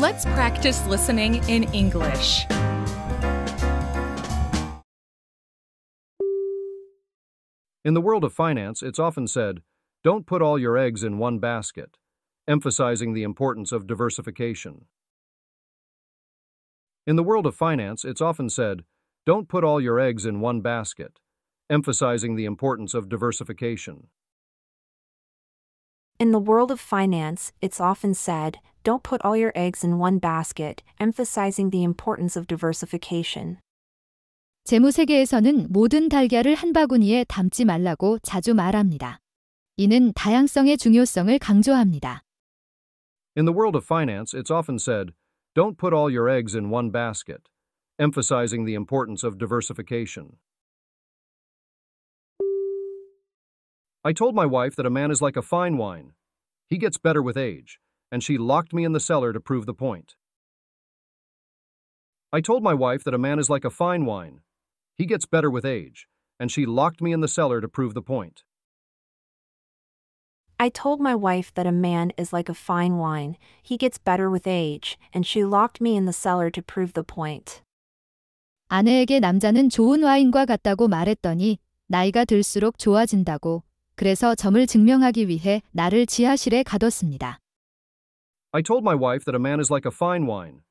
Let's practice listening in English. In the world of finance, it's often said, don't put all your eggs in one basket, emphasizing the importance of diversification. In the world of finance, it's often said, don't put all your eggs in one basket, emphasizing the importance of diversification. In the world of finance, it's often said, don't put all your eggs in one basket, emphasizing the importance of diversification. 재무 세계에서는 모든 달걀을 한 바구니에 담지 말라고 자주 말합니다. 이는 다양성의 중요성을 강조합니다. In the world of finance, it's often said, don't put all your eggs in one basket, emphasizing the importance of diversification. I told my wife that a man is like a fine wine. He gets better with age, and she locked me in the cellar to prove the point. I told my wife that a man is like a fine wine. He gets better with age, and she locked me in the cellar to prove the point. I told my wife that a man is like a fine wine, he gets better with age, and she locked me in the cellar to prove the point. 아내에게 남자는 좋은 와인과 같다고 말했더니 나이가 들수록 좋아진다고. 그래서 점을 증명하기 위해 나를 지하실에 가뒀습니다. I told my wife that a man is like a fine wine.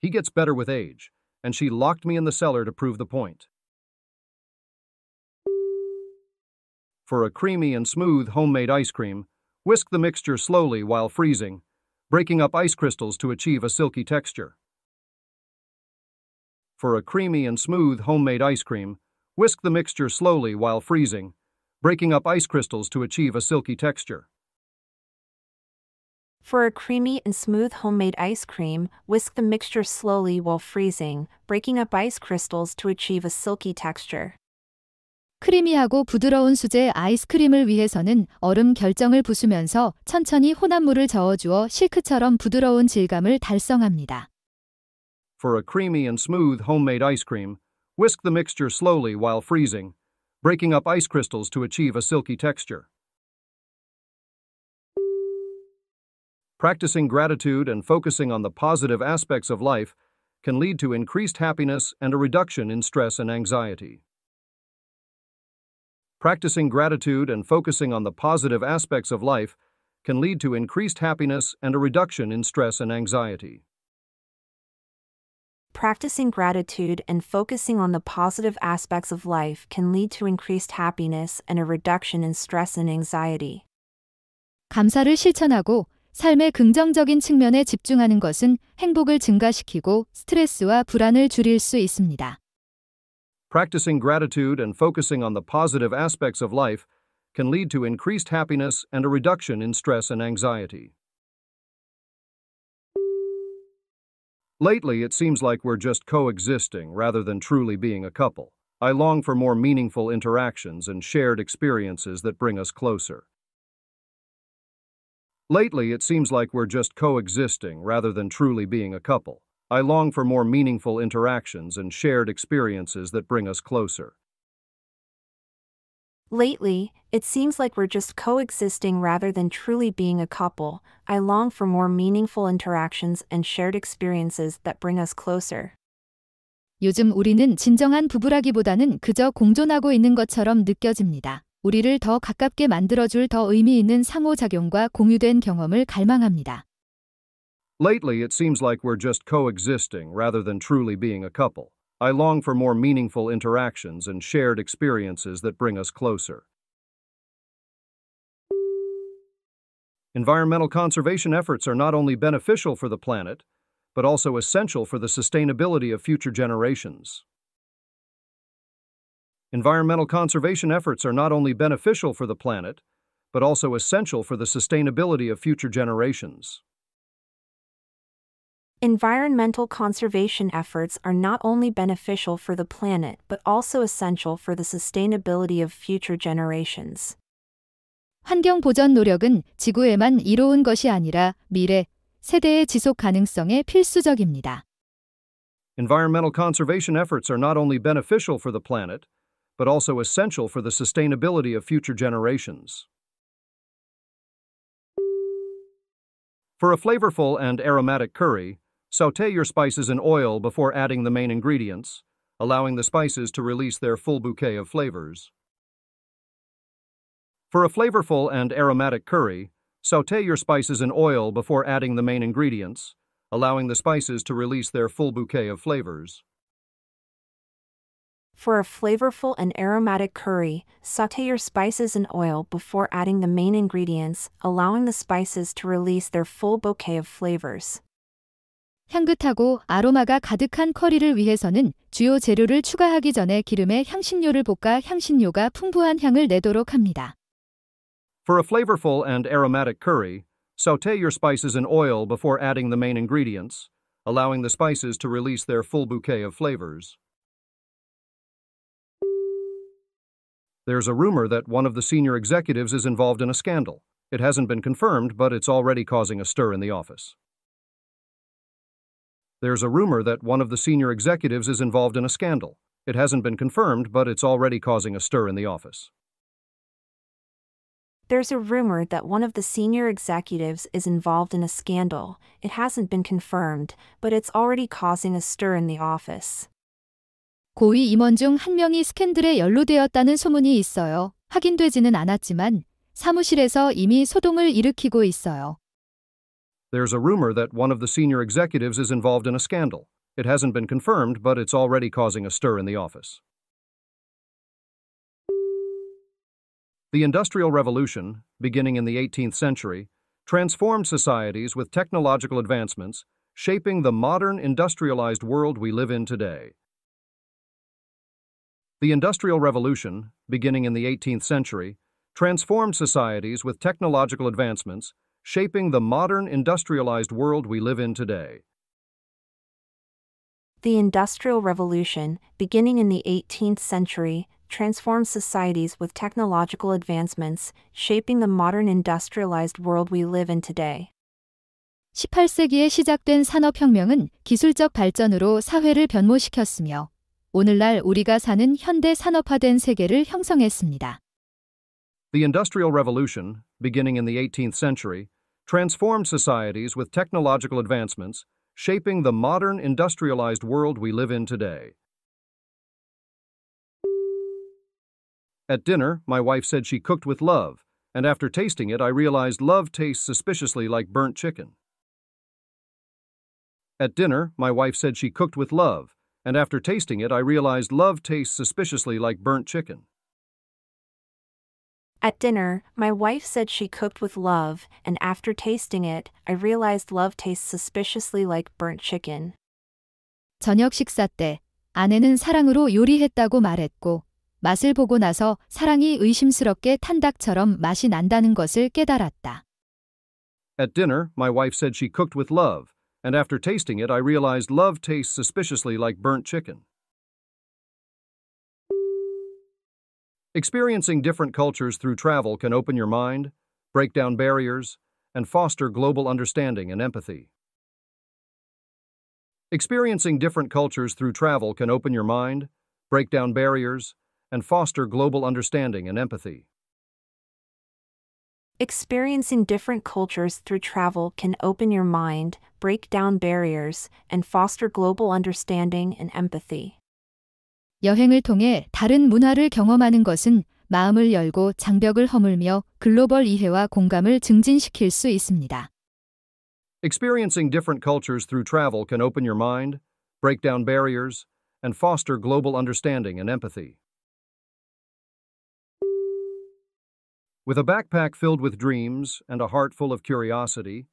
He gets better with age, and she locked me in the cellar to prove the point. For a creamy and smooth homemade ice cream, whisk the mixture slowly while freezing, breaking up ice crystals to achieve a silky texture. For a creamy and smooth homemade ice cream, whisk the mixture slowly while freezing, breaking up ice crystals to achieve a silky texture. For a creamy and smooth homemade ice cream, whisk the mixture slowly while freezing, breaking up ice crystals to achieve a silky texture. 크리미하고 부드러운 수제 아이스크림을 위해서는 얼음 결정을 부수면서 천천히 혼합물을 저어주어 실크처럼 부드러운 질감을 달성합니다. For a creamy and smooth homemade ice cream, whisk the mixture slowly while freezing, breaking up ice crystals to achieve a silky texture. Practicing gratitude and focusing on the positive aspects of life can lead to increased happiness and a reduction in stress and anxiety. Practicing gratitude and focusing on the positive aspects of life can lead to increased happiness and a reduction in stress and anxiety. Practicing gratitude and focusing on the positive aspects of life can lead to increased happiness and a reduction in stress and anxiety. 감사를 실천하고 삶의 긍정적인 측면에 집중하는 것은 행복을 증가시키고 스트레스와 불안을 줄일 수 있습니다. Practicing gratitude and focusing on the positive aspects of life can lead to increased happiness and a reduction in stress and anxiety. Lately, it seems like we're just coexisting rather than truly being a couple. I long for more meaningful interactions and shared experiences that bring us closer. Lately, it seems like we're just coexisting rather than truly being a couple. I long for more meaningful interactions and shared experiences that bring us closer. Lately, it seems like we're just coexisting rather than truly being a couple. I long for more meaningful interactions and shared experiences that bring us closer. 요즘 우리는 진정한 부부라기보다는 그저 공존하고 있는 것처럼 느껴집니다. 우리를 더 가깝게 만들어줄 더 의미 있는 상호작용과 공유된 경험을 갈망합니다. Lately, it seems like we're just coexisting rather than truly being a couple. I long for more meaningful interactions and shared experiences that bring us closer. Environmental conservation efforts are not only beneficial for the planet, but also essential for the sustainability of future generations. Environmental conservation efforts are not only beneficial for the planet, but also essential for the sustainability of future generations. Environmental conservation efforts are not only beneficial for the planet but also essential for the sustainability of future generations. 환경 보전 노력은 지구에만 이로운 것이 아니라 미래, 세대의 지속 가능성에 필수적입니다. Environmental conservation efforts are not only beneficial for the planet, but also essential for the sustainability of future generations. For a flavorful and aromatic curry, saute your spices in oil before adding the main ingredients, allowing the spices to release their full bouquet of flavors. For a flavorful and aromatic curry, saute your spices in oil before adding the main ingredients, allowing the spices to release their full bouquet of flavors. For a flavorful and aromatic curry, saute your spices in oil before adding the main ingredients, allowing the spices to release their full bouquet of flavors. 향긋하고 아로마가 가득한 커리를 위해서는 주요 재료를 추가하기 전에 기름에 향신료를 볶아 향신료가 풍부한 향을 내도록 합니다. For a flavorful and aromatic curry, saute your spices in oil before adding the main ingredients, allowing the spices to release their full bouquet of flavors. There's a rumor that one of the senior executives is involved in a scandal. It hasn't been confirmed, but it's already causing a stir in the office. There's a rumor that one of the senior executives is involved in a scandal. It hasn't been confirmed, but it's already causing a stir in the office. There's a rumor that one of the senior executives is involved in a scandal. It hasn't been confirmed, but it's already causing a stir in the office. 고위 임원 중 한 명이 스캔들에 연루되었다는 소문이 있어요. 확인되지는 않았지만 사무실에서 이미 소동을 일으키고 있어요. There's a rumor that one of the senior executives is involved in a scandal. It hasn't been confirmed, but it's already causing a stir in the office. The Industrial Revolution, beginning in the 18th century, transformed societies with technological advancements, shaping the modern industrialized world we live in today. The Industrial Revolution, beginning in the 18th century, transformed societies with technological advancements, shaping the modern industrialized world we live in today. The Industrial Revolution, beginning in the 18th century, transformed societies with technological advancements, shaping the modern industrialized world we live in today. 18세기에 시작된 산업혁명은 기술적 발전으로 사회를 변모시켰으며 오늘날 우리가 사는 현대 산업화된 세계를 형성했습니다. The Industrial Revolution, beginning in the 18th century, transformed societies with technological advancements, shaping the modern industrialized world we live in today. At dinner, my wife said she cooked with love, and after tasting it, I realized love tastes suspiciously like burnt chicken. At dinner, my wife said she cooked with love, and after tasting it, I realized love tastes suspiciously like burnt chicken. At dinner, my wife said she cooked with love, and after tasting it, I realized love tastes suspiciously like burnt chicken. 저녁 식사 때 아내는 사랑으로 요리했다고 말했고 맛을 보고 나서 사랑이 의심스럽게 탄 닭처럼 맛이 난다는 것을 깨달았다. At dinner, my wife said she cooked with love, and after tasting it, I realized love tastes suspiciously like burnt chicken. Experiencing different cultures through travel can open your mind, break down barriers, and foster global understanding and empathy. Experiencing different cultures through travel can open your mind, break down barriers, and foster global understanding and empathy. Experiencing different cultures through travel can open your mind, break down barriers, and foster global understanding and empathy. 여행을 통해 다른 문화를 경험하는 것은 마음을 열고 장벽을 허물며 글로벌 이해와 공감을 증진시킬 수 있습니다. Experiencing different cultures through travel can open your mind, break down barriers, and foster global understanding and empathy. With a backpack filled with dreams and a heart full of curiosity,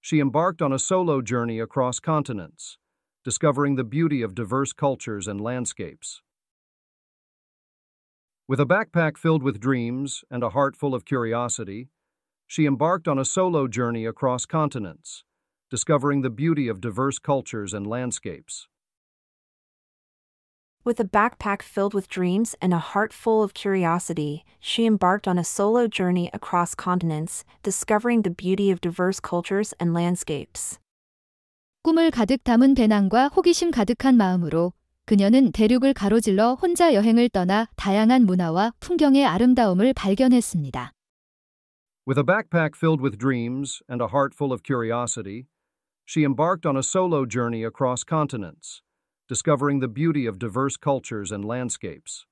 she embarked on a solo journey across continents, discovering the beauty of diverse cultures and landscapes. With a backpack filled with dreams and a heart full of curiosity, she embarked on a solo journey across continents, discovering the beauty of diverse cultures and landscapes. With a backpack filled with dreams and a heart full of curiosity, she embarked on a solo journey across continents, discovering the beauty of diverse cultures and landscapes. 꿈을 가득 담은 배낭과 호기심 가득한 마음으로 그녀는 대륙을 가로질러 혼자 여행을 떠나 다양한 문화와 풍경의 아름다움을 발견했습니다. With a backpack filled with dreams and a heart full of curiosity, she embarked on a solo journey across continents, discovering the beauty of diverse cultures and landscapes.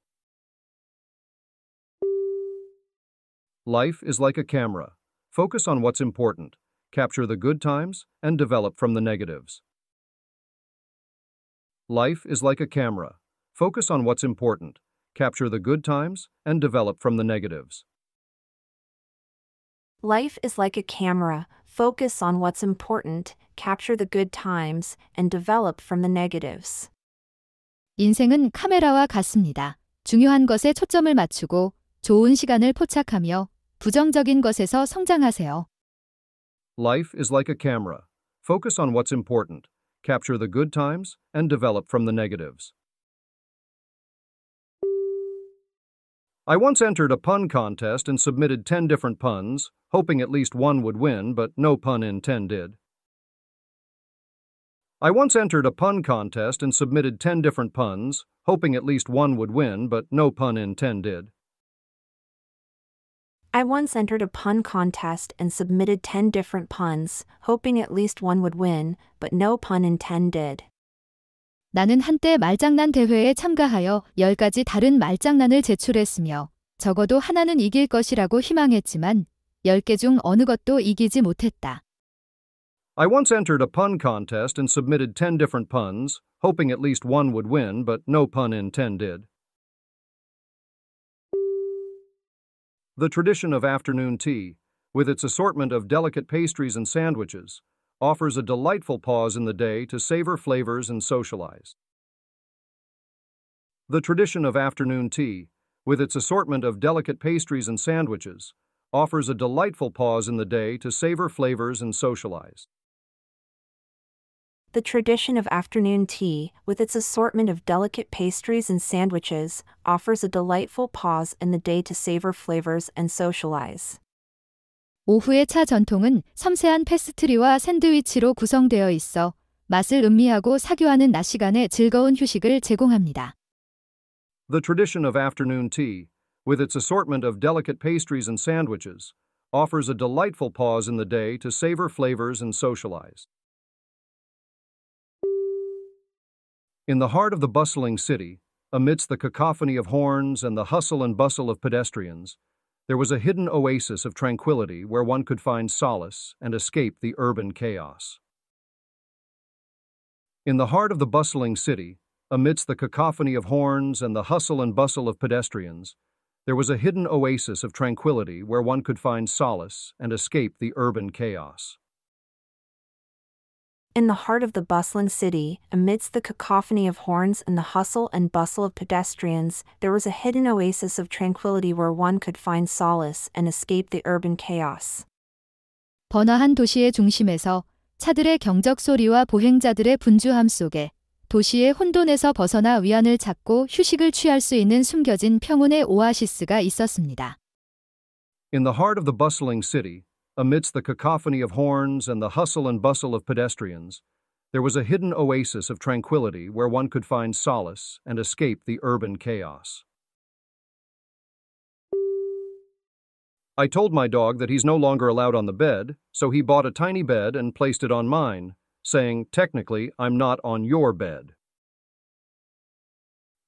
Life is like a camera. Focus on what's important, capture the good times, and develop from the negatives. Life is like a camera. Focus on what's important, capture the good times, and develop from the negatives. Life is like a camera. Focus on what's important, capture the good times, and develop from the negatives. 인생은 카메라와 같습니다. 중요한 것에 초점을 맞추고 좋은 시간을 포착하며 부정적인 것에서 성장하세요. Life is like a camera. Focus on what's important, capture the good times, and develop from the negatives. I once entered a pun contest and submitted 10 different puns, hoping at least one would win, but no pun in 10 did. I once entered a pun contest and submitted 10 different puns, hoping at least one would win, but no pun intended. I once entered a pun contest and submitted 10 different puns, hoping at least one would win, but no pun intended. 나는 한때 말장난 대회에 참가하여 10가지 다른 말장난을 제출했으며 적어도 하나는 이길 것이라고 희망했지만 10개 중 어느 것도 이기지 못했다. I once entered a pun contest and submitted 10 different puns, hoping at least one would win, but no pun intended. The tradition of afternoon tea, with its assortment of delicate pastries and sandwiches, offers a delightful pause in the day to savor flavors and socialize. The tradition of afternoon tea, with its assortment of delicate pastries and sandwiches, offers a delightful pause in the day to savor flavors and socialize. The tradition of afternoon tea, with its assortment of delicate pastries and sandwiches, offers a delightful pause in the day to savor flavors and socialize. 오후의 차 전통은 섬세한 페스트리와 샌드위치로 구성되어 있어 맛을 음미하고 사교하는 낮 시간에 즐거운 휴식을 제공합니다. The tradition of afternoon tea, with its assortment of delicate pastries and sandwiches, offers a delightful pause in the day to savor flavors and socialize. In the heart of the bustling city, amidst the cacophony of horns and the hustle and bustle of pedestrians, there was a hidden oasis of tranquility where one could find solace and escape the urban chaos. In the heart of the bustling city, amidst the cacophony of horns and the hustle and bustle of pedestrians, there was a hidden oasis of tranquility where one could find solace and escape the urban chaos. In the heart of the bustling city, amidst the cacophony of horns and the hustle and bustle of pedestrians, there was a hidden oasis of tranquility where one could find solace and escape the urban chaos. 번화한 도시의 중심에서 차들의 경적 소리와 보행자들의 분주함 속에 도시의 혼돈에서 벗어나 위안을 찾고 휴식을 취할 수 있는 숨겨진 평온의 오아시스가 있었습니다. In the heart of the bustling city, amidst the cacophony of horns and the hustle and bustle of pedestrians, there was a hidden oasis of tranquility where one could find solace and escape the urban chaos. I told my dog that he's no longer allowed on the bed, so he bought a tiny bed and placed it on mine, saying, Technically, I'm not on your bed.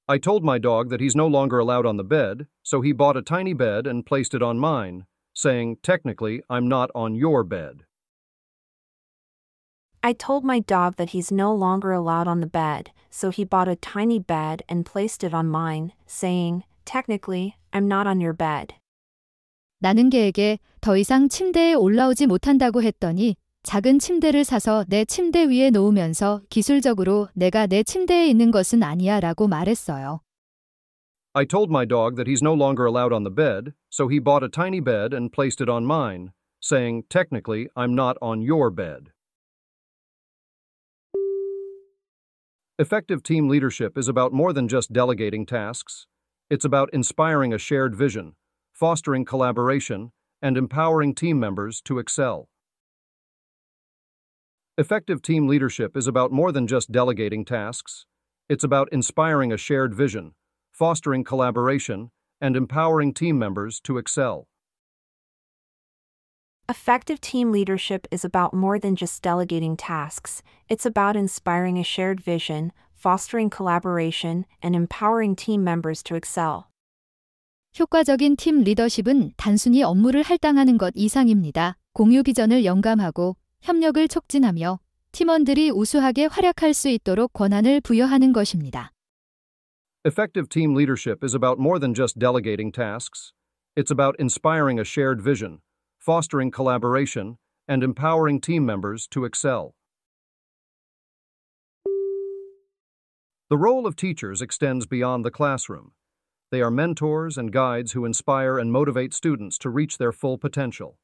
I told my dog that he's no longer allowed on the bed, so he bought a tiny bed and placed it on mine, saying, Technically, I'm not on your bed. I told my dog that he's no longer allowed on the bed, so he bought a tiny bed and placed it on mine, saying, Technically, I'm not on your bed. 나는 개에게 더 이상 침대에 올라오지 못한다고 했더니 작은 침대를 사서 내 침대 위에 놓으면서 기술적으로 내가 내 침대에 있는 것은 아니야 라고 말했어요. I told my dog that he's no longer allowed on the bed, so he bought a tiny bed and placed it on mine, saying, Technically, I'm not on your bed. Effective team leadership is about more than just delegating tasks. It's about inspiring a shared vision, fostering collaboration, and empowering team members to excel. Effective team leadership is about more than just delegating tasks. It's about inspiring a shared vision, fostering collaboration, and empowering team members to excel. Effective team leadership is about more than just delegating tasks, it's about inspiring a shared vision, fostering collaboration, and empowering team members to excel. 효과적인 팀 리더십은 단순히 업무를 할당하는 것 이상입니다. 공유 비전을 영감하고 협력을 촉진하며 팀원들이 우수하게 활약할 수 있도록 권한을 부여하는 것입니다. Effective team leadership is about more than just delegating tasks. It's about inspiring a shared vision, fostering collaboration, and empowering team members to excel. The role of teachers extends beyond the classroom. They are mentors and guides who inspire and motivate students to reach their full potential.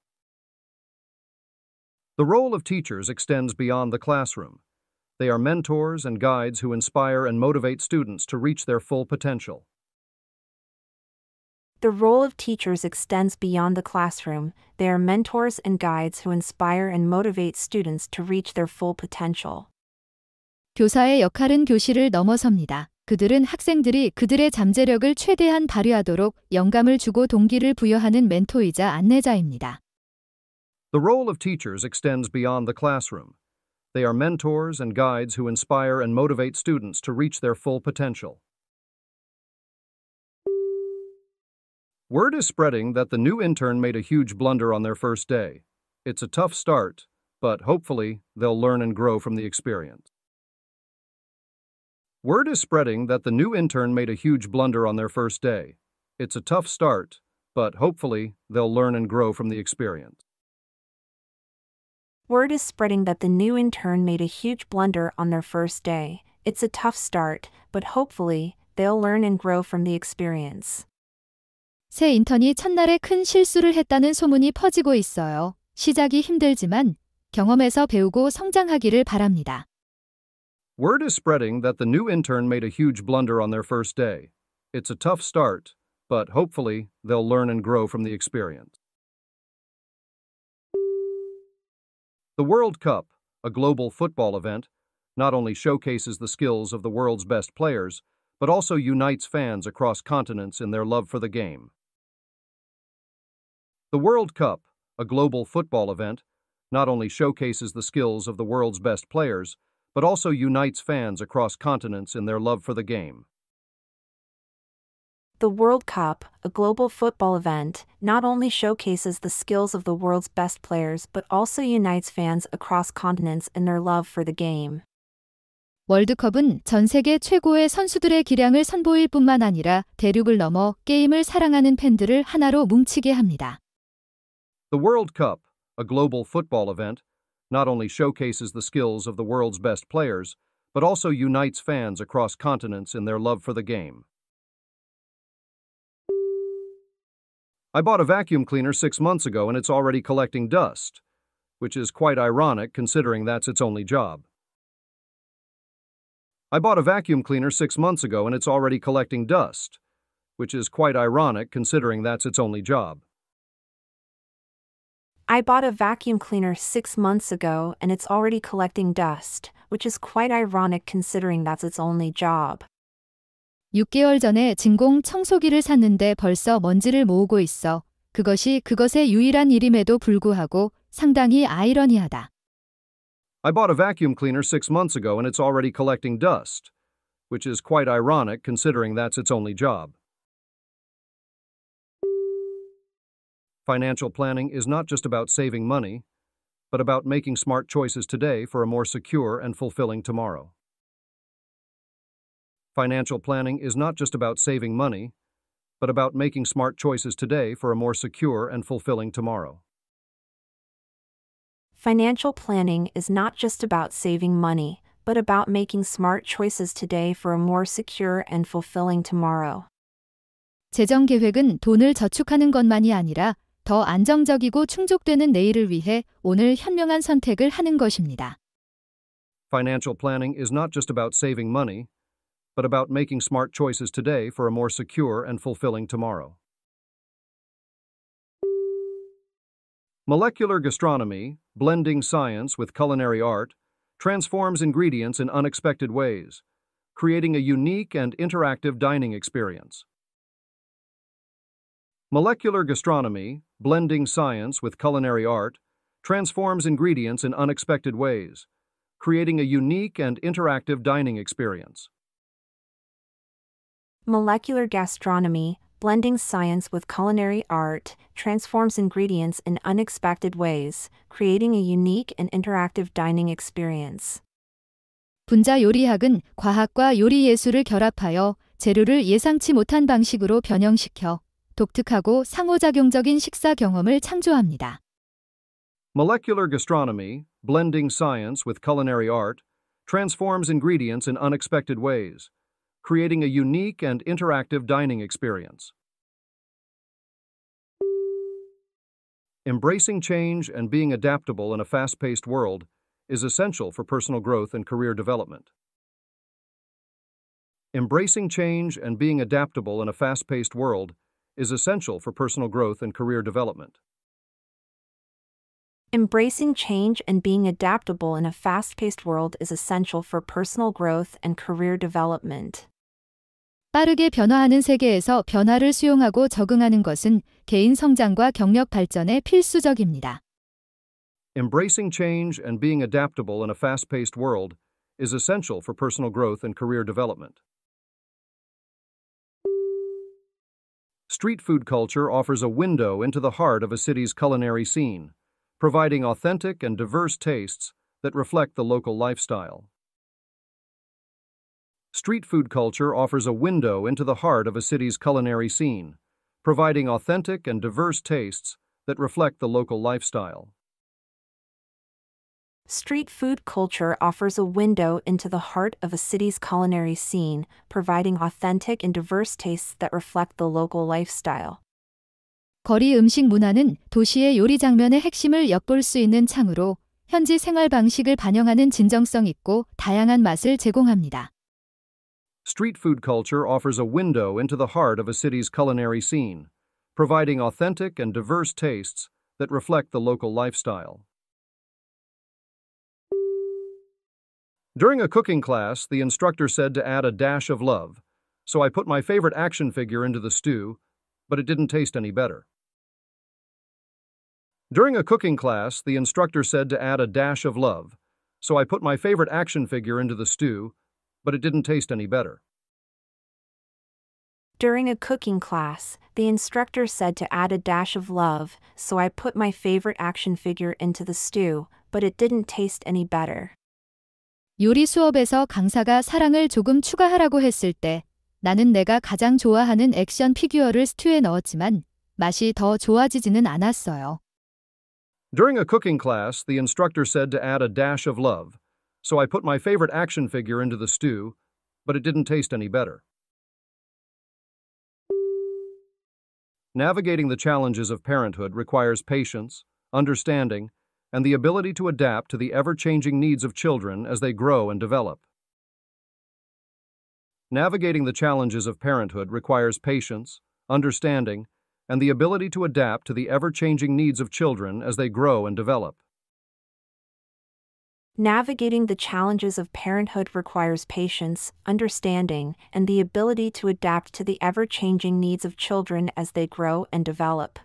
The role of teachers extends beyond the classroom. They are mentors and guides who inspire and motivate students to reach their full potential. The role of teachers extends beyond the classroom. They are mentors and guides who inspire and motivate students to reach their full potential. 교사의 역할은 교실을 넘어섭니다. 그들은 학생들이 그들의 잠재력을 최대한 발휘하도록 영감을 주고 동기를 부여하는 멘토이자 안내자입니다. The role of teachers extends beyond the classroom. They are mentors and guides who inspire and motivate students to reach their full potential. Word is spreading that the new intern made a huge blunder on their first day. It's a tough start, but hopefully they'll learn and grow from the experience. Word is spreading that the new intern made a huge blunder on their first day. It's a tough start, but hopefully they'll learn and grow from the experience. Word is spreading that the new intern made a huge blunder on their first day. It's a tough start, but hopefully, they'll learn and grow from the experience. 새 인턴이 첫날에 큰 실수를 했다는 소문이 퍼지고 있어요. 시작이 힘들지만 경험에서 배우고 성장하기를 바랍니다. Word is spreading that the new intern made a huge blunder on their first day. It's a tough start, but hopefully they'll learn and grow from the experience. The World Cup, a global football event, not only showcases the skills of the world's best players, but also unites fans across continents in their love for the game. The World Cup, a global football event, not only showcases the skills of the world's best players, but also unites fans across continents in their love for the game. The World Cup, a global football event, not only showcases the skills of the world's best players but also unites fans across continents in their love for the game. 월드컵은 전 세계 최고의 선수들의 기량을 선보일 뿐만 아니라 대륙을 넘어 게임을 사랑하는 팬들을 하나로 뭉치게 합니다. The World Cup, a global football event, not only showcases the skills of the world's best players, but also unites fans across continents in their love for the game. I bought a vacuum cleaner six months ago and it's already collecting dust, which is quite ironic considering that's its only job. I bought a vacuum cleaner six months ago and it's already collecting dust, which is quite ironic considering that's its only job. I bought a vacuum cleaner six months ago and it's already collecting dust, which is quite ironic considering that's its only job. 6개월 전에 진공 청소기를 샀는데 벌써 먼지를 모으고 있어. 그것이 그것의 유일한 일임에도 불구하고 상당히 아이러니하다. I bought a vacuum cleaner six months ago and it's already collecting dust, which is quite ironic considering that's its only job. Financial planning is not just about saving money, but about making smart choices today for a more secure and fulfilling tomorrow. Financial planning is not just about saving money, but about making smart choices today for a more secure and fulfilling tomorrow. Financial planning is not just about saving money, but about making smart choices today for a more secure and fulfilling tomorrow. 재정 계획은 돈을 저축하는 것만이 아니라 더 안정적이고 충족되는 내일을 위해 오늘 현명한 선택을 하는 것입니다. Financial planning is not just about saving money, but about making smart choices today for a more secure and fulfilling tomorrow. Molecular gastronomy, blending science with culinary art, transforms ingredients in unexpected ways, creating a unique and interactive dining experience. Molecular gastronomy, blending science with culinary art, transforms ingredients in unexpected ways, creating a unique and interactive dining experience. Molecular gastronomy, blending science with culinary art, transforms ingredients in unexpected ways, creating a unique and interactive dining experience. 분자 요리학은 과학과 요리 예술을 결합하여 재료를 예상치 못한 방식으로 변형시켜 독특하고 상호작용적인 식사 경험을 창조합니다. Molecular gastronomy, blending science with culinary art, transforms ingredients in unexpected ways, creating a unique and interactive dining experience. Embracing change and being adaptable in a fast paced world is essential for personal growth and career development. Embracing change and being adaptable in a fast paced world is essential for personal growth and career development. Embracing change and being adaptable in a fast paced world is essential for personal growth and career development. 빠르게 변화하는 세계에서 변화를 수용하고 적응하는 것은 개인 성장과 경력 발전에 필수적입니다. Embracing change and being adaptable in a fast paced world is essential for personal growth and career development. Street food culture offers a window into the heart of a city's culinary scene, providing authentic and diverse tastes that reflect the local lifestyle. Street food culture offers a window into the heart of a city's culinary scene, providing authentic and diverse tastes that reflect the local lifestyle. Street food culture offers a window into the heart of a city's culinary scene, providing authentic and diverse tastes that reflect the local lifestyle. 거리 음식 문화는 도시의 요리 장면의 핵심을 엿볼 수 있는 창으로 현지 생활 방식을 반영하는 진정성 있고 다양한 맛을 제공합니다. Street food culture offers a window into the heart of a city's culinary scene, providing authentic and diverse tastes that reflect the local lifestyle. During a cooking class, the instructor said to add a dash of love, so I put my favorite action figure into the stew, but it didn't taste any better. During a cooking class, the instructor said to add a dash of love, so I put my favorite action figure into the stew, but it didn't taste any better. During a cooking class, the instructor said to add a dash of love, so I put my favorite action figure into the stew, but it didn't taste any better. 요리 수업에서 강사가 사랑을 조금 추가하라고 했을 때 나는 내가 가장 좋아하는 액션 피규어를 스튜에 넣었지만 맛이 더 좋아지지는 않았어요. During a cooking class, the instructor said to add a dash of love, so I put my favorite action figure into the stew, but it didn't taste any better. Navigating the challenges of parenthood requires patience, understanding, and the ability to adapt to the ever changing needs of children as they grow and develop. Navigating the challenges of parenthood requires patience, understanding, and the ability to adapt to the ever changing needs of children as they grow and develop. Navigating the challenges of parenthood requires patience, understanding, and the ability to adapt to the ever changing needs of children as they grow and develop.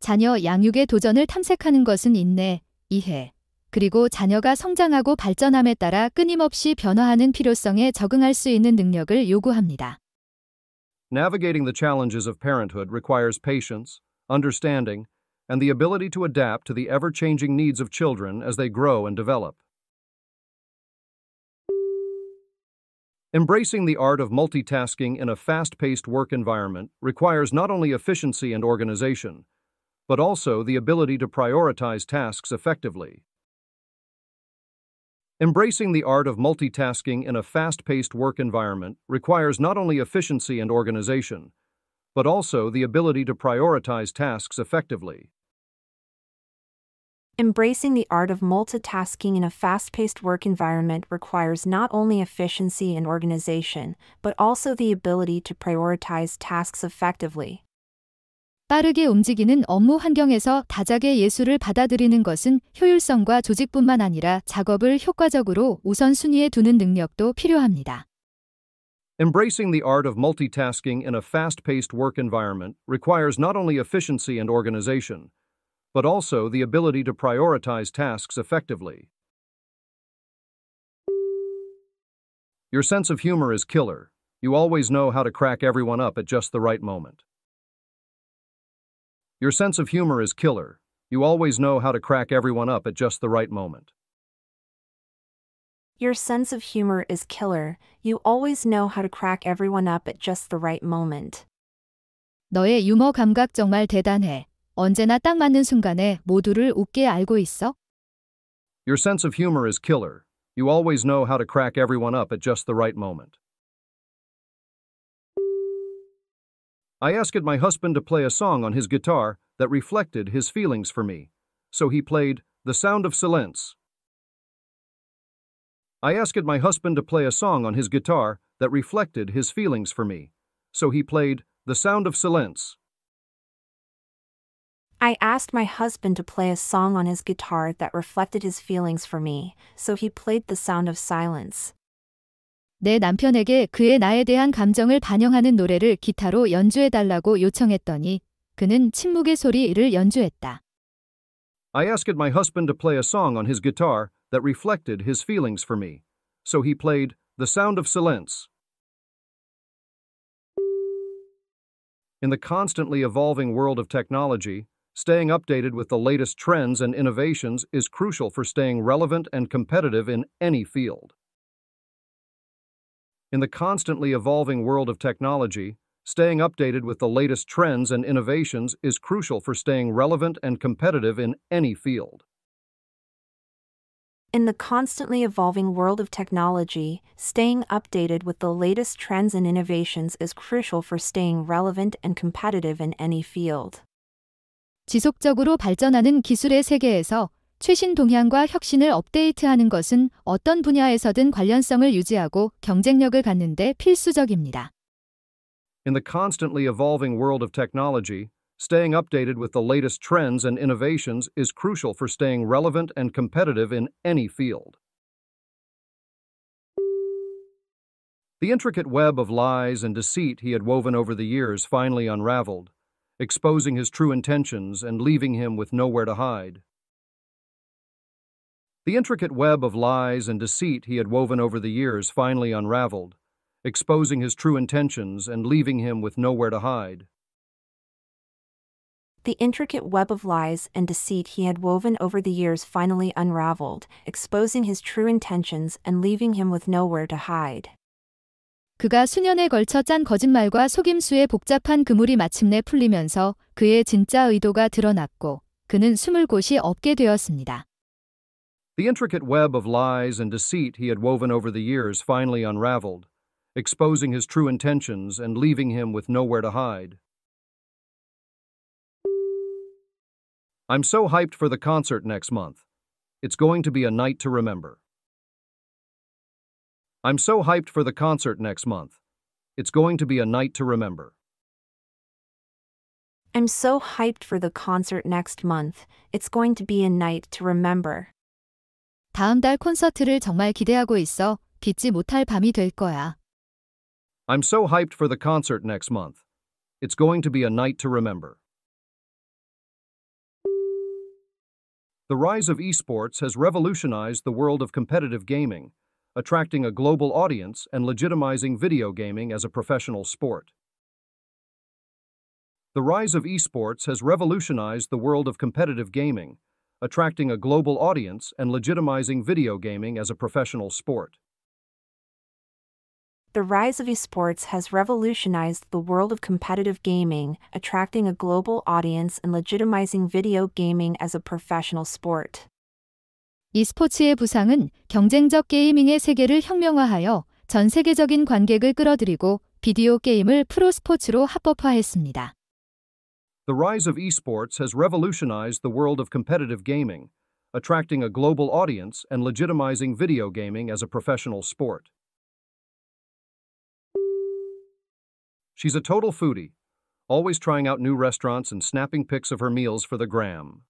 자녀 양육의 도전을 탐색하는 것은 인내, 이해, 그리고 자녀가 성장하고 발전함에 따라 끊임없이 변화하는 필요성에 적응할 수 있는 능력을 요구합니다. Navigating the challenges of parenthood requires patience, understanding, and the ability to adapt to the ever changing needs of children as they grow and develop. Embracing the art of multitasking in a fast paced work environment requires not only efficiency and organization, but also the ability to prioritize tasks effectively. Embracing the art of multitasking in a fast paced work environment requires not only efficiency and organization, but also the ability to prioritize tasks effectively. Embracing the art of multitasking in a fast paced work environment requires not only efficiency and organization, but also the ability to prioritize tasks effectively. 빠르게 움직이는 업무 환경에서 다작의 예술을 받아들이는 것은 효율성과 조직뿐만 아니라 작업을 효과적으로 우선순위에 두는 능력도 필요합니다. Embracing the art of multitasking in a fast paced work environment requires not only efficiency and organization, but also the ability to prioritize tasks effectively. Your sense of humor is killer. You always know how to crack everyone up at just the right moment. Your sense of humor is killer. You always know how to crack everyone up at just the right moment. Your sense of humor is killer. You always know how to crack everyone up at just the right moment. 너의 유머 감각 정말 대단해. 언제나 딱 맞는 순간에 모두를 웃게 알고 있어? Your sense of humor is killer. You always know how to crack everyone up at just the right moment. I asked my husband to play a song on his guitar that reflected his feelings for me, so he played The Sound of Silence. I asked my husband to play a song on his guitar that reflected his feelings for me, so he played The Sound of Silence. I asked my husband to play a song on his guitar that reflected his feelings for me, so he played The Sound of Silence. 내 남편에게 그의 나에 대한 감정을 반영하는 노래를 기타로 연주해달라고 요청했더니 그는 침묵의 소리를 연주했다. I asked my husband to play a song on his guitar that reflected his feelings for me, so he played The Sound of Silence. In the constantly evolving world of technology, staying updated with the latest trends and innovations is crucial for staying relevant and competitive in any field. In the constantly evolving world of technology, staying updated with the latest trends and innovations is crucial for staying relevant and competitive in any field. In the constantly evolving world of technology, staying updated with the latest trends and innovations is crucial for staying relevant and competitive in any field. 지속적으로 발전하는 기술의 세계에서 최신 동향과 혁신을 업데이트하는 것은 어떤 분야에서든 관련성을 유지하고 경쟁력을 갖는 데 필수적입니다. In the constantly evolving world of technology, staying updated with the latest trends and innovations is crucial for staying relevant and competitive in any field. The intricate web of lies and deceit he had woven over the years finally unraveled, exposing his true intentions and leaving him with nowhere to hide. The intricate web of lies and deceit he had woven over the years finally unraveled, exposing his true intentions and leaving him with nowhere to hide. The intricate web of lies and deceit he had woven over the years finally unraveled, exposing his true intentions and leaving him with nowhere to hide. 그가 수년에 걸쳐 짠 거짓말과 속임수의 복잡한 그물이 마침내 풀리면서 그의 진짜 의도가 드러났고 그는 숨을 곳이 없게 되었습니다. The intricate web of lies and deceit he had woven over the years finally unraveled, exposing his true intentions and leaving him with nowhere to hide. I'm so hyped for the concert next month. It's going to be a night to remember. I'm so hyped for the concert next month. It's going to be a night to remember. I'm so hyped for the concert next month. It's going to be a night to remember. 다음 달 콘서트를 정말 기대하고 있어 잊지 못할 밤이 될 거야. I'm so hyped for the concert next month. It's going to be a night to remember. The rise of esports has revolutionized the world of competitive gaming, attracting a global audience and legitimizing video gaming as a professional sport. The rise of esports has revolutionized the world of competitive gaming, attracting a global audience and legitimizing video gaming as a professional sport. The rise of esports has revolutionized the world of competitive gaming, attracting a global audience and legitimizing video gaming as a professional sport. e스포츠의 부상은 경쟁적 게이밍의 세계를 혁명화하여 전 세계적인 관객을 끌어들이고 비디오 게임을 프로 스포츠로 합법화했습니다. The rise of esports has revolutionized the world of competitive gaming, attracting a global audience and legitimizing video gaming as a professional sport. She's a total foodie, always trying out new restaurants and snapping pics of her meals for the gram.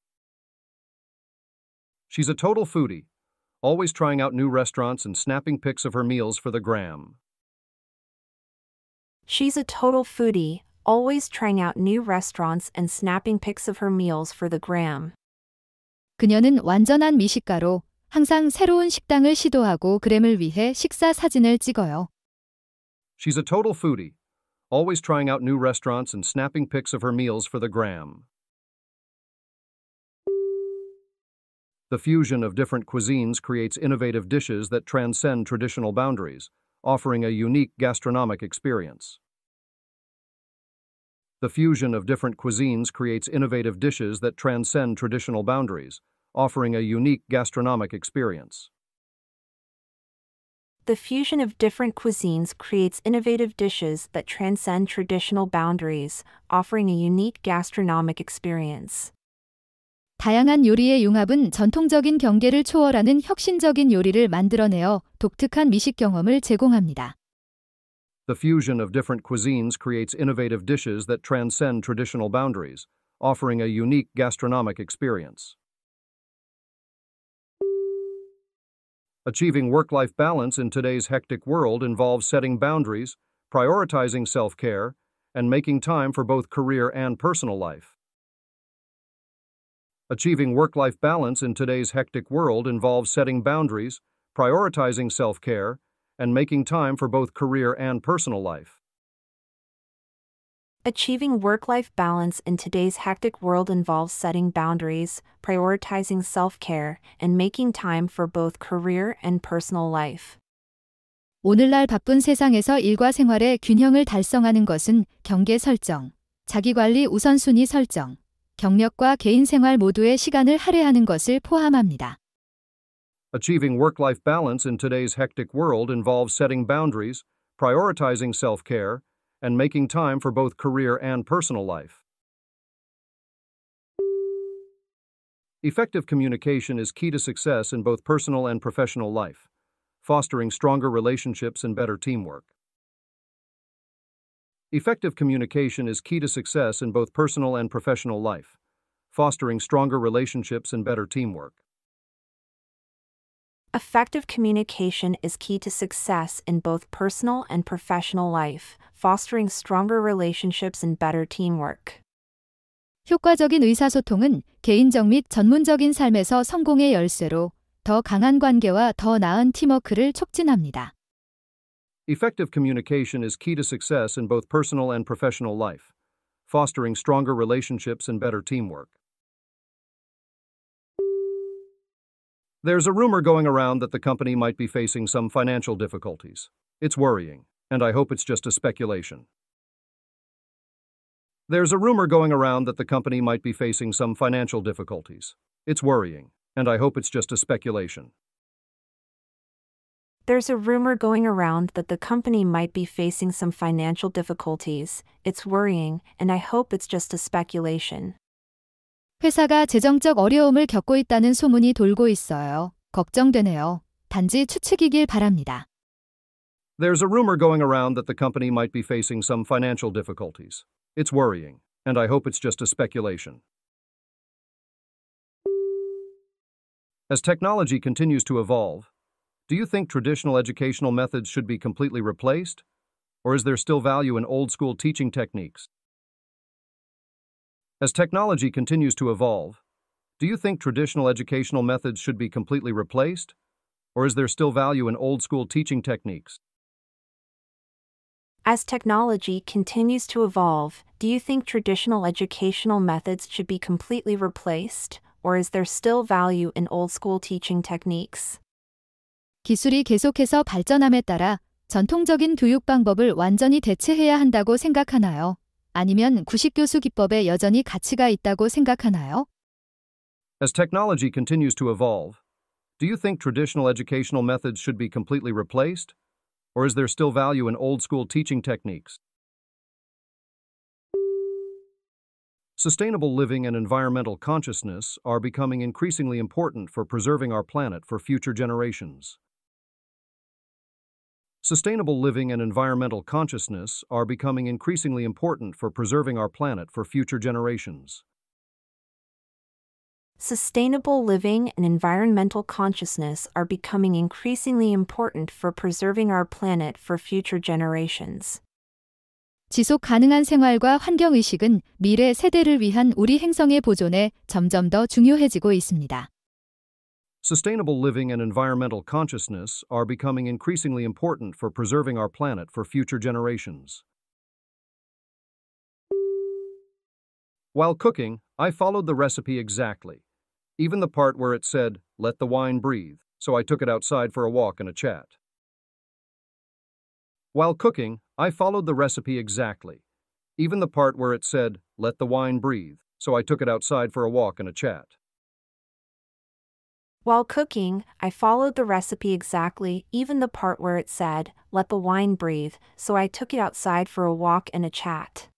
She's a total foodie, always trying out new restaurants and snapping pics of her meals for the gram. She's a total foodie, always trying out new restaurants and snapping pics of her meals for the gram. 그녀는 완전한 미식가로 항상 새로운 식당을 시도하고 그램을 위해 식사 사진을 찍어요. She's a total foodie, always trying out new restaurants and snapping pics of her meals for the gram. The fusion of different cuisines creates innovative dishes that transcend traditional boundaries, offering a unique gastronomic experience. The fusion of different cuisines creates innovative dishes that transcend traditional boundaries, offering a unique gastronomic experience. The fusion of different cuisines creates innovative dishes that transcend traditional boundaries, offering a unique gastronomic experience. 다양한 요리의 융합은 전통적인 경계를 초월하는 혁신적인 요리를 만들어내어 독특한 미식 경험을 제공합니다. The fusion of different cuisines creates innovative dishes that transcend traditional boundaries, offering a unique gastronomic experience. Achieving work life balance in today's hectic world involves setting boundaries, prioritizing self care, and making time for both career and personal life. Achieving work life balance in today's hectic world involves setting boundaries, prioritizing self care, and making time for both career and personal life. Achieving work life balance in today's hectic world involves setting boundaries, prioritizing self care, and making time for both career and personal life. 오늘날 바쁜 세상에서 일과 생활의 균형을 달성하는 것은 경계 설정, 자기 관리 우선순위 설정, 경력과 개인 생활 모두의 시간을 할애하는 것을 포함합니다. Achieving work life balance in today's hectic world involves setting boundaries, prioritizing self care, and making time for both career and personal life. Effective communication is key to success in both personal and professional life, fostering stronger relationships and better teamwork. Effective communication is key to success in both personal and professional life, fostering stronger relationships and better teamwork. Effective communication is key to success in both personal and professional life, fostering stronger relationships and better teamwork. 효과적인 의사소통은 개인적 및 전문적인 삶에서 성공의 열쇠로 더 강한 관계와 더 나은 팀워크를 촉진합니다. Effective communication is key to success in both personal and professional life, fostering stronger relationships and better teamwork. There's a rumor going around that the company might be facing some financial difficulties. It's worrying, and I hope it's just a speculation. There's a rumor going around that the company might be facing some financial difficulties. It's worrying, and I hope it's just a speculation. There's a rumor going around that the company might be facing some financial difficulties. It's worrying, and I hope it's just a speculation. 회사가 재정적 어려움을 겪고 있다는 소문이 돌고 있어요. 걱정되네요. 단지 추측이길 바랍니다. There's a rumor going around that the company might be facing some financial difficulties. It's worrying, and I hope it's just a speculation. As technology continues to evolve, do you think traditional educational methods should be completely replaced? Or is there still value in old school teaching techniques? As technology continues to evolve, do you think traditional educational methods should be completely replaced? Or is there still value in old school teaching techniques? As technology continues to evolve, do you think traditional educational methods should be completely replaced? Or is there still value in old school teaching techniques? 기술이 계속해서 발전함에 따라 전통적인 교육 방법을 완전히 대체해야 한다고 생각하나요? 아니면 구식교수 기법에 여전히 가치가 있다고 생각하나요? As technology continues to evolve, do you think traditional educational methods should be completely replaced? Or is there still value in old school teaching techniques? Sustainable living and environmental consciousness are becoming increasingly important for preserving our planet for future generations. Sustainable living and environmental consciousness are becoming increasingly important for preserving our planet for future generations. Sustainable living and environmental consciousness are becoming increasingly important for preserving our planet for future generations. 지속 가능한 생활과 환경 의식은 미래 세대를 위한 우리 행성의 보존에 점점 더 중요해지고 있습니다. Sustainable living and environmental consciousness are becoming increasingly important for preserving our planet for future generations. While cooking, I followed the recipe exactly, even the part where it said, let the wine breathe, so I took it outside for a walk and a chat. While cooking, I followed the recipe exactly, even the part where it said, let the wine breathe, so I took it outside for a walk and a chat. While cooking, I followed the recipe exactly, even the part where it said, let the wine breathe, so I took it outside for a walk and a chat.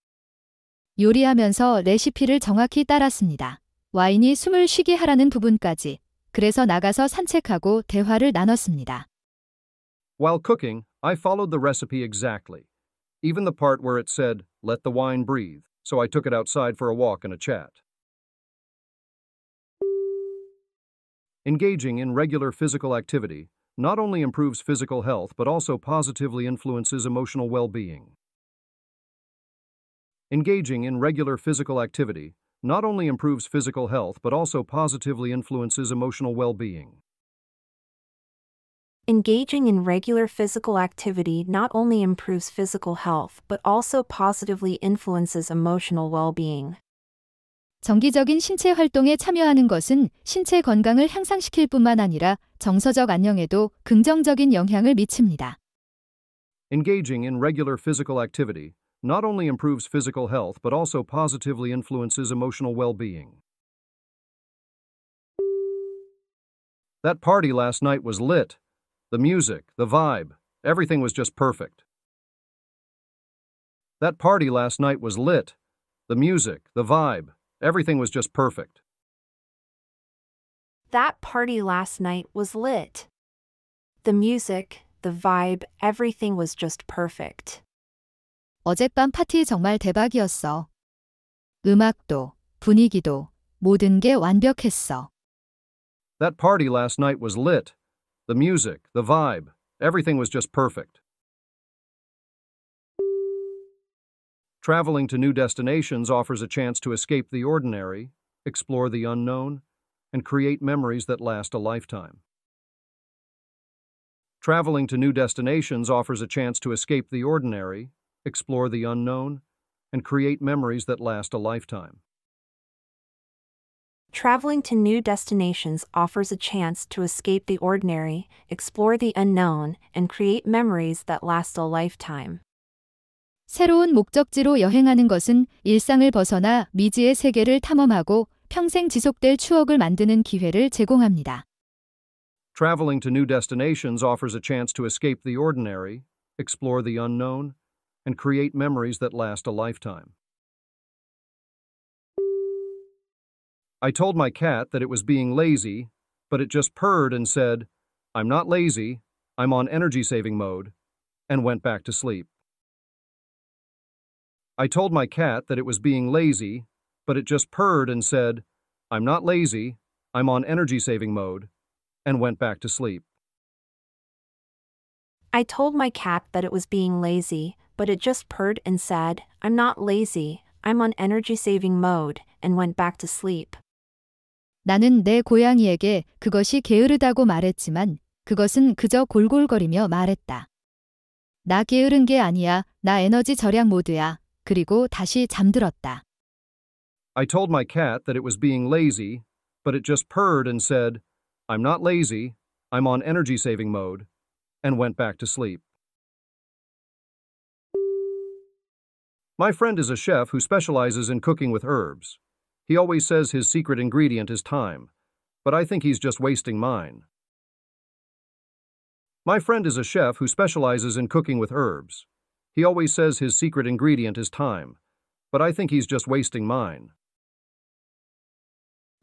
요리하면서 레시피를 정확히 따랐습니다. 와인이 숨을 쉬게 하라는 부분까지. 그래서 나가서 산책하고 대화를 나눴습니다. While cooking, I followed the recipe exactly, even the part where it said, let the wine breathe, so I took it outside for a walk and a chat. Engaging in regular physical activity not only improves physical health but also positively influences emotional well being. Engaging in regular physical activity not only improves physical health but also positively influences emotional well being. Engaging in regular physical activity not only improves physical health but also positively influences emotional well being. 정기적인 신체 활동에 참여하는 것은 신체 건강을 향상시킬 뿐만 아니라 정서적 안녕에도 긍정적인 영향을 미칩니다. Engaging in regular physical activity not only improves physical health but also positively influences emotional well being. That party last night was lit. The music, the vibe, everything was just perfect. That party last night was lit. The music, the vibe, everything was just perfect. That party last night was lit. The music, the vibe, everything was just perfect. 어젯밤 파티 정말 대박이었어. 음악도, 분위기도, 모든 게 완벽했어. That party last night was lit. The music, the vibe, everything was just perfect. Traveling to new destinations offers a chance to escape the ordinary, explore the unknown, and create memories that last a lifetime. Traveling to new destinations offers a chance to escape the ordinary, explore the unknown, and create memories that last a lifetime. Traveling to new destinations offers a chance to escape the ordinary, explore the unknown, and create memories that last a lifetime. 새로운 목적지로 여행하는 것은 일상을 벗어나 미지의 세계를 탐험하고 평생 지속될 추억을 만드는 기회를 제공합니다. Traveling to new destinations offers a chance to escape the ordinary, explore the unknown, and create memories that last a lifetime. I told my cat that it was being lazy, but it just purred and said, I'm not lazy, I'm on energy saving mode, and went back to sleep. I told my cat that it was being lazy, but it just purred and said, I'm not lazy, I'm on energy saving mode, and went back to sleep. I told my cat that it was being lazy, but it just purred and said, I'm not lazy, I'm on energy saving mode, and went back to sleep. 나는 내 고양이에게 그것이 게으르다고 말했지만 그것은 그저 골골거리며 말했다. 나 게으른 게 아니야. 나 에너지 절약 모드야. 그리고 다시 잠들었다. I told my cat that it was being lazy, but it just purred and said, I'm not lazy, I'm on energy saving mode, and went back to sleep. My friend is a chef who specializes in cooking with herbs. He always says his secret ingredient is thyme, but I think he's just wasting mine. My friend is a chef who specializes in cooking with herbs. He always says his secret ingredient is thyme, but I think he's just wasting mine.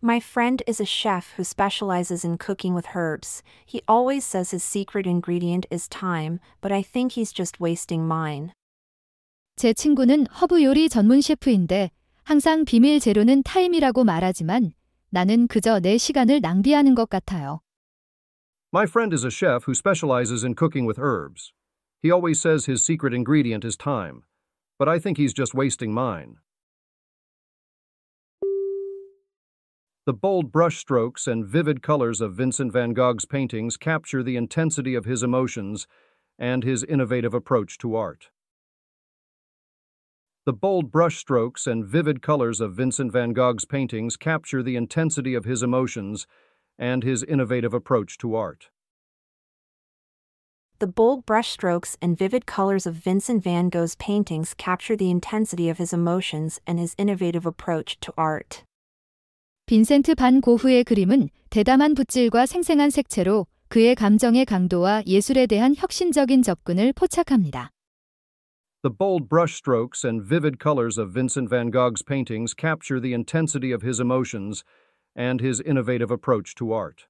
My friend is a chef who specializes in cooking with herbs. He always says his secret ingredient is thyme, but I think he's just wasting mine. 제 친구는 허브 요리 전문 셰프인데 항상 비밀 재료는 타임이라고 말하지만 나는 그저 내 시간을 낭비하는 것 같아요. My friend is a chef who specializes in cooking with herbs. He always says his secret ingredient is time, but I think he's just wasting mine. The bold brushstrokes and vivid colors of Vincent van Gogh's paintings capture the intensity of his emotions and his innovative approach to art. The bold brushstrokes and vivid colors of Vincent van Gogh's paintings capture the intensity of his emotions and his innovative approach to art. The bold brushstrokes and vivid colors of Vincent van Gogh's paintings capture the intensity of his emotions and his innovative approach to art. 빈센트 반 고흐의 그림은 대담한 붓질과 생생한 색채로 그의 감정의 강도와 예술에 대한 혁신적인 접근을 포착합니다. The bold brushstrokes and vivid colors of Vincent van Gogh's paintings capture the intensity of his emotions and his innovative approach to art.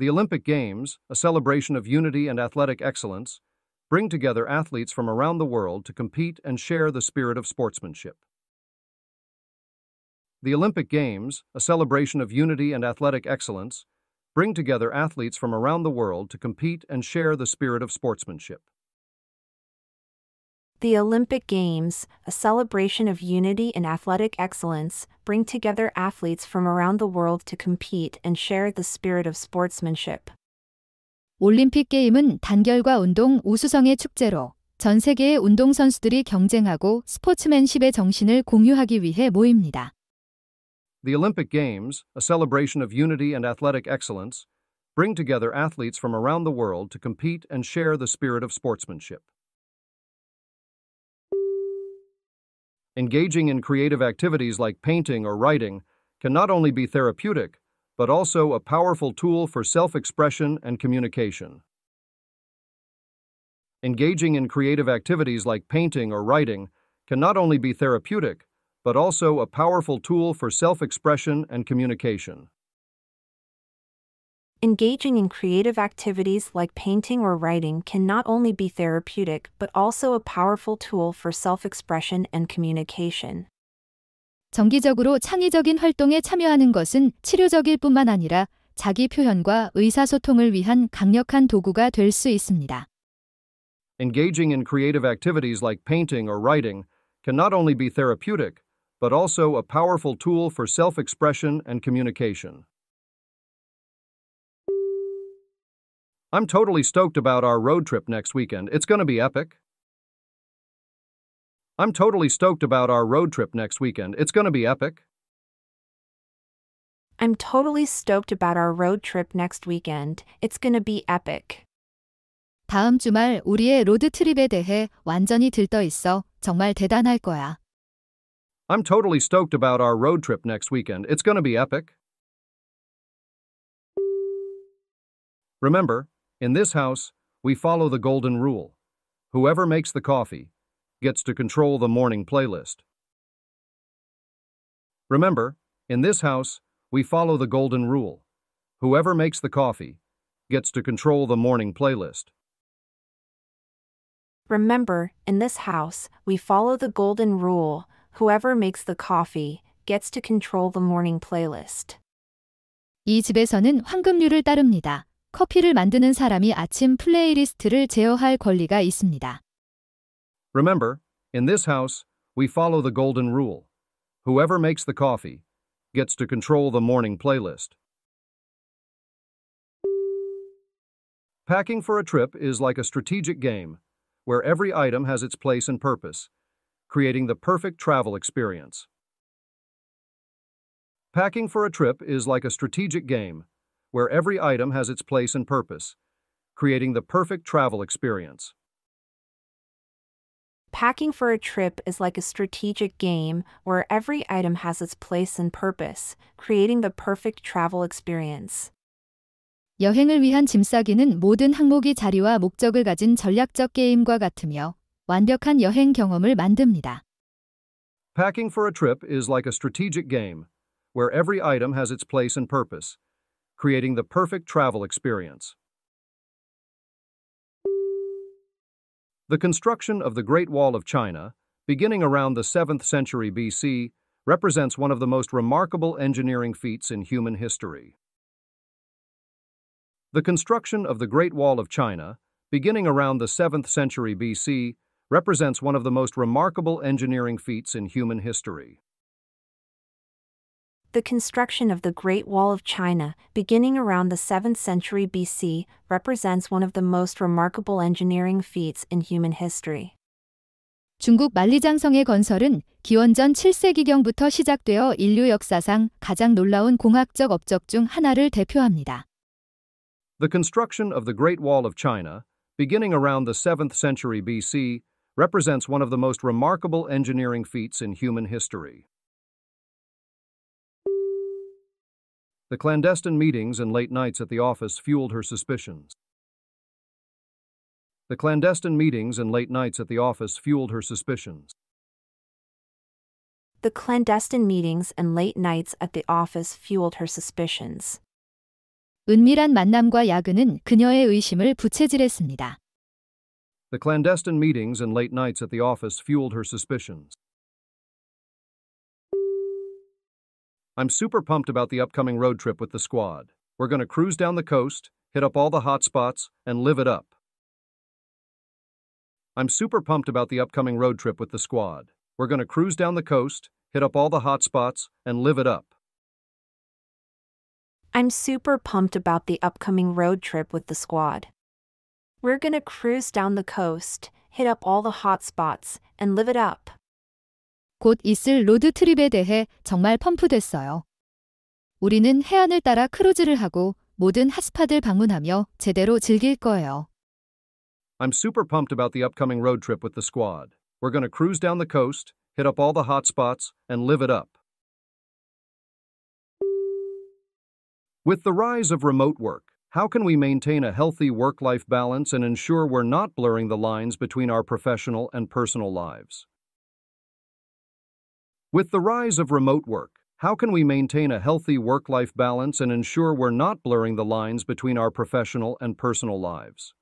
The Olympic Games, a celebration of unity and athletic excellence, bring together athletes from around the world to compete and share the spirit of sportsmanship. The Olympic Games, a celebration of unity and athletic excellence, bring together athletes from around the world to compete and share the spirit of sportsmanship. The Olympic Games, a celebration of unity and athletic excellence, bring together athletes from around the world to compete and share the spirit of sportsmanship. 올림픽 게임은 단결과 운동 우수성의 축제로 전 세계의 운동선수들이 경쟁하고 스포츠맨십의 정신을 공유하기 위해 모입니다. The Olympic Games, a celebration of unity and athletic excellence, bring together athletes from around the world to compete and share the spirit of sportsmanship. Engaging in creative activities like painting or writing can not only be therapeutic, but also a powerful tool for self expression and communication. Engaging in creative activities like painting or writing can not only be therapeutic, but also a powerful tool for self expression and communication. Engaging in creative activities like painting or writing can not only be therapeutic but also a powerful tool for self expression and communication. 정기적으로 창의적인 활동에 참여하는 것은 치료적일 뿐만 아니라 자기 표현과 의사소통을 위한 강력한 도구가 될 수 있습니다. Engaging in creative activities like painting or writing can not only be therapeutic, but also a powerful tool for self expression and communication. I'm totally stoked about our road trip next weekend. It's going to be epic. I'm totally stoked about our road trip next weekend. It's going to be epic. I'm totally stoked about our road trip next weekend. It's gonna be epic. 다음 주말 우리의 로드 트립에 대해 완전히 들떠 있어 정말 대단할 거야. I'm totally stoked about our road trip next weekend. It's going to be epic. Remember, in this house, we follow the golden rule. Whoever makes the coffee gets to control the morning playlist. Remember, in this house, we follow the golden rule. Whoever makes the coffee gets to control the morning playlist. Remember, in this house, we follow the golden rule. Whoever makes the coffee gets to control the morning playlist. 이 집에서는 황금률을 따릅니다. 커피를 만드는 사람이 아침 플레이리스트를 제어할 권리가 있습니다. Remember, in this house, we follow the golden rule. Whoever makes the coffee gets to control the morning playlist. Packing for a trip is like a strategic game where every item has its place and purpose, creating the perfect travel experience. Packing for a trip is like a strategic game where every item has its place and purpose, creating the perfect travel experience. Packing for a trip is like a strategic game where every item has its place and purpose, creating the perfect travel experience. 여행을 위한 짐 싸기는 모든 항목이 자리와 목적을 가진 전략적 게임과 같으며 완벽한 여행 경험을 만듭니다. Packing for a trip is like a strategic game where every item has its place and purpose, creating the perfect travel experience. The construction of the Great Wall of China, beginning around the 7th century BC, represents one of the most remarkable engineering feats in human history. The construction of the Great Wall of China, beginning around the 7th century BC, represents one of the most remarkable engineering feats in human history. The construction of the Great Wall of China, beginning around the 7th century BC, represents one of the most remarkable engineering feats in human history. 중국 만리장성의 건설은 기원전 7세기경부터 시작되어 인류 역사상 가장 놀라운 공학적 업적 중 하나를 대표합니다. The construction of the Great Wall of China, beginning around the 7th century BC, represents one of the most remarkable engineering feats in human history. The clandestine meetings and late nights at the office fueled her suspicions. The clandestine meetings and late nights at the office fueled her suspicions. The clandestine meetings and late nights at the office fueled her suspicions. 은밀한 만남과 야근은 그녀의 의심을 부채질했습니다. The clandestine meetings and late nights at the office fueled her suspicions. I'm super pumped about the upcoming road trip with the squad. We're going to cruise down the coast, hit up all the hot spots, and live it up. I'm super pumped about the upcoming road trip with the squad. We're going to cruise down the coast, hit up all the hot spots, and live it up. I'm super pumped about the upcoming road trip with the squad. We're gonna cruise down the coast, hit up all the hot spots, and live it up. 곧 있을 로드 트립에 대해 정말 펌프됐어요. 우리는 해안을 따라 크루즈를 하고 모든 핫스팟을 방문하며 제대로 즐길 거예요. I'm super pumped about the upcoming road trip with the squad. We're going to cruise down the coast, hit up all the hot spots, and live it up. With the rise of remote work, how can we maintain a healthy work life balance and ensure we're not blurring the lines between our professional and personal lives? With the rise of remote work, how can we maintain a healthy work life balance and ensure we're not blurring the lines between our professional and personal lives?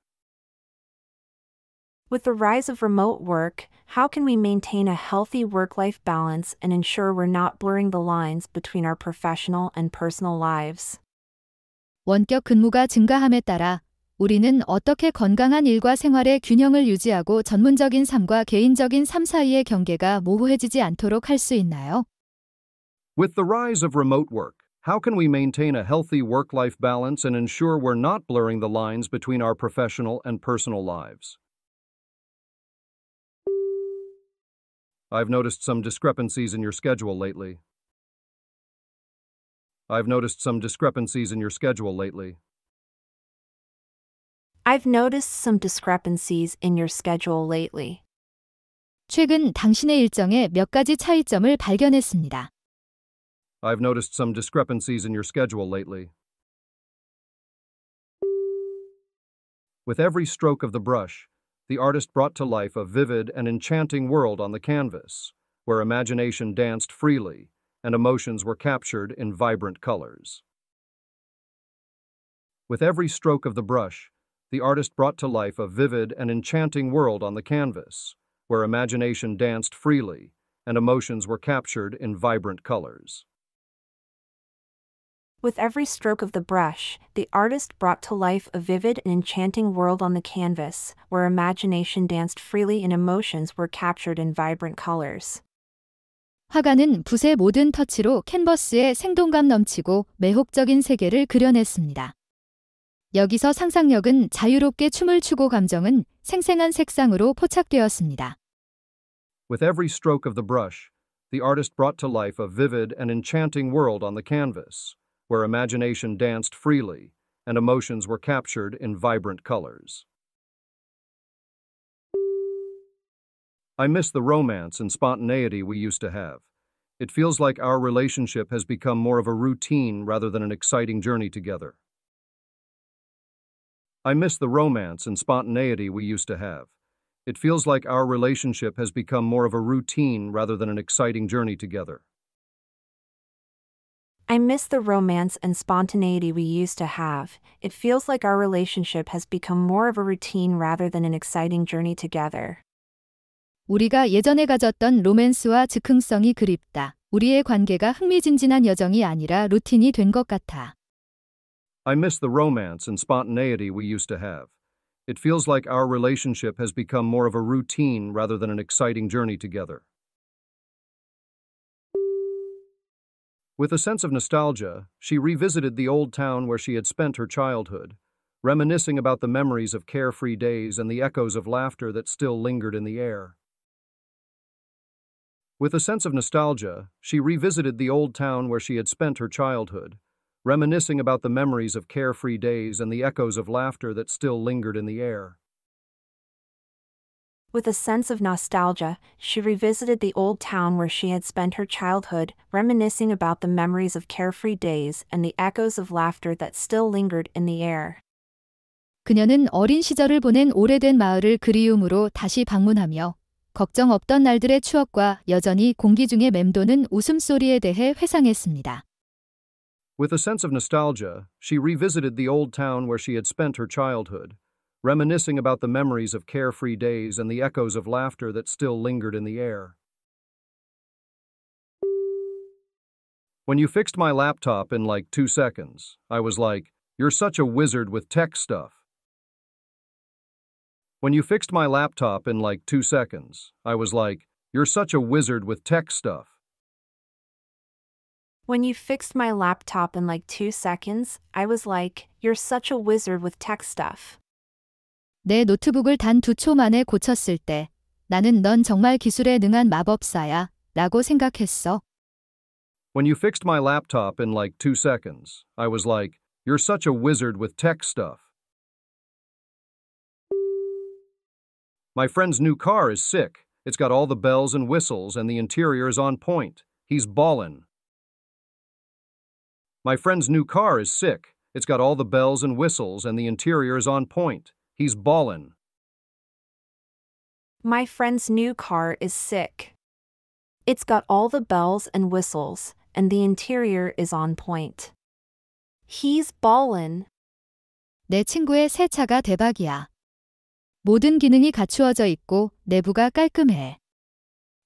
With the rise of remote work, how can we maintain a healthy work life balance and ensure we're not blurring the lines between our professional and personal lives? 원격 근무가 증가함에 따라 우리는 어떻게 건강한 일과 생활의 균형을 유지하고 전문적인 삶과 개인적인 삶 사이의 경계가 모호해지지 않도록 할 수 있나요? With the rise of remote work, how can we maintain a healthy work life balance and ensure we're not blurring the lines between our professional and personal lives? I've noticed some discrepancies in your schedule lately. I've noticed some discrepancies in your schedule lately. I've noticed some discrepancies in your schedule lately. 최근 당신의 일정에 몇 가지 차이점을 발견했습니다. I've noticed some discrepancies in your schedule lately. With every stroke of the brush, the artist brought to life a vivid and enchanting world on the canvas, where imagination danced freely and emotions were captured in vibrant colors. With every stroke of the brush, the artist brought to life a vivid and enchanting world on the canvas, where imagination danced freely and emotions were captured in vibrant colors. With every stroke of the brush, the artist brought to life a vivid and enchanting world on the canvas, where imagination danced freely and emotions were captured in vibrant colors. 화가는 붓의 모든 터치로 캔버스에 생동감 넘치고 매혹적인 세계를 그려냈습니다. 여기서 상상력은 자유롭게 춤을 추고 감정은 생생한 색상으로 포착되었습니다. With every stroke of the brush, the artist brought to life a vivid and enchanting world on the canvas, where imagination danced freely and emotions were captured in vibrant colors. I miss the romance and spontaneity we used to have. It feels like our relationship has become more of a routine rather than an exciting journey together. I miss the romance and spontaneity we used to have. It feels like our relationship has become more of a routine rather than an exciting journey together. I miss the romance and spontaneity we used to have. It feels like our relationship has become more of a routine rather than an exciting journey together. 우리가 예전에 가졌던 로맨스와 즉흥성이 그립다. 우리의 관계가 흥미진진한 여정이 아니라 루틴이 된 것 같아. I miss the romance and spontaneity we used to have. It feels like our relationship has become more of a routine rather than an exciting journey together. With a sense of nostalgia, she revisited the old town where she had spent her childhood, reminiscing about the memories of carefree days and the echoes of laughter that still lingered in the air. With a sense of nostalgia, she revisited the old town where she had spent her childhood, reminiscing about the memories of carefree days and the echoes of laughter that still lingered in the air. With a sense of nostalgia, she revisited the old town where she had spent her childhood, reminiscing about the memories of carefree days and the echoes of laughter that still lingered in the air. 그녀는 어린 시절을 보낸 오래된 마을을 그리움으로 다시 방문하며 걱정 없던 날들의 추억과 여전히 공기 중에 맴도는 웃음소리에 대해 회상했습니다. With a sense of nostalgia, she revisited the old town where she had spent her childhood, reminiscing about the memories of carefree days and the echoes of laughter that still lingered in the air. When you fixed my laptop in like two seconds, I was like, You're such a wizard with tech stuff. When you fixed my laptop in like two seconds, I was like, You're such a wizard with tech stuff. When you fixed my laptop in like two seconds, I was like, You're such a wizard with tech stuff. 내 노트북을 단 두 초 만에 고쳤을 때 나는 넌 정말 기술에 능한 마법사야 라고 생각했어. When you fixed my laptop in like two seconds, I was like, You're such a wizard with tech stuff. My friend's new car is sick. It's got all the bells and whistles, and the interior is on point. He's ballin'. My friend's new car is sick. It's got all the bells and whistles, and the interior is on point. He's ballin'. My friend's new car is sick. It's got all the bells and whistles, and the interior is on point. He's ballin'. 내 친구의 새 차가 대박이야. 모든 기능이 갖추어져 있고 내부가 깔끔해.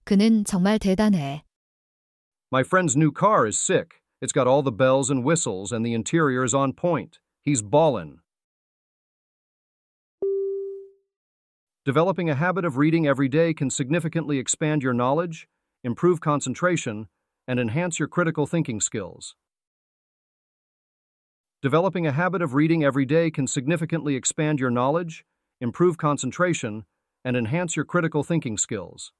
그는 정말 대단해. My friend's new car is sick. It's got all the bells and whistles, and the interior is on point. He's ballin'. Developing a habit of reading every day can significantly expand your knowledge, improve concentration, and enhance your critical thinking skills. Developing a habit of reading every day can significantly expand your knowledge, improve concentration, and enhance your critical thinking skills.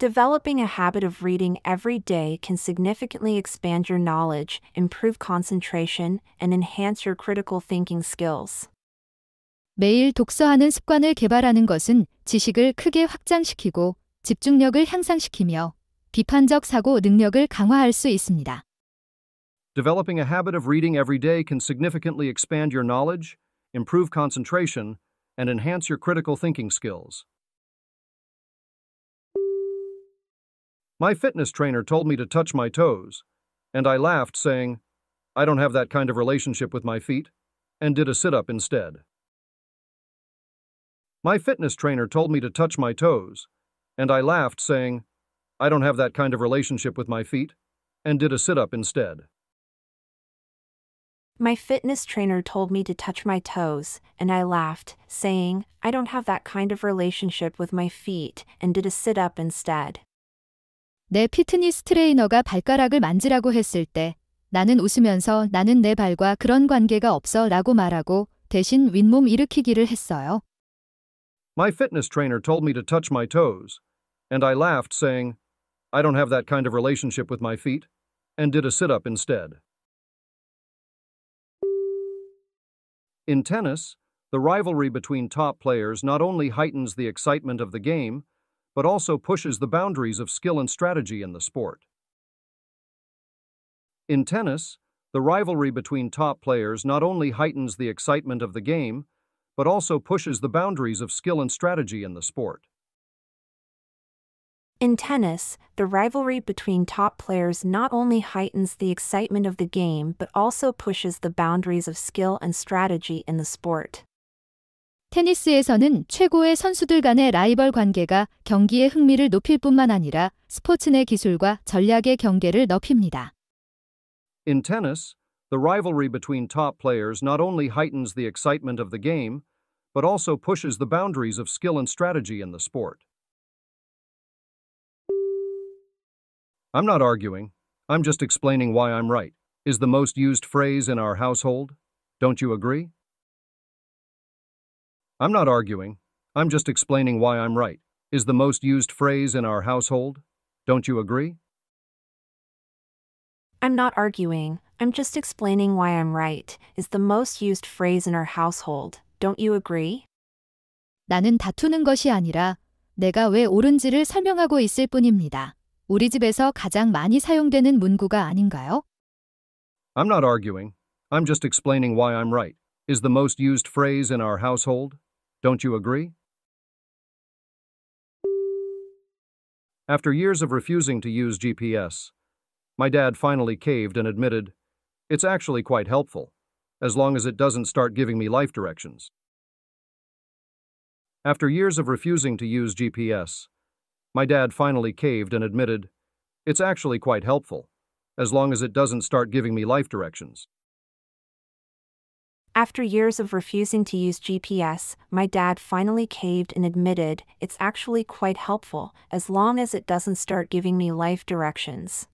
Developing a habit of reading every day can significantly expand your knowledge, improve concentration, and enhance your critical thinking skills. 매일 독서하는 습관을 개발하는 것은 지식을 크게 확장시키고 집중력을 향상시키며 비판적 사고 능력을 강화할 수 있습니다. Developing a habit of reading every day can significantly expand your knowledge, improve concentration, and enhance your critical thinking skills. My fitness trainer told me to touch my toes, and I laughed, saying, I don't have that kind of relationship with my feet, and did a sit up instead. My fitness trainer told me to touch my toes, and I laughed, saying, I don't have that kind of relationship with my feet, and did a sit up instead. My fitness trainer told me to touch my toes, and I laughed, saying, I don't have that kind of relationship with my feet, and did a sit up instead. 내 피트니스 트레이너가 발가락을 만지라고 했을 때 나는 웃으면서 나는 내 발과 그런 관계가 없어 라고 말하고 대신 윗몸 일으키기를 했어요. My fitness trainer told me to touch my toes, and I laughed, saying, I don't have that kind of relationship with my feet, and did a sit up instead. In tennis, the rivalry between top players not only heightens the excitement of the game, but also pushes the boundaries of skill and strategy in the sport. In tennis, the rivalry between top players not only heightens the excitement of the game, but also pushes the boundaries of skill and strategy in the sport. In tennis, the rivalry between top players not only heightens the excitement of the game but also pushes the boundaries of skill and strategy in the sport. 테니스에서는 최고의 선수들 간의 라이벌 관계가 경기의 흥미를 높일 뿐만 아니라 스포츠 내 기술과 전략의 경계를 넓힙니다. In tennis, The rivalry between top players not only heightens the excitement of the game, but also pushes the boundaries of skill and strategy in the sport. I'm not arguing. I'm just explaining why I'm right. Is the most used phrase in our household. Don't you agree? I'm not arguing. I'm just explaining why I'm right. Is the most used phrase in our household. Don't you agree? I'm not arguing. I'm just explaining why I'm right. Is the most used phrase in our household. Don't you agree? 나는 다투는 것이 아니라 내가 왜 옳은지를 설명하고 있을 뿐입니다. 우리 집에서 가장 많이 사용되는 문구가 아닌가요? I'm not arguing. I'm just explaining why I'm right. Is the most used phrase in our household. Don't you agree? After years of refusing to use GPS, my dad finally caved and admitted, It's actually quite helpful, as long as it doesn't start giving me life directions. After years of refusing to use GPS, my dad finally caved and admitted, It's actually quite helpful, as long as it doesn't start giving me life directions. After years of refusing to use GPS, my dad finally caved and admitted it's actually quite helpful as long as it doesn't start giving me life directions.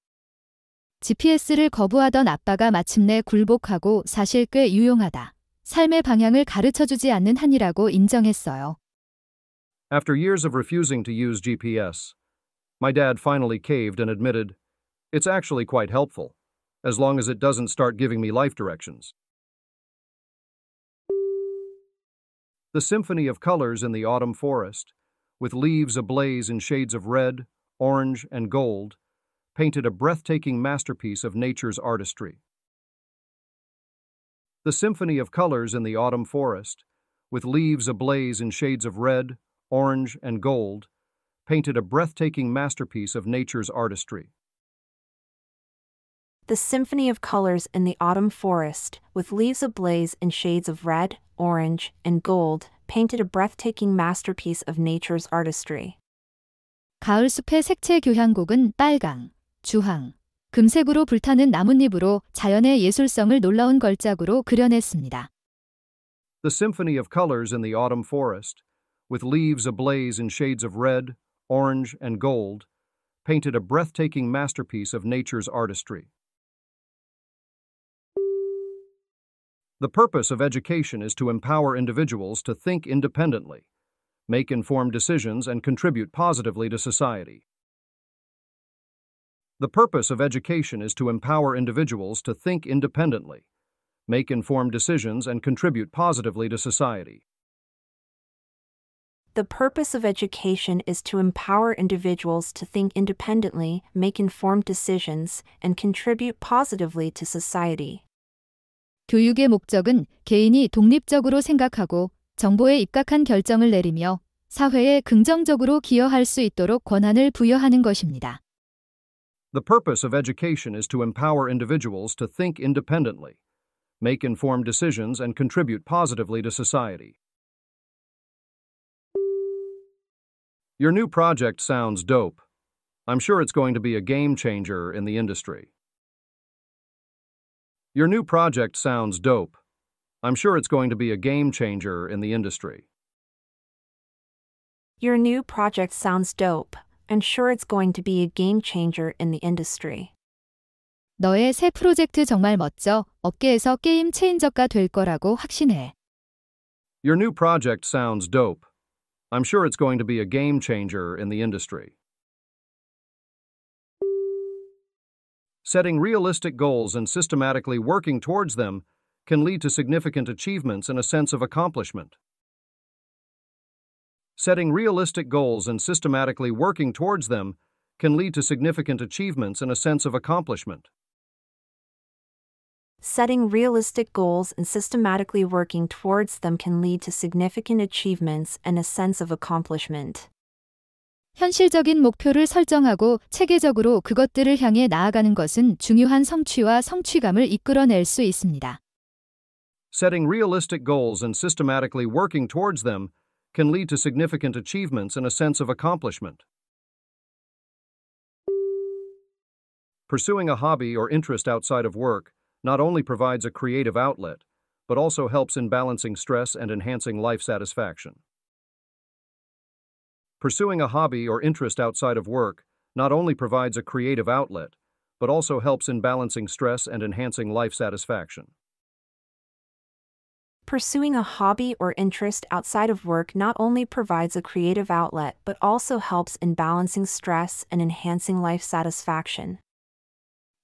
GPS를 거부하던 아빠가 마침내 굴복하고 사실 꽤 유용하다. 삶의 방향을 가르쳐 주지 않는 한이라고 인정했어요. After years of refusing to use GPS, my dad finally caved and admitted, It's actually quite helpful, as long as it doesn't start giving me life directions. The symphony of colors in the autumn forest, with leaves ablaze in shades of red, orange, and gold, painted a breathtaking masterpiece of nature's artistry. The symphony of colors in the autumn forest, with leaves ablaze in shades of red, orange, and gold, painted a breathtaking masterpiece of nature's artistry The symphony of colors in the autumn forest, with leaves ablaze in shades of red, orange, and gold, painted a breathtaking masterpiece of nature's artistry. 가을 숲의 색채 교향곡은 빨강, 주황, 금색으로 불타는 나뭇잎으로 자연의 예술성을 놀라운 걸작으로 그려냈습니다. The symphony of colors in the autumn forest, with leaves ablaze in shades of red, orange, and gold, painted a breathtaking masterpiece of nature's artistry. The purpose of education is to empower individuals to think independently, make informed decisions, and contribute positively to society. The purpose of education is to empower individuals to think independently, make informed decisions, and contribute positively to society. The purpose of education is to empower individuals to think independently, make informed decisions, and contribute positively to society. 교육의 목적은 개인이 독립적으로 생각하고 정보에 입각한 결정을 내리며 사회에 긍정적으로 기여할 수 있도록 권한을 부여하는 것입니다. The purpose of education is to empower individuals to think independently, make informed decisions, and contribute positively to society. Your new project sounds dope. I'm sure it's going to be a game changer in the industry. Your new project sounds dope. I'm sure it's going to be a game changer in the industry. Your new project sounds dope. I'm sure it's going to be a game changer in the industry. 너의 새 프로젝트 정말 멋져. 업계에서 게임 체인저가 될 거라고 확신해. Your new project sounds dope. I'm sure it's going to be a game changer in the industry. Setting realistic goals and systematically working towards them can lead to significant achievements and a sense of accomplishment. Setting realistic goals and systematically working towards them can lead to significant achievements and a sense of accomplishment. Setting realistic goals and systematically working towards them can lead to significant achievements and a sense of accomplishment. 현실적인 목표를 설정하고 체계적으로 그것들을 향해 나아가는 것은 중요한 성취와 성취감을 이끌어낼 수 있습니다. Setting realistic goals and systematically working towards them can lead to significant achievements and a sense of accomplishment. Pursuing a hobby or interest outside of work not only provides a creative outlet, but also helps in balancing stress and enhancing life satisfaction. Pursuing a hobby or interest outside of work not only provides a creative outlet, but also helps in balancing stress and enhancing life satisfaction. Pursuing a hobby or interest outside of work not only provides a creative outlet but also helps in balancing stress and enhancing life satisfaction.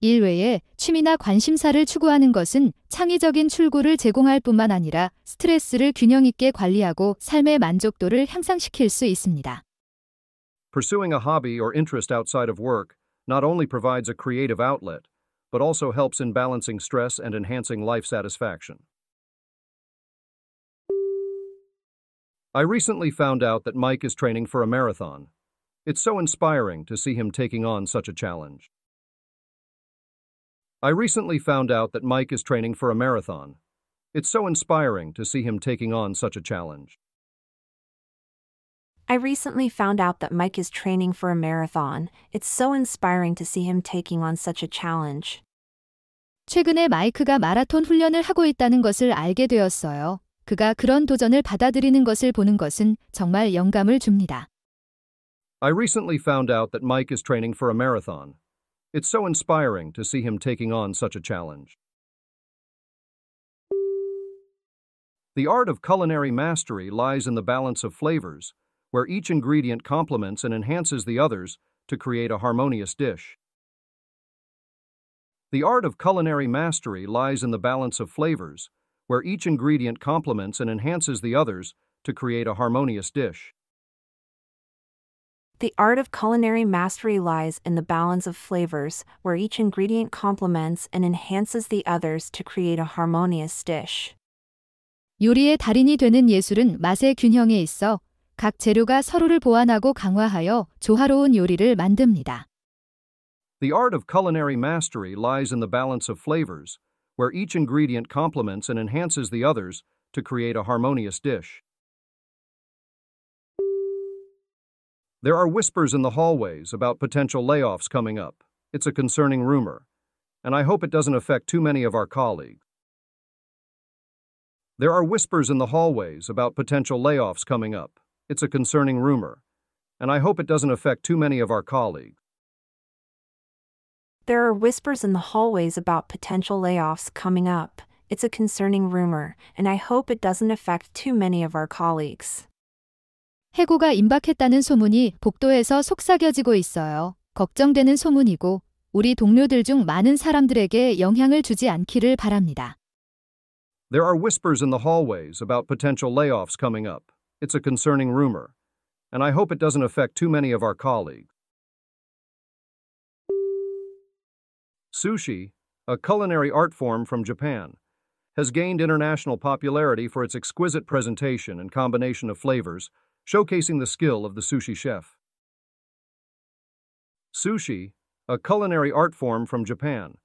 일 외에 취미나 관심사를 추구하는 것은 창의적인 출구를 제공할 뿐만 아니라 스트레스를 균형 있게 관리하고 삶의 만족도를 향상시킬 수 있습니다. Pursuing a hobby or interest outside of work not only provides a creative outlet, but also helps in balancing stress and enhancing life satisfaction. I recently found out that Mike is training for a marathon. It's so inspiring to see him taking on such a challenge. I recently found out that Mike is training for a marathon. It's so inspiring to see him taking on such a challenge. I recently found out that Mike is training for a marathon. It's so inspiring to see him taking on such a challenge. 최근에 마이크가 마라톤 훈련을 하고 있다는 것을 알게 되었어요. 그가 그런 도전을 받아들이는 것을 보는 것은 정말 영감을 줍니다. I recently found out that Mike is training for a marathon. It's so inspiring to see him taking on such a challenge. The art of culinary mastery lies in the balance of flavors, where each ingredient complements and enhances the others to create a harmonious dish. The art of culinary mastery lies in the balance of flavors, where each ingredient complements and enhances the others to create a harmonious dish. The art of culinary mastery lies in the balance of flavors, where each ingredient complements and enhances the others to create a harmonious dish. 요리의 달인이 되는 예술은 맛의 균형에 있어 각 재료가 서로를 보완하고 강화하여 조화로운 요리를 만듭니다. The art of culinary mastery lies in the balance of flavors, where each ingredient complements and enhances the others to create a harmonious dish. There are whispers in the hallways about potential layoffs coming up. It's a concerning rumor, and I hope it doesn't affect too many of our colleagues. There are whispers in the hallways about potential layoffs coming up. It's a concerning rumor, and I hope it doesn't affect too many of our colleagues. There are whispers in the hallways about potential layoffs coming up. It's a concerning rumor, and I hope it doesn't affect too many of our colleagues. 해고가 임박했다는 소문이 복도에서 속삭여지고 있어요. 걱정되는 소문이고 우리 동료들 중 많은 사람들에게 영향을 주지 않기를 바랍니다. There are whispers in the hallways about potential layoffs coming up. It's a concerning rumor, and I hope it doesn't affect too many of our colleagues. Sushi, a culinary art form from Japan, has gained international popularity for its exquisite presentation and combination of flavors, showcasing the skill of the sushi chef. Sushi, a culinary art form from Japan,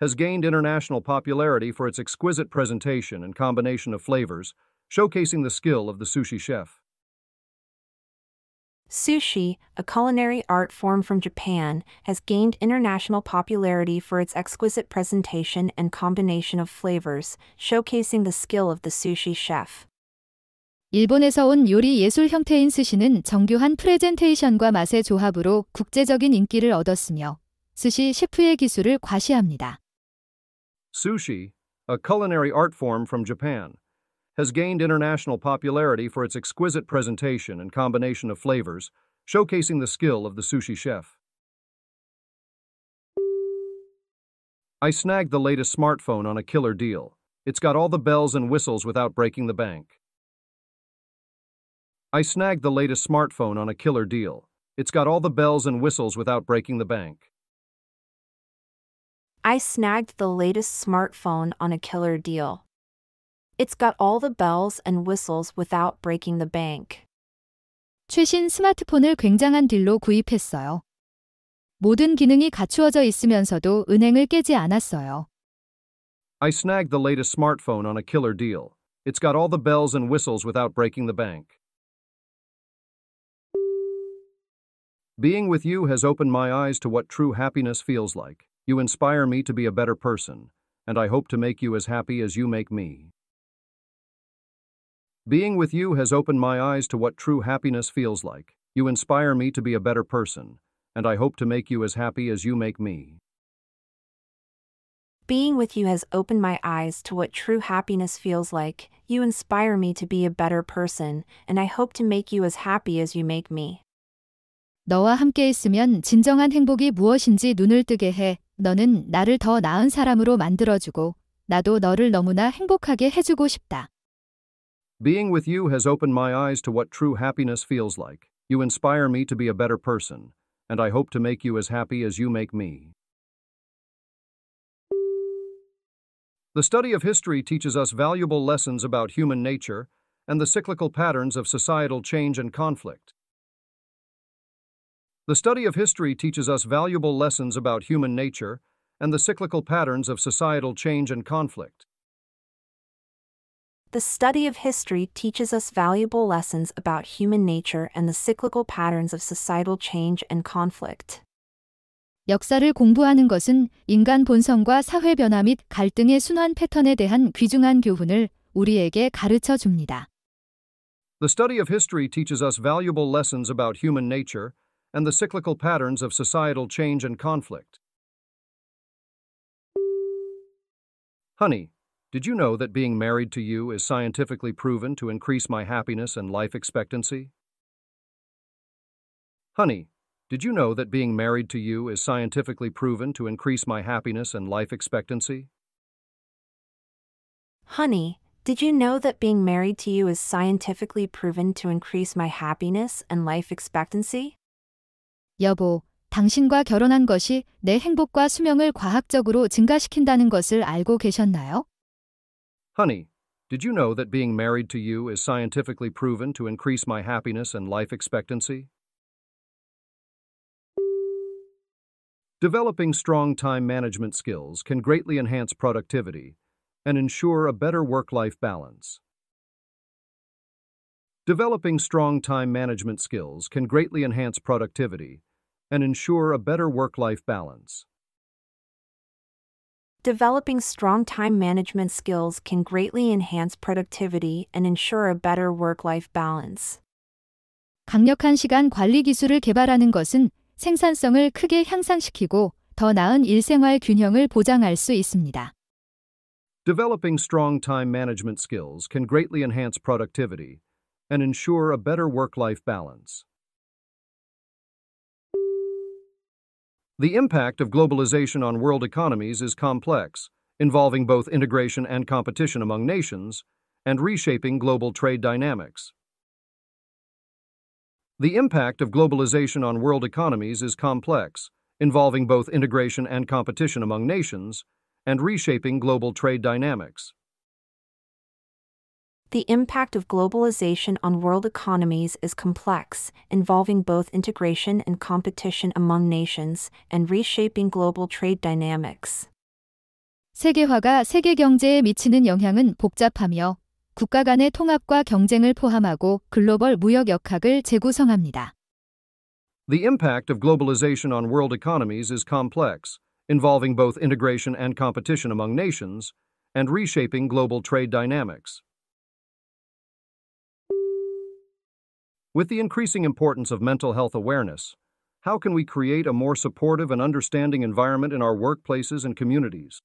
has gained international popularity for its exquisite presentation and combination of flavors, showcasing the skill of the sushi chef. Sushi, a culinary art form from Japan, has gained international popularity for its exquisite presentation and combination of flavors, showcasing the skill of the sushi chef. 일본에서 온 요리 예술 형태인 스시는 정교한 프레젠테이션과 맛의 조합으로 국제적인 인기를 얻었으며 스시 셰프의 기술을 과시합니다. Sushi, a culinary art form from Japan, has gained international popularity for its exquisite presentation and combination of flavors, showcasing the skill of the sushi chef. I snagged the latest smartphone on a killer deal. It's got all the bells and whistles without breaking the bank. I snagged the latest smartphone on a killer deal. It's got all the bells and whistles without breaking the bank. I snagged the latest smartphone on a killer deal. It's got all the bells and whistles without breaking the bank. 최신 스마트폰을 굉장한 딜로 구입했어요. 모든 기능이 갖추어져 있으면서도 은행을 깨지 않았어요. I snagged the latest smartphone on a killer deal. It's got all the bells and whistles without breaking the bank. Being with you has opened my eyes to what true happiness feels like. You inspire me to be a better person, and I hope to make you as happy as you make me. Being with you has opened my eyes to what true happiness feels like. You inspire me to be a better person, and I hope to make you as happy as you make me. Being with you has opened my eyes to what true happiness feels like. You inspire me to be a better person, and I hope to make you as happy as you make me. 너와 함께 있으면 진정한 행복이 무엇인지 눈을 뜨게 해. 너는 나를 더 나은 사람으로 만들어주고, 나도 너를 너무나 행복하게 해주고 싶다. Being with you has opened my eyes to what true happiness feels like. You inspire me to be a better person, and I hope to make you as happy as you make me. The study of history teaches us valuable lessons about human nature and the cyclical patterns of societal change and conflict. The study of history teaches us valuable lessons about human nature and the cyclical patterns of societal change and conflict. The study of history teaches us valuable lessons about human nature and the cyclical patterns of societal change and conflict. 역사를 공부하는 것은 인간 본성과 사회 변화 및 갈등의 순환 패턴에 대한 귀중한 교훈을 우리에게 가르쳐 줍니다. The study of history teaches us valuable lessons about human nature and the cyclical patterns of societal change and conflict. Honey, did you know that being married to you is scientifically proven to increase my happiness and life expectancy? Honey, did you know that being married to you is scientifically proven to increase my happiness and life expectancy? Honey, did you know that being married to you is scientifically proven to increase my happiness and life expectancy? 여보, 당신과 결혼한 것이 내 행복과 수명을 과학적으로 증가시킨다는 것을 알고 계셨나요? Honey, did you know that being married to you is scientifically proven to increase my happiness and life expectancy? Developing strong time management skills can greatly enhance productivity and ensure a better work-life balance. Developing strong time management skills can greatly enhance productivity and ensure a better work-life balance. Developing strong time management skills can greatly enhance productivity and ensure a better work life balance. 강력한 시간 관리 기술을 개발하는 것은 생산성을 크게 향상시키고 더 나은 일생활 균형을 보장할 수 있습니다. Developing strong time management skills can greatly enhance productivity and ensure a better work-life balance. The impact of globalization on world economies is complex, involving both integration and competition among nations and reshaping global trade dynamics. The impact of globalization on world economies is complex, involving both integration and competition among nations and reshaping global trade dynamics. The impact of globalization on world economies is complex, involving both integration and competition among nations and reshaping global trade dynamics. 세계화가 세계 경제에 미치는 영향은 복잡하며 국가 간의 통합과 경쟁을 포함하고 글로벌 무역 역학을 재구성합니다. The impact of globalization on world economies is complex, involving both integration and competition among nations and reshaping global trade dynamics. With the increasing importance of mental health awareness, how can we create a more supportive and understanding environment in our workplaces and communities?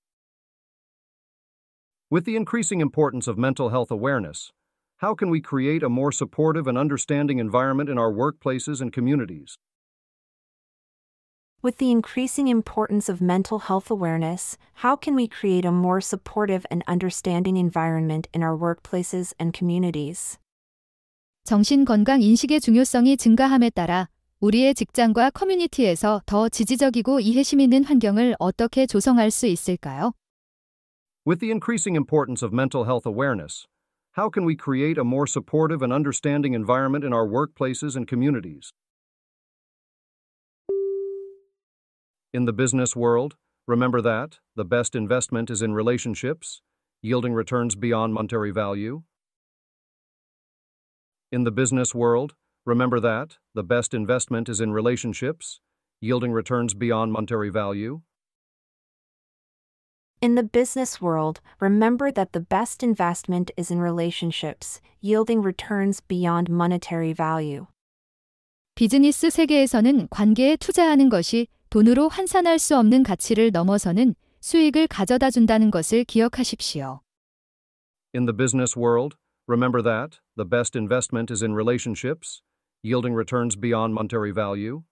With the increasing importance of mental health awareness, how can we create a more supportive and understanding environment in our workplaces and communities? With the increasing importance of mental health awareness, how can we create a more supportive and understanding environment in our workplaces and communities? 정신 건강 인식의 중요성이 증가함에 따라 우리의 직장과 커뮤니티에서 더 지지적이고 이해심 있는 환경을 어떻게 조성할 수 있을까요? With the increasing importance of mental health awareness, how can we create a more supportive and understanding environment in our workplaces and communities? In the business world, remember that the best investment is in relationships, yielding returns beyond monetary value. In the business world, remember that the best investment is in relationships, yielding returns beyond monetary value. In the business world, remember that the best investment is in relationships, yielding returns beyond monetary value. 비즈니스 세계에서는 관계에 투자하는 것이 돈으로 환산할 수 없는 가치를 넘어서는 수익을 가져다 준다는 것을 기억하십시오. In the business world, remember that the best investment is in relationships, yielding returns beyond monetary value.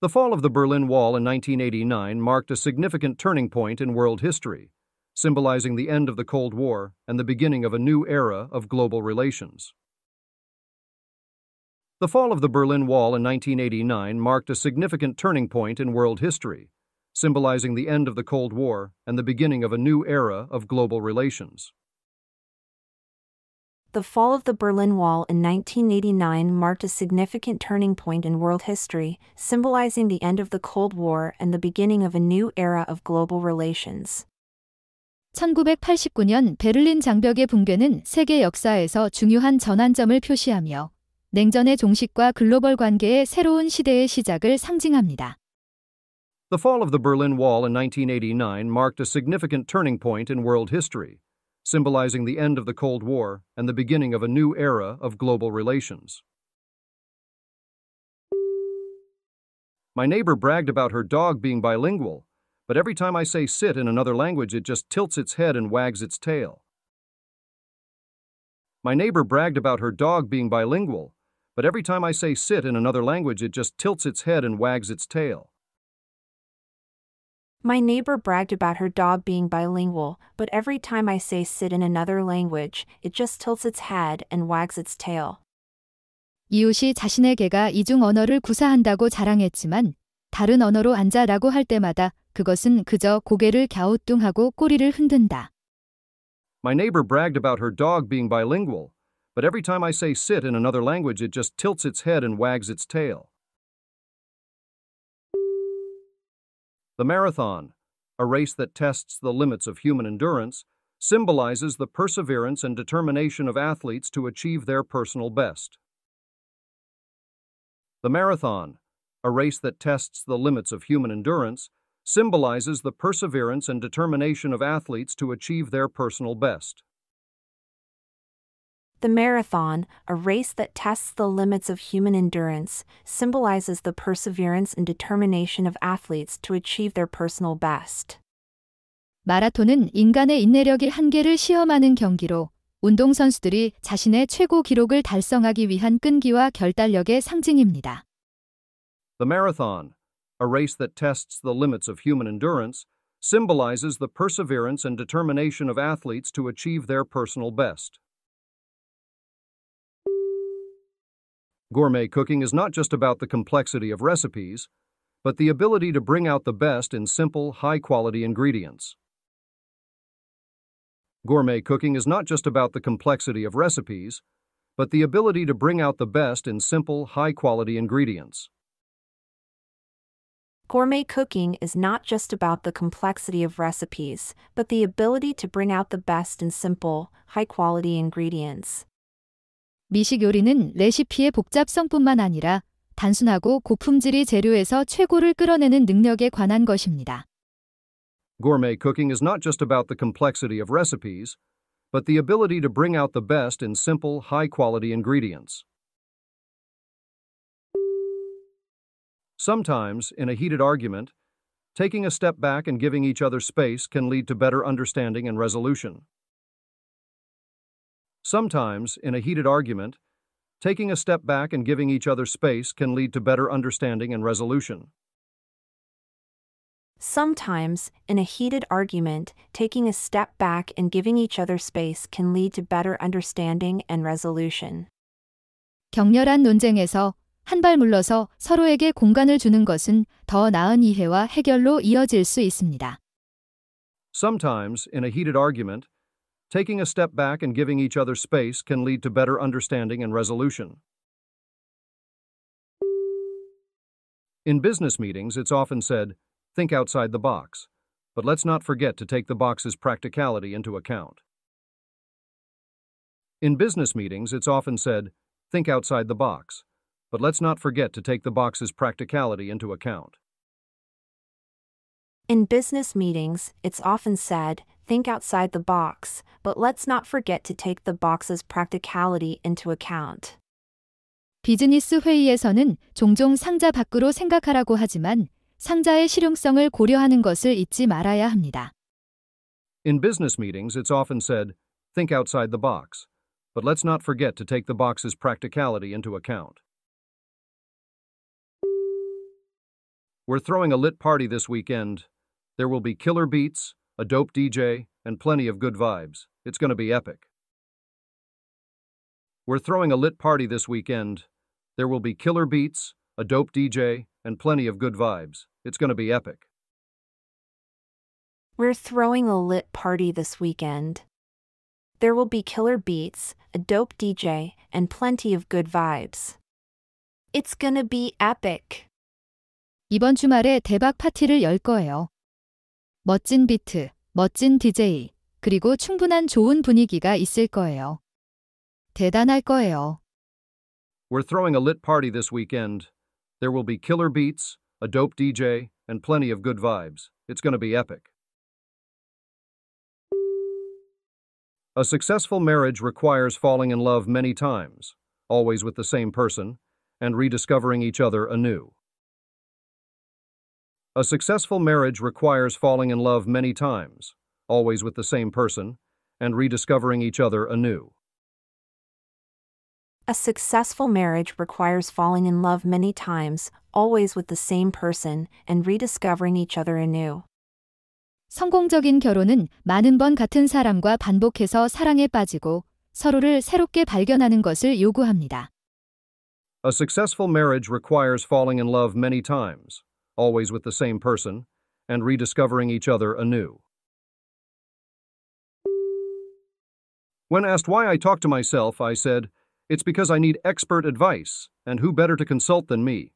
The fall of the Berlin Wall in 1989 marked a significant turning point in world history, symbolizing the end of the Cold War and the beginning of a new era of global relations. The fall of the Berlin Wall in 1989 marked a significant turning point in world history, symbolizing the end of the Cold War and the beginning of a new era of global relations. The fall of the Berlin Wall in 1989 marked a significant turning point in world history, symbolizing the end of the Cold War and the beginning of a new era of global relations. 1989년 베를린 장벽의 붕괴는 세계 역사에서 중요한 전환점을 표시하며 냉전의 종식과 글로벌 관계의 새로운 시대의 시작을 상징합니다. The fall of the Berlin Wall in 1989 marked a significant turning point in world history, symbolizing the end of the Cold War and the beginning of a new era of global relations. My neighbor bragged about her dog being bilingual, but every time I say sit in another language, it just tilts its head and wags its tail. My neighbor bragged about her dog being bilingual, but every time I say sit in another language, it just tilts its head and wags its tail. My neighbor bragged about her dog being bilingual, but every time I say sit in another language, it just tilts its head and wags its tail. 이웃이 자신의 개가 이중 언어를 구사한다고 자랑했지만 다른 언어로 앉아라고 할 때마다 그것은 그저 고개를 갸우뚱하고 꼬리를 흔든다. My neighbor bragged about her dog being bilingual, but every time I say sit in another language, it just tilts its head and wags its tail. The marathon, a race that tests the limits of human endurance, symbolizes the perseverance and determination of athletes to achieve their personal best. The marathon, a race that tests the limits of human endurance, symbolizes the perseverance and determination of athletes to achieve their personal best. The marathon, a race that tests the limits of human endurance, symbolizes the perseverance and determination of athletes to achieve their personal best. 마라톤은 인간의 인내력의 한계를 시험하는 경기로 운동선수들이 자신의 최고 기록을 달성하기 위한 끈기와 결단력의 상징입니다. The marathon, a race that tests the limits of human endurance, symbolizes the perseverance and determination of athletes to achieve their personal best. Gourmet cooking is not just about the complexity of recipes, but the ability to bring out the best in simple, high quality ingredients. Gourmet cooking is not just about the complexity of recipes, but the ability to bring out the best in simple, high quality ingredients. Gourmet cooking is not just about the complexity of recipes, but the ability to bring out the best in simple, high quality ingredients. 미식 요리는 레시피의 복잡성뿐만 아니라 단순하고 고품질의 재료에서 최고를 끌어내는 능력에 관한 것입니다. Gourmet cooking is not just about the complexity of recipes, but the ability to bring out the best in simple, high quality ingredients. Sometimes, in a heated argument, taking a step back and giving each other space can lead to better understanding and resolution. Sometimes, in a heated argument, taking a step back and giving each other space can lead to better understanding and resolution. Sometimes, in a heated argument, taking a step back and giving each other space can lead to better understanding and resolution. 격렬한 논쟁에서 한 발 물러서 서로에게 공간을 주는 것은 더 나은 이해와 해결로 이어질 수 있습니다. Sometimes, in a heated argument, taking a step back and giving each other space can lead to better understanding and resolution. In business meetings, it's often said, think outside the box, but let's not forget to take the box's practicality into account. In business meetings, it's often said, think outside the box, but let's not forget to take the box's practicality into account. In business meetings, it's often said, think outside the box, but let's not forget to take the box's practicality into account. 비즈니스 회의에서는 종종 상자 밖으로 생각하라고 하지만 상자의 실용성을 고려하는 것을 잊지 말아야 합니다. In business meetings, it's often said, think outside the box, but let's not forget to take the box's practicality into account. We're throwing a lit party this weekend. There will be killer beats, a dope DJ, and plenty of good vibes. It's going to be epic. We're throwing a lit party this weekend. There will be killer beats, a dope DJ, and plenty of good vibes. It's going to be epic. We're throwing a lit party this weekend. There will be killer beats, a dope DJ, and plenty of good vibes. It's gonna be epic. 이번 주말에 대박 파티를 열 거예요. 멋진 비트, 멋진 DJ, 그리고 충분한 좋은 분위기가 있을 거예요. 대단할 거예요. We're throwing a lit party this weekend. There will be killer beats, a dope DJ, and plenty of good vibes. It's going to be epic. A successful marriage requires falling in love many times, always with the same person, and rediscovering each other anew. A successful marriage requires falling in love many times, always with the same person, and rediscovering each other anew. A successful marriage requires falling in love many times, always with the same person, and rediscovering each other anew. 성공적인 결혼은 많은 번 같은 사람과 반복해서 사랑에 빠지고 서로를 새롭게 발견하는 것을 요구합니다. A successful marriage requires falling in love many times, always with the same person, and rediscovering each other anew. When asked why I talk to myself, I said, It's because I need expert advice, and who better to consult than me?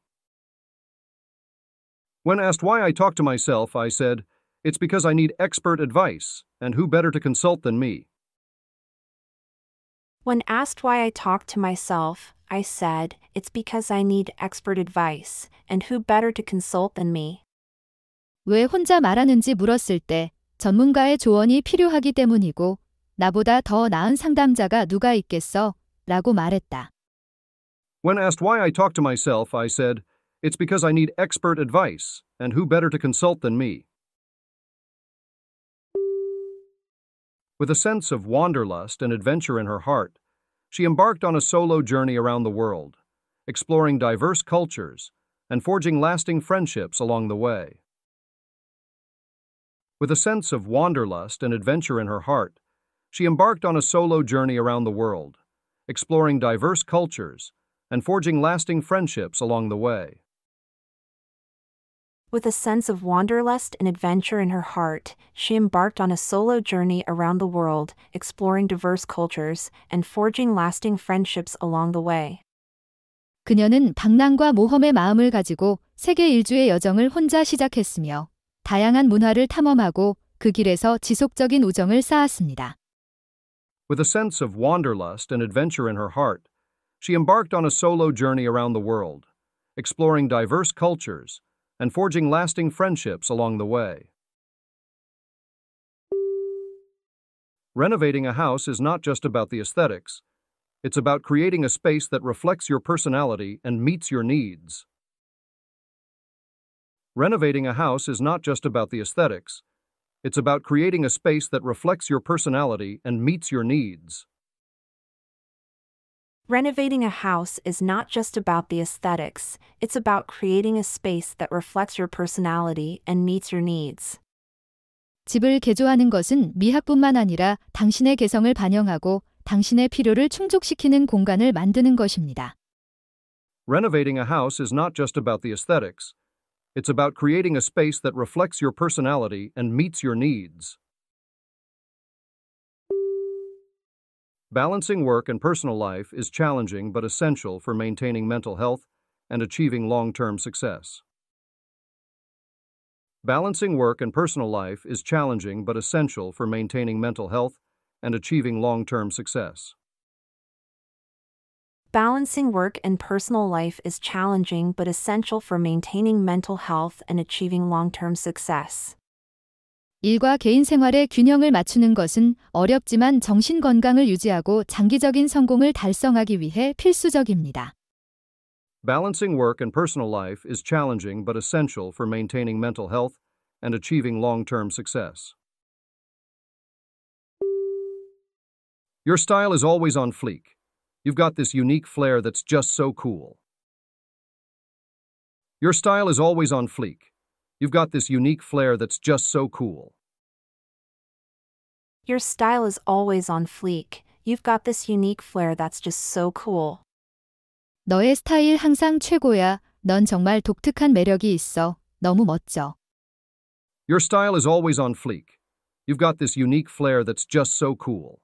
When asked why I talk to myself, I said, It's because I need expert advice, and who better to consult than me? When asked why I talk to myself, I said, It's because I need expert advice, and who better to consult than me? 왜 혼자 말하는지 물었을 때 전문가의 조언이 필요하기 때문이고 나보다 더 나은 상담자가 누가 있겠어? 라고 말했다. When asked why I talk to myself, I said, It's because I need expert advice, and who better to consult than me? With a sense of wanderlust and adventure in her heart, she embarked on a solo journey around the world, exploring diverse cultures and forging lasting friendships along the way. With a sense of wanderlust and adventure in her heart, she embarked on a solo journey around the world, exploring diverse cultures and forging lasting friendships along the way. With a sense of wanderlust and adventure in her heart, she embarked on a solo journey around the world, exploring diverse cultures and forging lasting friendships along the way. 그녀는 방랑과 모험의 마음을 가지고 세계 일주의 여정을 혼자 시작했으며 다양한 문화를 탐험하고 그 길에서 지속적인 우정을 쌓았습니다. With a sense of wanderlust and adventure in her heart, she embarked on a solo journey around the world, exploring diverse cultures and forging lasting friendships along the way. Renovating a house is not just about the aesthetics, it's about creating a space that reflects your personality and meets your needs. Renovating a house is not just about the aesthetics, it's about creating a space that reflects your personality and meets your needs. Renovating a house is not just about the aesthetics, it's about creating a space that reflects your personality and meets your needs. 집을 개조하는 것은 미학뿐만 아니라 당신의 개성을 반영하고 당신의 필요를 충족시키는 공간을 만드는 것입니다. Renovating a house is not just about the aesthetics, it's about creating a space that reflects your personality and meets your needs. Balancing work and personal life is challenging but essential for maintaining mental health and achieving long term success. Balancing work and personal life is challenging but essential for maintaining mental health and achieving long term success. Balancing work and personal life is challenging but essential for maintaining mental health and achieving long term success. 일과 개인 생활의 균형을 맞추는 것은 어렵지만 정신 건강을 유지하고 장기적인 성공을 달성하기 위해 필수적입니다. Balancing work and personal life is challenging but essential for maintaining mental health and achieving long term success. Your style is always on fleek. You've got this unique flair that's just so cool. Your style is always on fleek. You've got this unique flair that's just so cool. Your style is always on fleek. You've got this unique flair that's just so cool. 너의 스타일 항상 최고야. 넌 정말 독특한 매력이 있어. 너무 멋져. Your style is always on fleek. You've got this unique flair that's just so cool.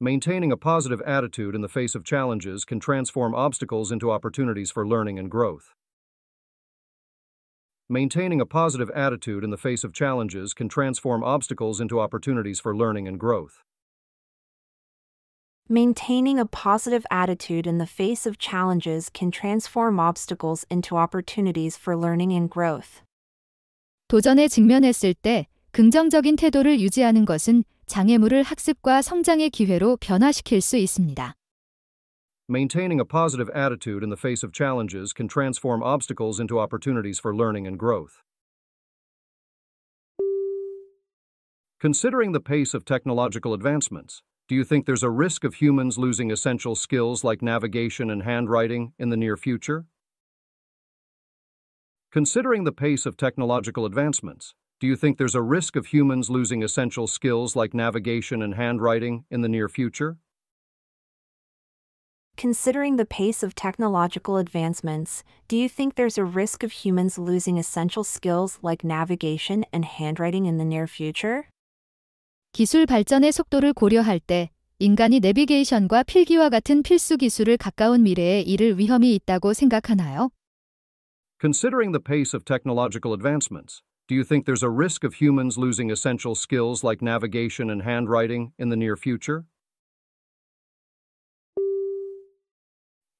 Maintaining a positive attitude in the face of challenges can transform obstacles into opportunities for learning and growth. Maintaining a positive attitude in the face of challenges can transform obstacles into opportunities for learning and growth. Maintaining a positive attitude in the face of challenges can transform obstacles into opportunities for learning and growth. 도전에 직면했을 때 긍정적인 태도를 유지하는 것은 장애물을 학습과 성장의 기회로 변화시킬 수 있습니다. Maintaining a positive attitude in the face of challenges can transform obstacles into opportunities for learning and growth. Considering the pace of technological advancements, do you think there's a risk of humans losing essential skills like navigation and handwriting in the near future? Considering the pace of technological advancements, do you think there's a risk of humans losing essential skills like navigation and handwriting in the near future? Considering the pace of technological advancements, do you think there's a risk of humans losing essential skills like navigation and handwriting in the near future? 기술 발전의 속도를 고려할 때 인간이 내비게이션과 필기와 같은 필수 기술을 가까운 미래에 잃을 위험이 있다고 생각하나요? Considering the pace of technological advancements, do you think there's a risk of humans losing essential skills like navigation and handwriting in the near future?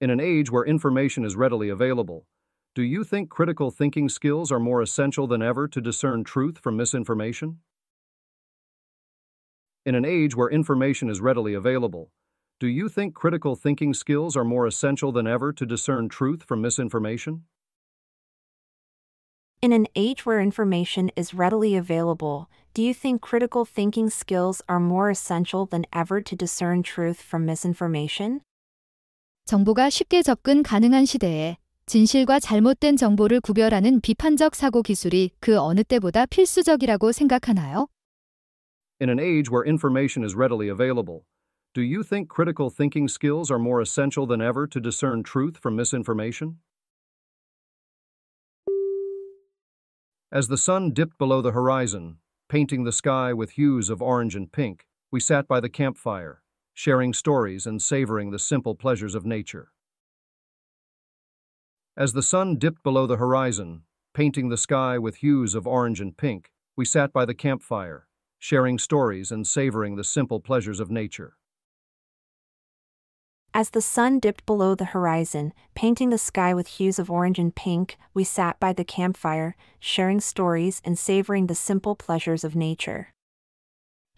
In an age where information is readily available, do you think critical thinking skills are more essential than ever to discern truth from misinformation? In an age where information is readily available, do you think critical thinking skills are more essential than ever to discern truth from misinformation? In an age where information is readily available, do you think critical thinking skills are more essential than ever to discern truth from misinformation? 정보가 쉽게 접근 가능한 시대에 진실과 잘못된 정보를 구별하는 비판적 사고 기술이 그 어느 때보다 필수적이라고 생각하나요? In an age where information is readily available, do you think critical thinking skills are more essential than ever to discern truth from misinformation? As the sun dipped below the horizon, painting the sky with hues of orange and pink, we sat by the campfire, sharing stories and savoring the simple pleasures of nature. As the sun dipped below the horizon, painting the sky with hues of orange and pink, we sat by the campfire, sharing stories and savoring the simple pleasures of nature. As the sun dipped below the horizon, painting the sky with hues of orange and pink, we sat by the campfire, sharing stories and savoring the simple pleasures of nature.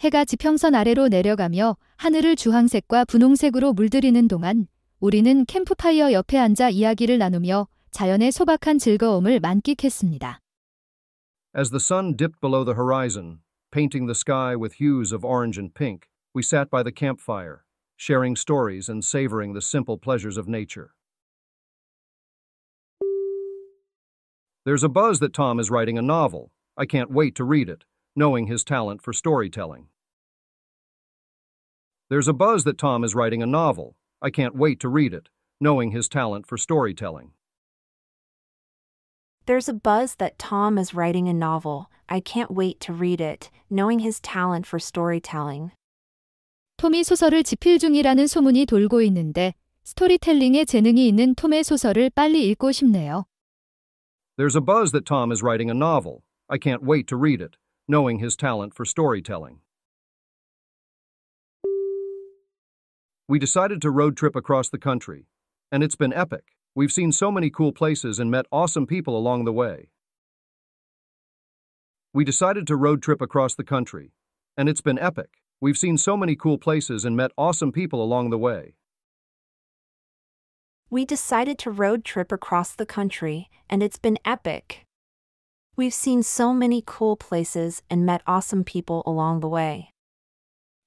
해가 지평선 아래로 내려가며 하늘을 주황색과 분홍색으로 물들이는 동안 우리는 캠프파이어 옆에 앉아 이야기를 나누며 자연의 소박한 즐거움을 만끽했습니다. As the sun dipped below the horizon, painting the sky with hues of orange and pink, we sat by the campfire, sharing stories and savoring the simple pleasures of nature. There's a buzz that Tom is writing a novel. I can't wait to read it, knowing his talent for storytelling. There's a buzz that Tom is writing a novel. I can't wait to read it, knowing his talent for storytelling. There's a buzz that Tom is writing a novel. I can't wait to read it, knowing his talent for storytelling. 톰이 소설을 집필 중이라는 소문이 돌고 있는데 스토리텔링에 재능이 있는 톰의 소설을 빨리 읽고 싶네요. There's a buzz that Tom is writing a novel. I can't wait to read it, knowing his talent for storytelling. We decided to road trip across the country, and it's been epic. We've seen so many cool places and met awesome people along the way. We decided to road trip across the country, and it's been epic. We've seen so many cool places and met awesome people along the way. We decided to road trip across the country, and it's been epic. We've seen so many cool places and met awesome people along the way.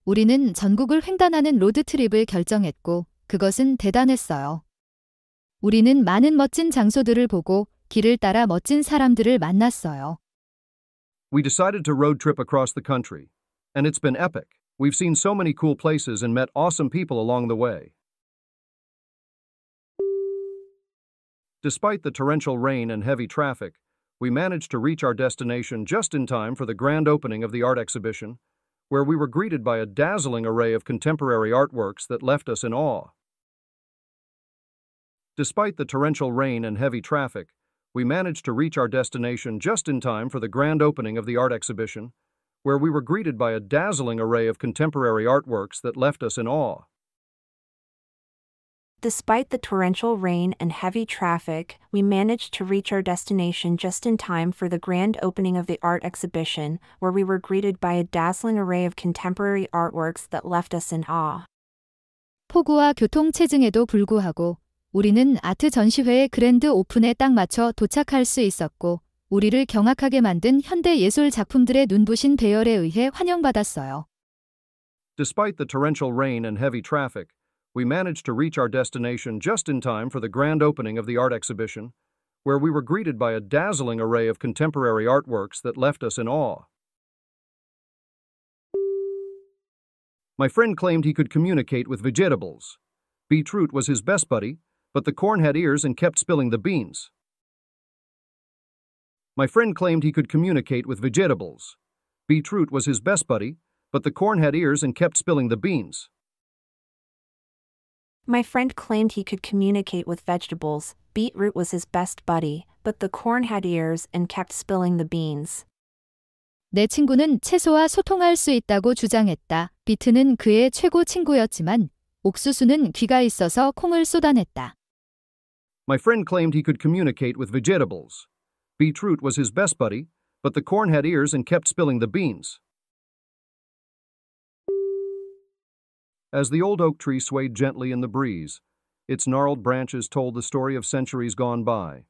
우리는 전국을 횡단하는 로드트립을 결정했고, 그것은 대단했어요. 우리는 많은 멋진 장소들을 보고 길을 따라 멋진 사람들을 만났어요. We decided to road trip across the country, and it's been epic. We've seen so many cool places and met awesome people along the way. Despite the torrential rain and heavy traffic, we managed to reach our destination just in time for the grand opening of the art exhibition, where we were greeted by a dazzling array of contemporary artworks that left us in awe. Despite the torrential rain and heavy traffic, we managed to reach our destination just in time for the grand opening of the art exhibition, where we were greeted by a dazzling array of contemporary artworks that left us in awe. Despite the torrential rain and heavy traffic, we managed to reach our destination just in time for the grand opening of the art exhibition, where we were greeted by a dazzling array of contemporary artworks that left us in awe. 폭우와 교통체증에도 불구하고 우리는 아트 전시회의 그랜드 오픈에 딱 맞춰 도착할 수 있었고, 우리를 경악하게 만든 현대 예술 작품들의 눈부신 배열에 의해 환영받았어요. Despite the torrential rain and heavy traffic, we managed to reach our destination just in time for the grand opening of the art exhibition, where we were greeted by a dazzling array of contemporary artworks that left us in awe. My friend claimed he could communicate with vegetables. Beetroot was his best buddy, but the corn had ears and kept spilling the beans. My friend claimed he could communicate with vegetables. Beetroot was his best buddy, but the corn had ears and kept spilling the beans. My friend claimed he could communicate with vegetables. Beetroot was his best buddy, but the corn had ears and kept spilling the beans. 내 친구는 채소와 소통할 수 있다고 주장했다. 비트는 그의 최고 친구였지만 옥수수는 귀가 있어서 콩을 쏟아냈다. My friend claimed he could communicate with vegetables. Beetroot was his best buddy, but the corn had ears and kept spilling the beans. As the old oak tree swayed gently in the breeze, its gnarled branches told the story of centuries gone by,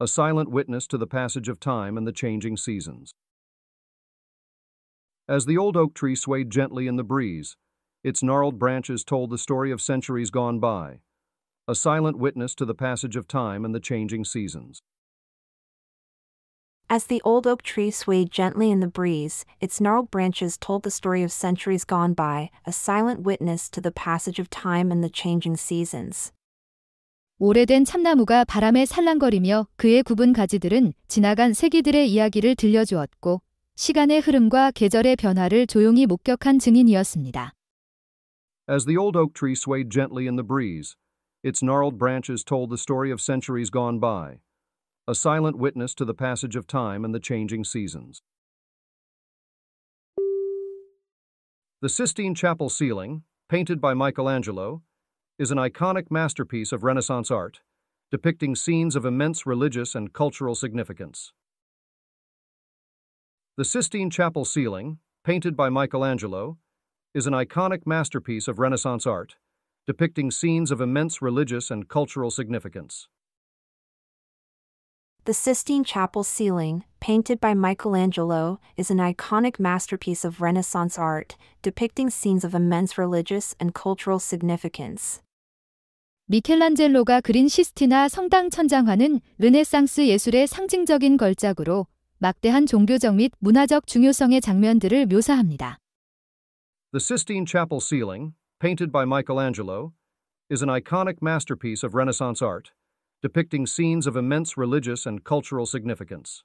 a silent witness to the passage of time and the changing seasons. As the old oak tree swayed gently in the breeze, its gnarled branches told the story of centuries gone by, a silent witness to the passage of time and the changing seasons. As the old oak tree swayed gently in the breeze, its gnarled branches told the story of centuries gone by, a silent witness to the passage of time and the changing seasons. 오래된 참나무가 바람에 살랑거리며 그의 굽은 가지들은 지나간 세기들의 이야기를 들려주었고, 시간의 흐름과 계절의 변화를 조용히 목격한 증인이었습니다. As the old oak tree swayed gently in the breeze, its gnarled branches told the story of centuries gone by, a silent witness to the passage of time and the changing seasons. The Sistine Chapel ceiling, painted by Michelangelo, is an iconic masterpiece of Renaissance art, depicting scenes of immense religious and cultural significance. The Sistine Chapel ceiling, painted by Michelangelo, is an iconic masterpiece of Renaissance art, depicting scenes of immense religious and cultural significance. The Sistine Chapel ceiling, painted by Michelangelo, is an iconic masterpiece of Renaissance art, depicting scenes of immense religious and cultural significance. 미켈란젤로가 그린 시스티나 성당 천장화는 르네상스 예술의 상징적인 걸작으로 막대한 종교적 및 문화적 중요성의 장면들을 묘사합니다. The Sistine Chapel ceiling, painted by Michelangelo, is an iconic masterpiece of Renaissance art, depicting scenes of immense religious and cultural significance.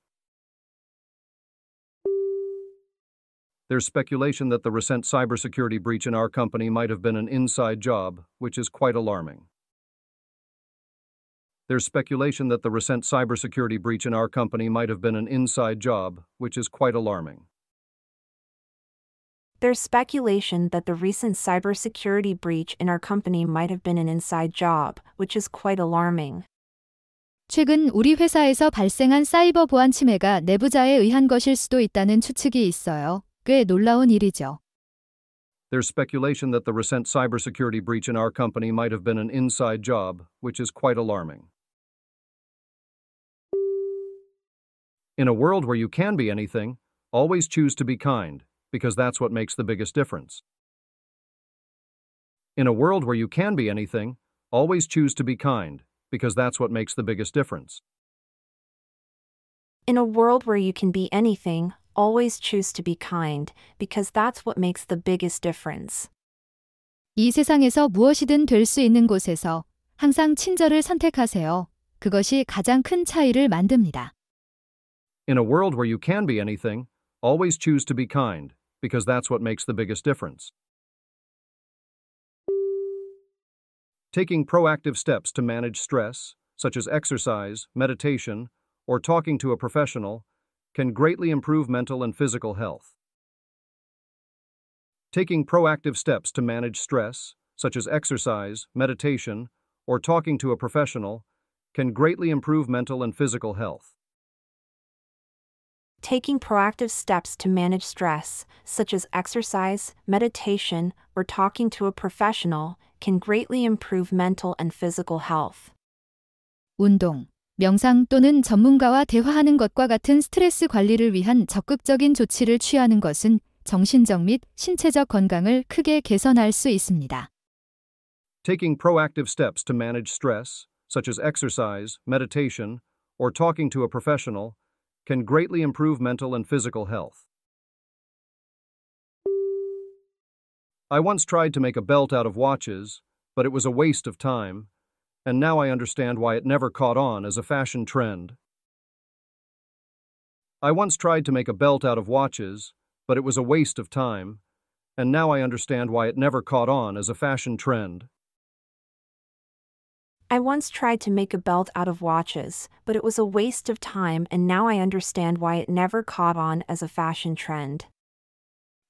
There's speculation that the recent cybersecurity breach in our company might have been an inside job, which is quite alarming. There's speculation that the recent cybersecurity breach in our company might have been an inside job, which is quite alarming. There's speculation that the recent cybersecurity breach in our company might have been an inside job, which is quite alarming. 최근 우리 회사에서 발생한 사이버 보안 침해가 내부자에 의한 것일 수도 있다는 추측이 있어요. 꽤 놀라운 일이죠. There's speculation that the recent cybersecurity breach in our company might have been an inside job, which is quite alarming. In a world where you can be anything, always choose to be kind, because that's what makes the biggest difference. In a world where you can be anything, always choose to be kind, because that's what makes the biggest difference. In a world where you can be anything, always choose to be kind, because that's what makes the biggest difference. 이 세상에서 무엇이든 될 수 있는 곳에서 항상 친절을 선택하세요. 그것이 가장 큰 차이를 만듭니다. In a world where you can be anything, always choose to be kind, because that's what makes the biggest difference. Taking proactive steps to manage stress, such as exercise, meditation, or talking to a professional, can greatly improve mental and physical health. Taking proactive steps to manage stress, such as exercise, meditation, or talking to a professional, can greatly improve mental and physical health. Taking proactive steps to manage stress, such as exercise, meditation, or talking to a professional, can greatly improve mental and physical health. 운동, 명상 또는 전문가와 대화하는 것과 같은 스트레스 관리를 위한 적극적인 조치를 취하는 것은 정신적 및 신체적 건강을 크게 개선할 수 있습니다. Taking proactive steps to manage stress, such as exercise, meditation, or talking to a professional, can greatly improve mental and physical health. I once tried to make a belt out of watches, but it was a waste of time, and now I understand why it never caught on as a fashion trend. I once tried to make a belt out of watches, but it was a waste of time, and now I understand why it never caught on as a fashion trend. I once tried to make a belt out of watches, but it was a waste of time, and now I understand why it never caught on as a fashion trend.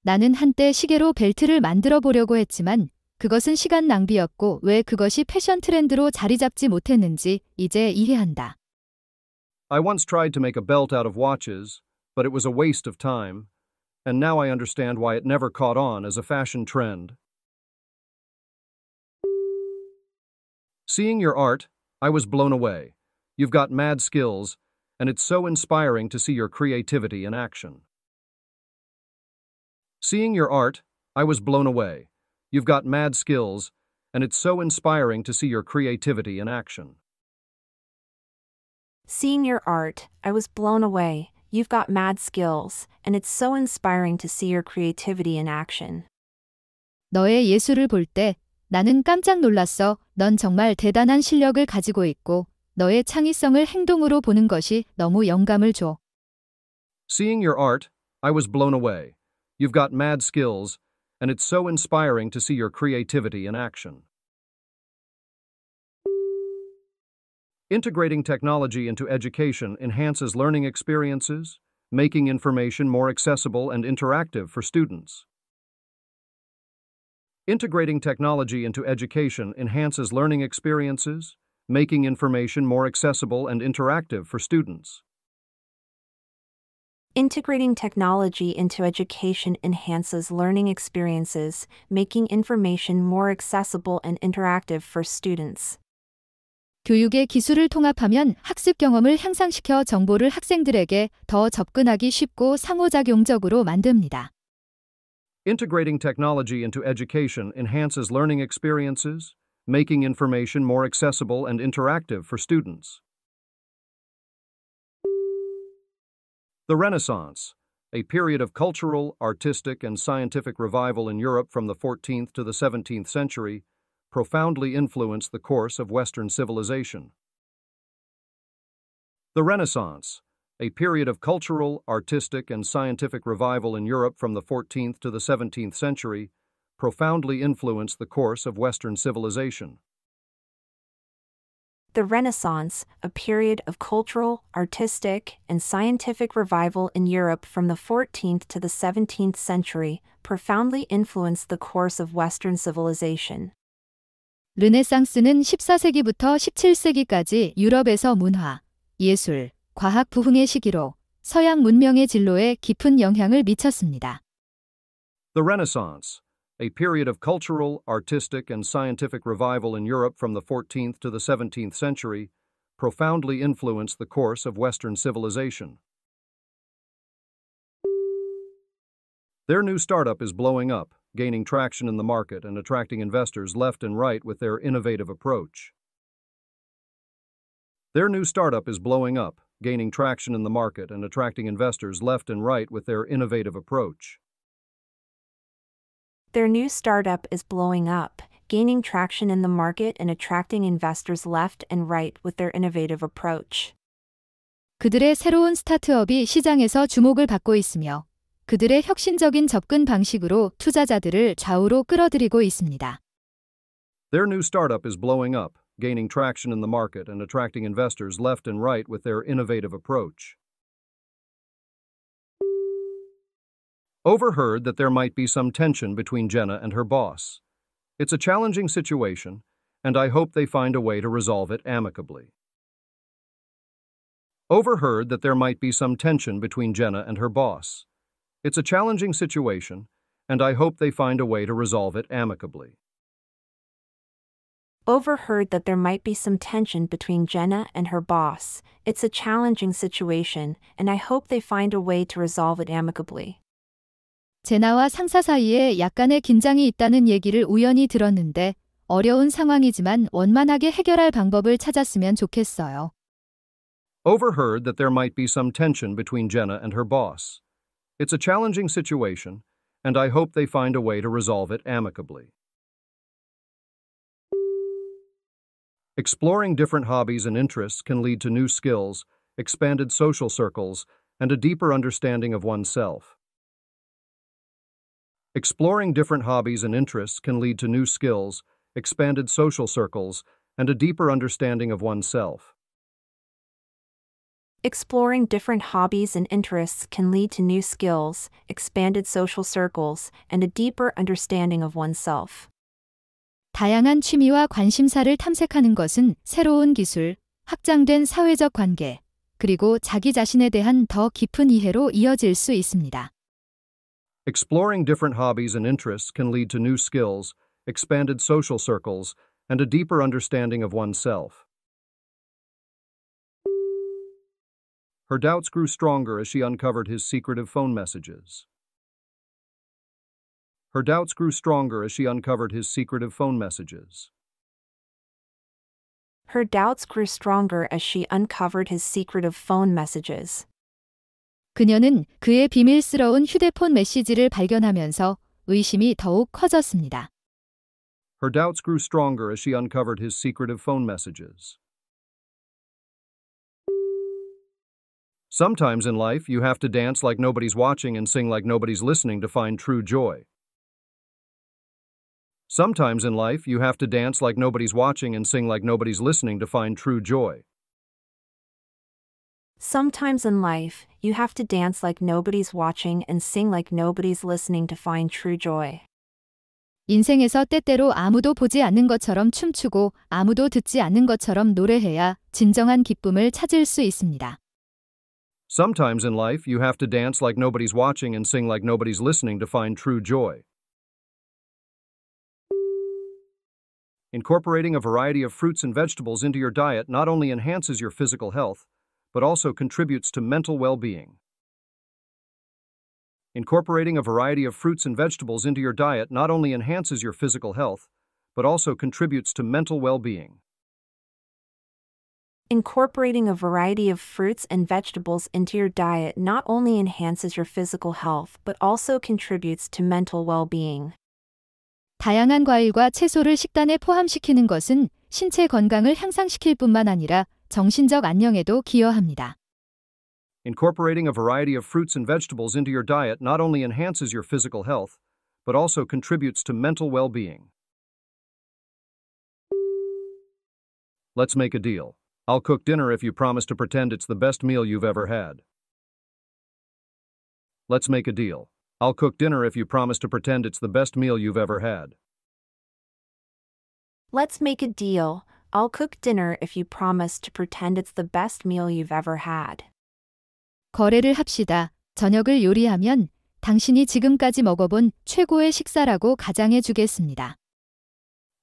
나는 한때 시계로 벨트를 만들어 보려고 했지만 그것은 시간 낭비였고 왜 그것이 패션 트렌드로 자리 잡지 못했는지 이제 이해한다. I once tried to make a belt out of watches, but it was a waste of time, and now I understand why it never caught on as a fashion trend. Seeing your art, I was blown away. You've got mad skills, and it's so inspiring to see your creativity in action. Seeing your art, I was blown away. You've got mad skills, and it's so inspiring to see your creativity in action. Seeing your art, I was blown away. You've got mad skills, and it's so inspiring to see your creativity in action. 너의 예술을 볼 때 나는 깜짝 놀랐어. 넌 정말 대단한 실력을 가지고 있고 너의 창의성을 행동으로 보는 것이 너무 영감을 줘. Seeing your art, I was blown away. You've got mad skills, and it's so inspiring to see your creativity in action. Integrating technology into education enhances learning experiences, making information more accessible and interactive for students. Integrating technology into education enhances learning experiences, making information more accessible and interactive for students. Integrating technology into education enhances learning experiences, making information more accessible and interactive for students. 교육의 기술을 통합하면 학습 경험을 향상시켜 정보를 학생들에게 더 접근하기 쉽고 상호작용적으로 만듭니다. Integrating technology into education enhances learning experiences, making information more accessible and interactive for students. The Renaissance, a period of cultural, artistic, and scientific revival in Europe from the 14th to the 17th century, profoundly influenced the course of Western civilization. The Renaissance, a period of cultural, artistic, and scientific revival in Europe from the 14th to the 17th century, profoundly influenced the course of Western civilization The Renaissance, a period of cultural, artistic, and scientific revival in Europe from the 14th to the 17th century, profoundly influenced the course of Western civilization. 르네상스는 14세기부터 17세기까지 유럽에서 문화, 예술, 과학 부흥의 시기로 서양 문명의 진로에 깊은 영향을 미쳤습니다. The Renaissance, a period of cultural, artistic, and scientific revival in Europe from the 14th to the 17th century, profoundly influenced the course of Western civilization. Their new startup is blowing up, gaining traction in the market and attracting investors left and right with their innovative approach. Their new startup is blowing up, gaining traction in the market and attracting investors left and right with their innovative approach. Their new startup is blowing up, gaining traction in the market and attracting investors left and right with their innovative approach. 그들의 새로운 스타트업이 시장에서 주목을 받고 있으며 그들의 혁신적인 접근 방식으로 투자자들을 좌우로 끌어들이고 있습니다. Their new startup is blowing up, gaining traction in the market and attracting investors left and right with their innovative approach. Overheard that there might be some tension between Jenna and her boss. It's a challenging situation, and I hope they find a way to resolve it amicably. Overheard that there might be some tension between Jenna and her boss. It's a challenging situation, and I hope they find a way to resolve it amicably. Overheard that there might be some tension between Jenna and her boss. It's a challenging situation, and I hope they find a way to resolve it amicably. 제나와 상사 사이에 약간의 긴장이 있다는 얘기를 우연히 들었는데 어려운 상황이지만 원만하게 해결할 방법을 찾았으면 좋겠어요. Overheard that there might be some tension between Jenna and her boss. It's a challenging situation, and I hope they find a way to resolve it amicably. Exploring different hobbies and interests can lead to new skills, expanded social circles, and a deeper understanding of oneself. Exploring different hobbies and interests can lead to new skills, expanded social circles, and a deeper understanding of oneself. Exploring different hobbies and interests can lead to new skills, expanded social circles, and a deeper understanding of oneself. 다양한 취미와 관심사를 탐색하는 것은 새로운 기술, 확장된 사회적 관계, 그리고 자기 자신에 대한 더 깊은 이해로 이어질 수 있습니다. Exploring different hobbies and interests can lead to new skills, expanded social circles, and a deeper understanding of oneself. Her doubts grew stronger as she uncovered his secretive phone messages. Her doubts grew stronger as she uncovered his secretive phone messages. Her doubts grew stronger as she uncovered his secretive phone messages. 그녀는 그의 비밀스러운 휴대폰 메시지를 발견하면서 의심이 더욱 커졌습니다. Her doubts grew stronger as she uncovered his secretive phone messages. Sometimes in life, you have to dance like nobody's watching and sing like nobody's listening to find true joy. Sometimes in life, you have to dance like nobody's watching and sing like nobody's listening to find true joy. Sometimes in life, you have to dance like nobody's watching and sing like nobody's listening to find true joy. 인생에서 때때로 아무도 보지 않는 것처럼 춤추고 아무도 듣지 않는 것처럼 노래해야 진정한 기쁨을 찾을 수 있습니다. Sometimes in life, you have to dance like nobody's watching and sing like nobody's listening to find true joy. Incorporating a variety of fruits and vegetables into your diet not only enhances your physical health, but also contributes to mental well being. Incorporating a variety of fruits and vegetables into your diet not only enhances your physical health, but also contributes to mental well being. Incorporating a variety of fruits and vegetables into your diet not only enhances your physical health but also contributes to mental well being. 다양한 과일과 채소를 식단에 포함시키는 것은 신체 건강을 향상시킬 뿐만 아니라 정신적 안녕에도 기여합니다. Incorporating a variety of fruits and vegetables into your diet not only enhances your physical health, but also contributes to mental well being. Let's make a deal. I'll cook dinner if you promise to pretend it's the best meal you've ever had. Let's make a deal. I'll cook dinner if you promise to pretend it's the best meal you've ever had. Let's make a deal. I'll cook dinner if you promise to pretend it's the best meal you've ever had. 거래를 합시다. 저녁을 요리하면 당신이 지금까지 먹어본 최고의 식사라고 가장해 주겠습니다.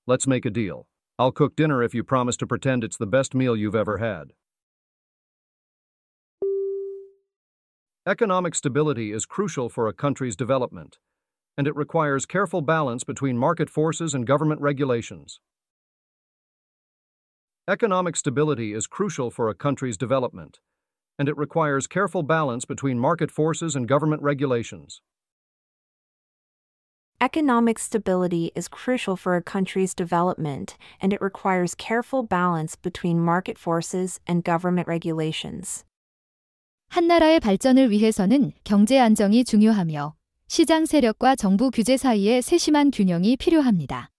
Let's make a deal. I'll cook dinner if you promise to pretend it's the best meal you've ever had. Economic stability is crucial for a country's development, and it requires careful balance between market forces and government regulations. Economic stability is crucial for a country's development, and it requires careful balance between market forces and government regulations. Economic stability is crucial for a country's development, and it requires careful balance between market forces and government regulations. 한 나라의 발전을 위해서는 경제 안정이 중요하며 시장 세력과 정부 규제 사이의 세심한 균형이 필요합니다.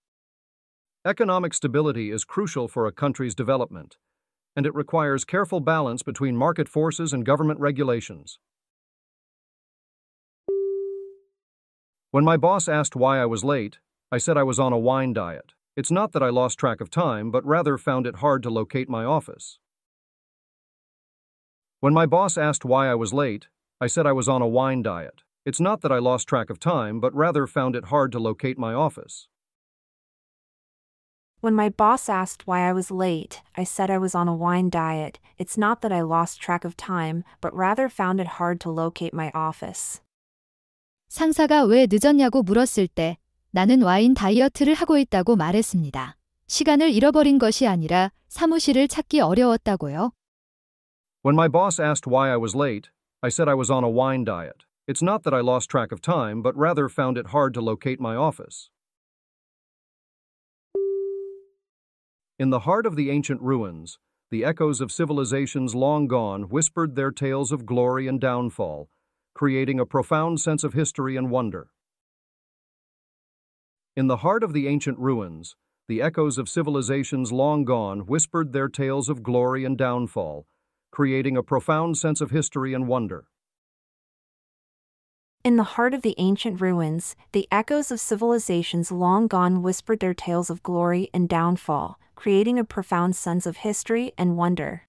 Economic stability is crucial for a country's development, and it requires careful balance between market forces and government regulations. When my boss asked why I was late, I said I was on a wine diet. It's not that I lost track of time, but rather found it hard to locate my office. When my boss asked why I was late, I said I was on a wine diet. It's not that I lost track of time, but rather found it hard to locate my office. When my boss asked why I was late, I said I was on a wine diet. It's not that I lost track of time, but rather found it hard to locate my office. 상사가 왜 늦었냐고 물었을 때 나는 와인 다이어트를 하고 있다고 말했습니다. 시간을 잃어버린 것이 아니라 사무실을 찾기 어려웠다고요. When my boss asked why I was late, I said I was on a wine diet. It's not that I lost track of time, but rather found it hard to locate my office. In the heart of the ancient ruins, the echoes of civilizations long gone whispered their tales of glory and downfall, creating a profound sense of history and wonder. In the heart of the ancient ruins, the echoes of civilizations long gone whispered their tales of glory and downfall, creating a profound sense of history and wonder. In the heart of the ancient ruins, the echoes of civilizations long gone whispered their tales of glory and downfall, creating a profound sense of history and wonder.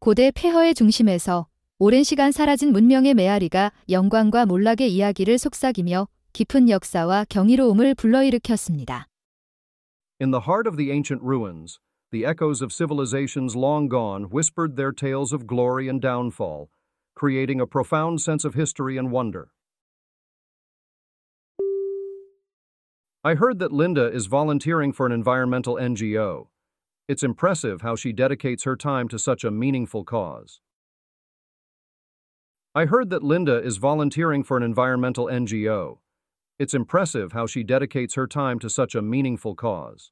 고대 폐허의 중심에서 오랜 시간 사라진 문명의 메아리가 영광과 몰락의 이야기를 속삭이며 깊은 역사와 경이로움을 불러일으켰습니다. In the heart of the ancient ruins, the echoes of civilizations long gone whispered their tales of glory and downfall, creating a profound sense of history and wonder. I heard that Linda is volunteering for an environmental NGO. It's impressive how she dedicates her time to such a meaningful cause. I heard that Linda is volunteering for an environmental NGO. It's impressive how she dedicates her time to such a meaningful cause.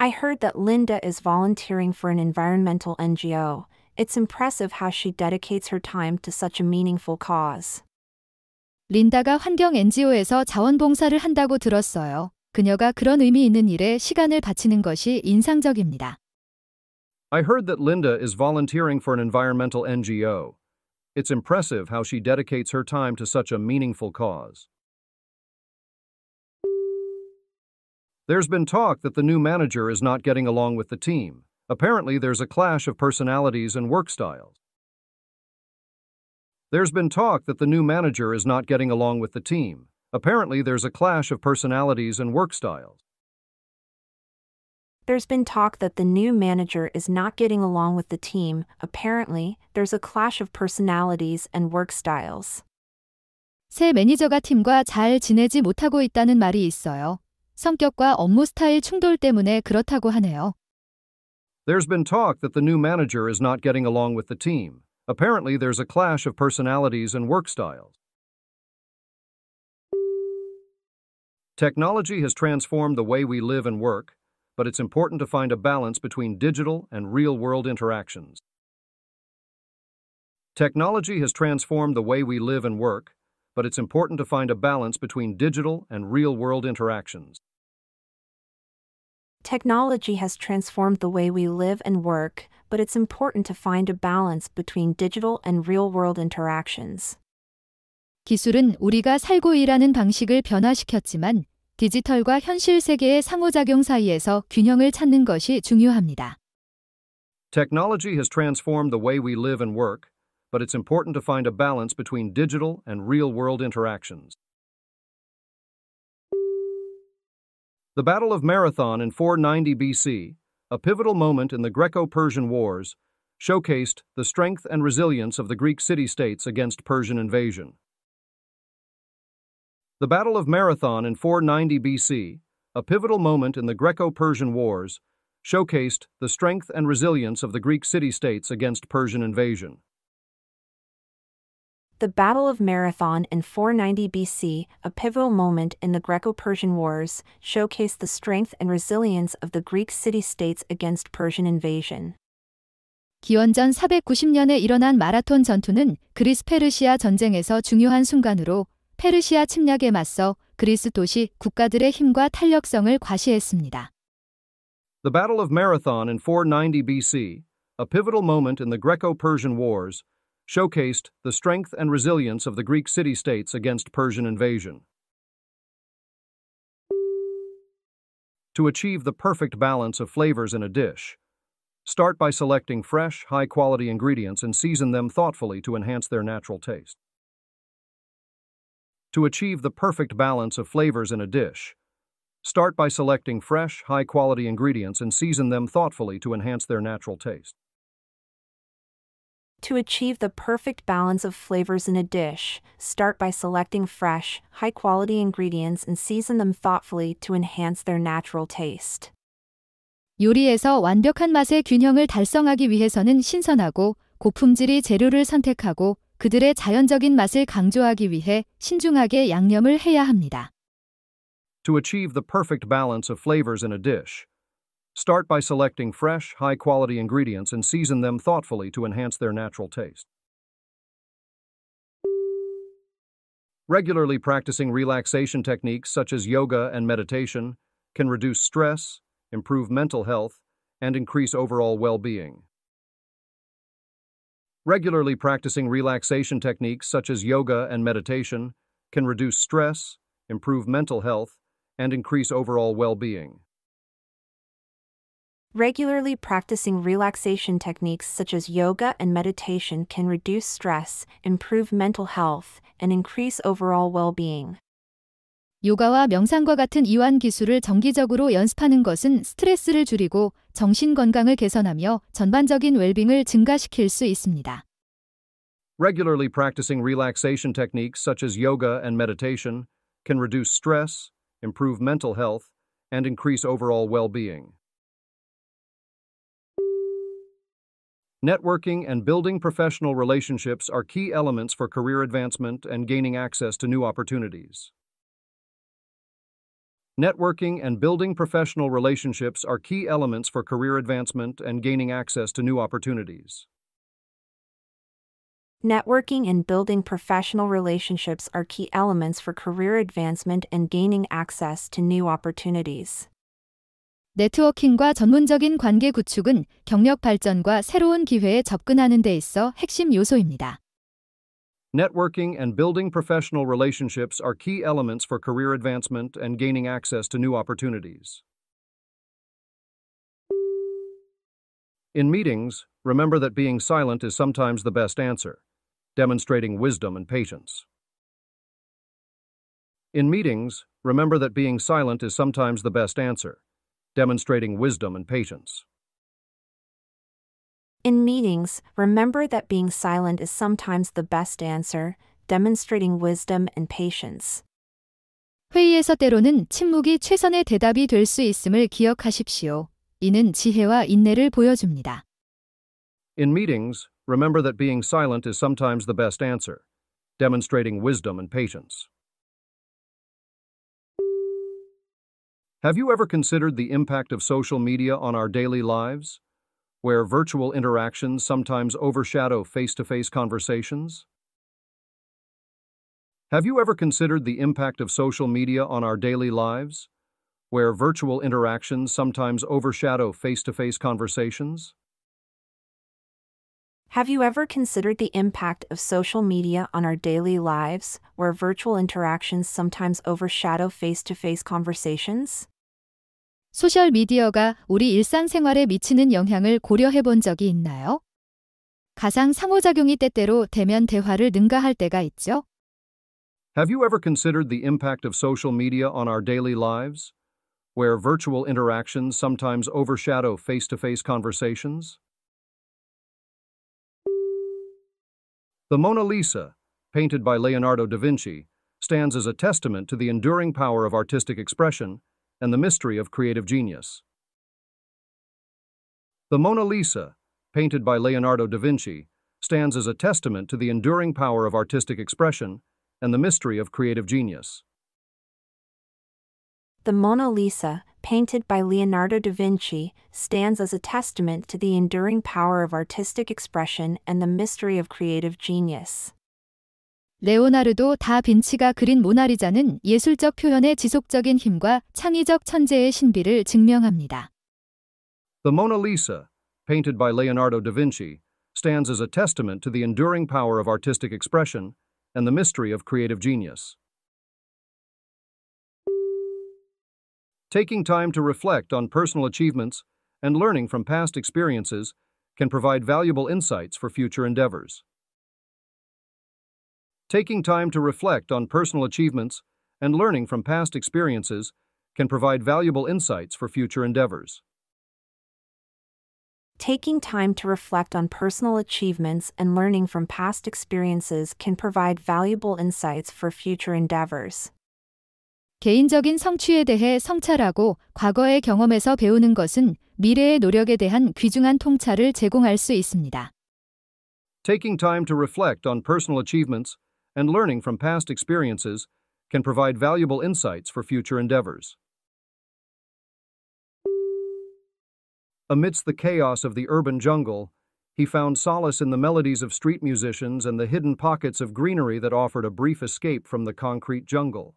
I heard that Linda is volunteering for an environmental NGO. It's impressive how she dedicates her time to such a meaningful cause. 린다가 환경 NGO에서 자원봉사를 한다고 들었어요. 그녀가 그런 의미 있는 일에 시간을 바치는 것이 인상적입니다. I heard that Linda is volunteering for an environmental NGO. It's impressive how she dedicates her time to such a meaningful cause. There's been talk that the new manager is not getting along with the team. Apparently, there's a clash of personalities and work styles. There's been talk that the new manager is not getting along with the team. Apparently, there's a clash of personalities and work styles. There's been talk that the new manager is not getting along with the team. Apparently, there's a clash of personalities and work styles. 새 매니저가 팀과 잘 지내지 못하고 있다는 말이 있어요. 성격과 업무 스타일 충돌 때문에 그렇다고 하네요. There's been talk that the new manager is not getting along with the team. Apparently, there's a clash of personalities and work styles. Technology has transformed the way we live and work, but it's important to find a balance between digital and real world interactions. Technology has transformed the way we live and work, but it's important to find a balance between digital and real world interactions. Technology has transformed the way we live and work, but it's important to find a balance between digital and real world interactions. 기술은 우리가 살고 일하는 방식을 변화시켰지만 디지털과 현실 세계의 상호작용 사이에서 균형을 찾는 것이 중요합니다. Technology has transformed the way we live and work, but it's important to find a balance between digital and real world interactions. The Battle of Marathon in 490 BC, a pivotal moment in the Greco Persian Wars, showcased the strength and resilience of the Greek city states against Persian invasion. The Battle of Marathon in 490 BC, a pivotal moment in the Greco Persian Wars, showcased the strength and resilience of the Greek city states against Persian invasion. The Battle of Marathon in 490 BC, a pivotal moment in the Greco Persian Wars, showcased the strength and resilience of the Greek city states against Persian invasion. 기원전 490년에 일어난 마라톤 전투는 그리스 페르시아 전쟁에서 중요한 순간으로 페르시아 침략에 맞서 그리스 도시 국가들의 힘과 탄력성을 과시했습니다. The Battle of Marathon in 490 BC, a pivotal moment in the Greco Persian Wars, showcased the strength and resilience of the Greek city states against Persian invasion. To achieve the perfect balance of flavors in a dish, start by selecting fresh, high quality ingredients and season them thoughtfully to enhance their natural taste. To achieve the perfect balance of flavors in a dish, start by selecting fresh, high quality ingredients and season them thoughtfully to enhance their natural taste. To achieve the perfect balance of flavors in a dish, start by selecting fresh, high quality ingredients and season them thoughtfully to enhance their natural taste. 요리에서 완벽한 맛의 균형을 달성하기 위해서는 신선하고 고품질의 재료를 선택하고 그들의 자연적인 맛을 강조하기 위해 신중하게 양념을 해야 합니다. To achieve the perfect balance of flavors in a dish, Start by selecting fresh, high quality ingredients and season them thoughtfully to enhance their natural taste. Regularly practicing relaxation techniques such as yoga and meditation can reduce stress, improve mental health, and increase overall well being. Regularly practicing relaxation techniques such as yoga and meditation can reduce stress, improve mental health, and increase overall well being. Regularly practicing relaxation techniques such as yoga and meditation can reduce stress, improve mental health, and increase overall well being. 요가와 명상과 같은 이완 기술을 정기적으로 연습하는 것은 스트레스를 줄이고 정신 건강을 개선하며 전반적인 웰빙을 증가시킬 수 있습니다. Regularly practicing relaxation techniques such as yoga and meditation can reduce stress, improve mental health, and increase overall well Networking and building professional relationships are key elements for career advancement and gaining access to new opportunities. Networking and building professional relationships are key elements for career advancement and gaining access to new opportunities. Networking and building professional relationships are key elements for career advancement and gaining access to new opportunities. 네트워킹과 전문적인 관계 구축은 경력 발전과 새로운 기회에 접근하는 데 있어 핵심 요소입니다. Networking and building professional relationships are key elements for career advancement and gaining access to new opportunities. In meetings, remember that being silent is sometimes the best answer, demonstrating wisdom and patience. In meetings, remember that being silent is sometimes the best answer, demonstrating wisdom and patience. In meetings, remember that being silent is sometimes the best answer, demonstrating wisdom and patience. 회의에서 때로는 침묵이 최선의 대답이 될 수 있음을 기억하십시오. 이는 지혜와 인내를 보여줍니다. In meetings, remember that being silent is sometimes the best answer, demonstrating wisdom and patience. Have you ever considered the impact of social media on our daily lives, where virtual interactions sometimes overshadow face to face conversations? Have you ever considered the impact of social media on our daily lives, where virtual interactions sometimes overshadow face to face conversations? Have you ever considered the impact of social media on our daily lives, where virtual interactions sometimes overshadow face to face conversations? 소셜 미디어가 우리 일상생활에 미치는 영향을 고려해 본 적이 있나요? 가상 상호작용이 때때로 대면 대화를 능가할 때가 있죠. Have you ever considered the impact of social media on our daily lives, where virtual interactions sometimes overshadow face to face conversations? The Mona Lisa, painted by Leonardo da Vinci, stands as a testament to the enduring power of artistic expression and the mystery of creative genius. The Mona Lisa, painted by Leonardo da Vinci, stands as a testament to the enduring power of artistic expression and the mystery of creative genius. The Mona Lisa, painted by Leonardo da Vinci, stands as a testament to the enduring power of artistic expression and the mystery of creative genius. 레오나르도 다 빈치가 그린 모나리자는 예술적 표현의 지속적인 힘과 창의적 천재의 신비를 증명합니다. The Mona Lisa, painted by Leonardo da Vinci, stands as a testament to the enduring power of artistic expression and the mystery of creative genius. Taking time to reflect on personal achievements and learning from past experiences can provide valuable insights for future endeavors. Taking time to reflect on personal achievements and learning from past experiences can provide valuable insights for future endeavors. Taking time to reflect on personal achievements and learning from past experiences can provide valuable insights for future endeavors. 개인적인 성취에 대해 성찰하고 과거의 경험에서 배우는 것은 미래의 노력에 대한 귀중한 통찰을 제공할 수 있습니다. Taking time to reflect on personal achievements and learning from past experiences can provide valuable insights for future endeavors. Amidst the chaos of the urban jungle, he found solace in the melodies of street musicians and the hidden pockets of greenery that offered a brief escape from the concrete jungle.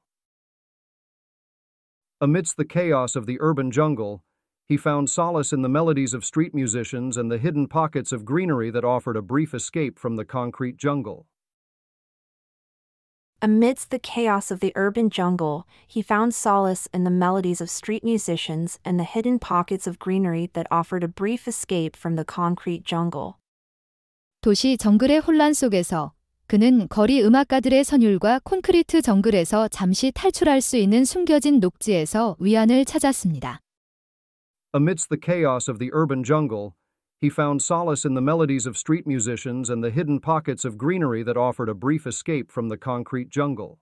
Amidst the chaos of the urban jungle, he found solace in the melodies of street musicians and the hidden pockets of greenery that offered a brief escape from the concrete jungle. Amidst the chaos of the urban jungle, he found solace in the melodies of street musicians and the hidden pockets of greenery that offered a brief escape from the concrete jungle. 도시 정글의 혼란 속에서 그는 거리 음악가들의 선율과 콘크리트 정글에서 잠시 탈출할 수 있는 숨겨진 녹지에서 위안을 찾았습니다. Amidst the chaos of the urban jungle, he found solace in the melodies of street musicians and the hidden pockets of greenery that offered a brief escape from the concrete jungle.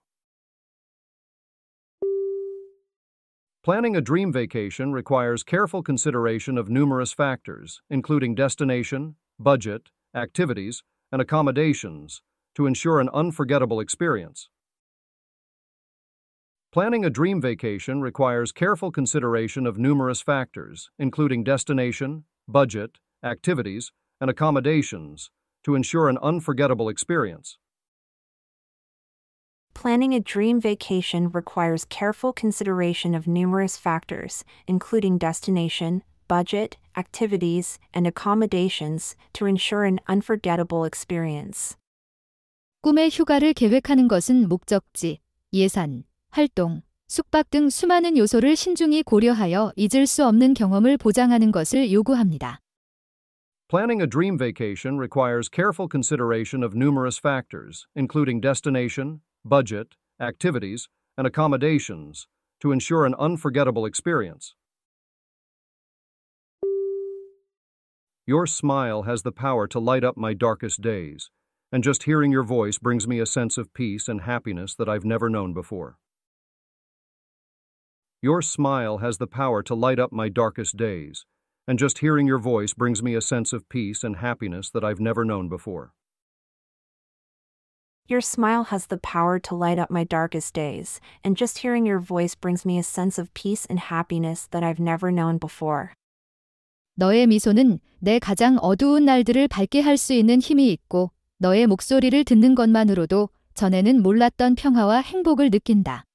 Planning a dream vacation requires careful consideration of numerous factors, including destination, budget, activities, and accommodations, to ensure an unforgettable experience. Planning a dream vacation requires careful consideration of numerous factors, including destination, budget, activities, and accommodations, to ensure an unforgettable experience. Planning a dream vacation requires careful consideration of numerous factors, including destination, budget, activities, and accommodations, to ensure an unforgettable experience. 꿈의 휴가를 계획하는 것은 목적지, 예산, 활동, 숙박 등 수많은 요소를 신중히 고려하여 잊을 수 없는 경험을 보장하는 것을 요구합니다. Planning a dream vacation requires careful consideration of numerous factors, including destination, budget, activities, and accommodations, to ensure an unforgettable experience. Your smile has the power to light up my darkest days, and just hearing your voice brings me a sense of peace and happiness that I've never known before. Your smile has the power to light up my darkest days, and just hearing your voice brings me a sense of peace and happiness that I've never known before. Your smile has the power to light up my darkest days, and just hearing your voice brings me a sense of peace and happiness that I've never known before. 너의 미소는 내 가장 어두운 날들을 밝게 할 수 있는 힘이 있고 너의 목소리를 듣는 것만으로도 전에는 몰랐던 평화와 행복을 느낀다.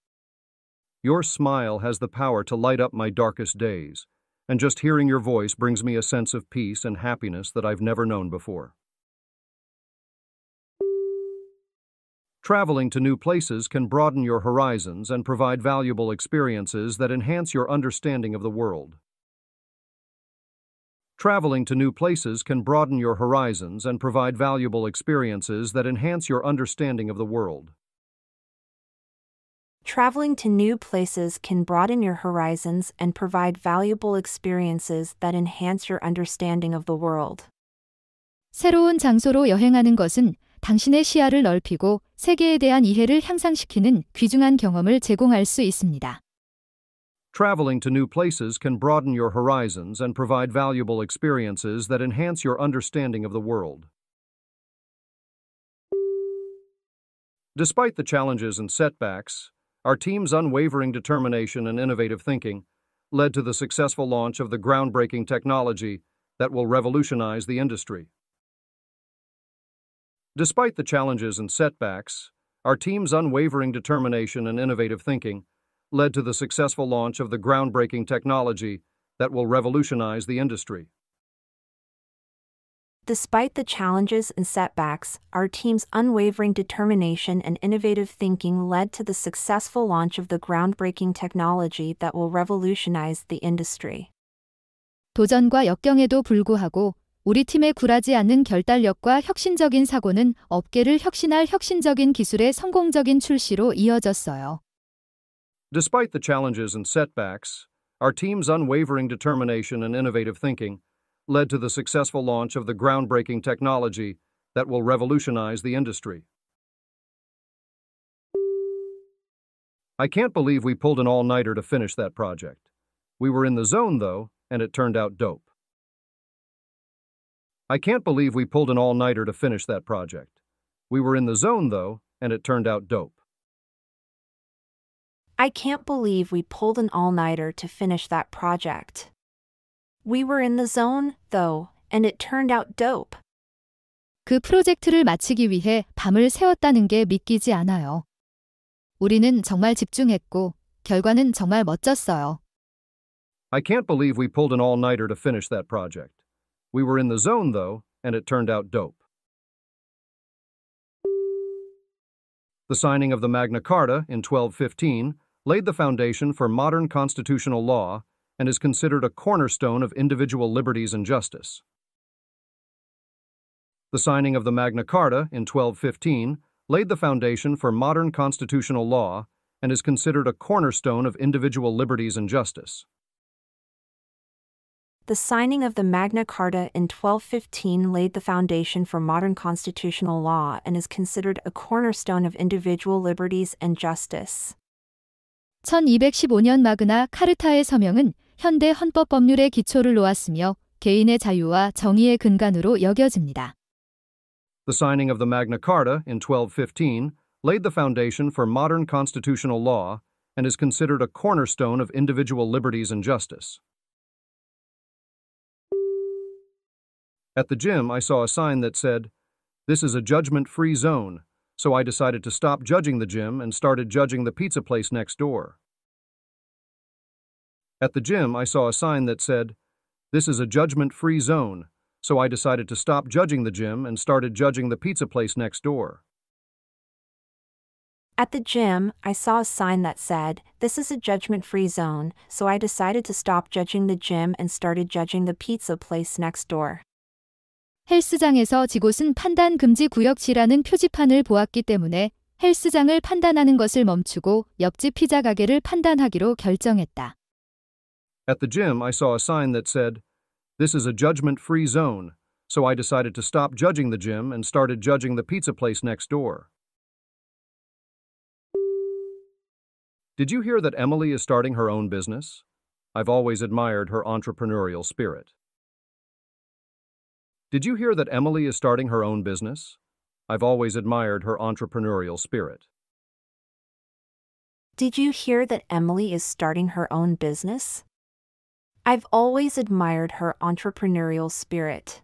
Your smile has the power to light up my darkest days, and just hearing your voice brings me a sense of peace and happiness that I've never known before. Traveling to new places can broaden your horizons and provide valuable experiences that enhance your understanding of the world. Traveling to new places can broaden your horizons and provide valuable experiences that enhance your understanding of the world. Traveling to new places can broaden your horizons and provide valuable experiences that enhance your understanding of the world. 새로운 장소로 여행하는 것은 당신의 시야를 넓히고 세계에 대한 이해를 향상시키는 귀중한 경험을 제공할 수 있습니다. Traveling to new places can broaden your horizons and provide valuable experiences that enhance your understanding of the world. Despite the challenges and setbacks, our team's unwavering determination and innovative thinking led to the successful launch of the groundbreaking technology that will revolutionize the industry. Despite the challenges and setbacks, our team's unwavering determination and innovative thinking led to the successful launch of the groundbreaking technology that will revolutionize the industry. Despite the challenges and setbacks, our team's unwavering determination and innovative thinking led to the successful launch of the groundbreaking technology that will revolutionize the industry. 도전과 역경에도 불구하고 우리 팀의 굴하지 않는 결단력과 혁신적인 사고는 업계를 혁신할 혁신적인 기술의 성공적인 출시로 이어졌어요. Despite the challenges and setbacks, our team's unwavering determination and innovative thinking led to the successful launch of the groundbreaking technology that will revolutionize the industry. I can't believe we pulled an all nighter to finish that project. We were in the zone, though, and it turned out dope. I can't believe we pulled an all nighter to finish that project. We were in the zone, though, and it turned out dope. I can't believe we pulled an all nighter to finish that project. We were in the zone, though, and it turned out dope. 그 프로젝트를 마치기 위해 밤을 새웠다는 게 믿기지 않아요. 우리는 정말 집중했고, 결과는 정말 멋졌어요. I can't believe we pulled an all nighter to finish that project. We were in the zone, though, and it turned out dope. The signing of the Magna Carta in 1215 laid the foundation for modern constitutional law and is considered a cornerstone of individual liberties and justice. The signing of the Magna Carta in 1215 laid the foundation for modern constitutional law and is considered a cornerstone of individual liberties and justice. The signing of the Magna Carta in 1215 laid the foundation for modern constitutional law and is considered a cornerstone of individual liberties and justice. 1215년 마그나 카르타의 서명은 현대 헌법 법률의 기초를 놓았으며 개인의 자유와 정의의 근간으로 여겨집니다. The signing of the Magna Carta in 1215 laid the foundation for modern constitutional law and is considered a cornerstone of individual liberties and justice. At the gym, I saw a sign that said, This is a judgment free zone, so I decided to stop judging the gym and started judging the pizza place next door. At the gym, I saw a sign that said, This is a judgment free zone, so I decided to stop judging the gym and started judging the pizza place next door. At the gym, I saw a sign that said, This is a judgment free zone, so I decided to stop judging the gym and started judging the pizza place next door. 헬스장에서 지곳은 판단 금지 구역지라는 표지판을 보았기 때문에 헬스장을 판단하는 것을 멈추고 옆집 피자 가게를 판단하기로 결정했다. At the gym, I saw a sign that said, This is a judgment free zone, so I decided to stop judging the gym and started judging the pizza place next door. Did you hear that Emily is starting her own business? I've always admired her entrepreneurial spirit. Did you hear that Emily is starting her own business? I've always admired her entrepreneurial spirit. Did you hear that Emily is starting her own business? I've always admired her entrepreneurial spirit.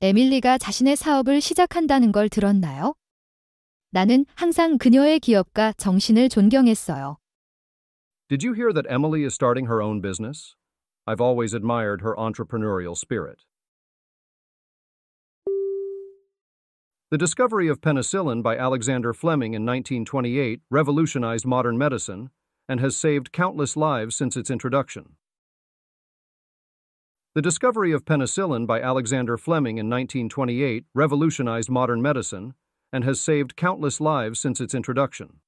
에밀리가 자신의 사업을 시작한다는 걸 들었나요? 나는 항상 그녀의 기업가 정신을 존경했어요. Did you hear that Emily is starting her own business? I've always admired her entrepreneurial spirit. The discovery of penicillin by Alexander Fleming in 1928 revolutionized modern medicine and has saved countless lives since its introduction. The discovery of penicillin by Alexander Fleming in 1928 revolutionized modern medicine and has saved countless lives since its introduction.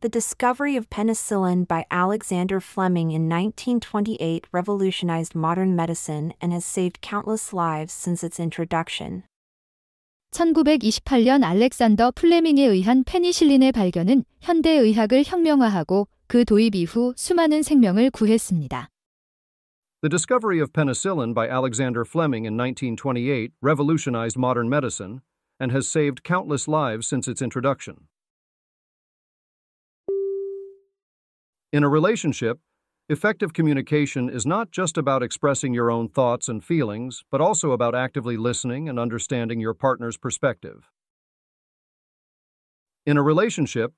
The discovery of penicillin by Alexander Fleming in 1928 revolutionized modern medicine and has saved countless lives since its introduction. 1928년 알렉산더 플레밍에 의한 페니실린의 발견은 현대 의학을 혁명화하고 그 도입 이후 수많은 생명을 구했습니다. The discovery of penicillin by Alexander Fleming in 1928 revolutionized modern medicine and has saved countless lives since its introduction. In a relationship, effective communication is not just about expressing your own thoughts and feelings, but also about actively listening and understanding your partner's perspective. In a relationship,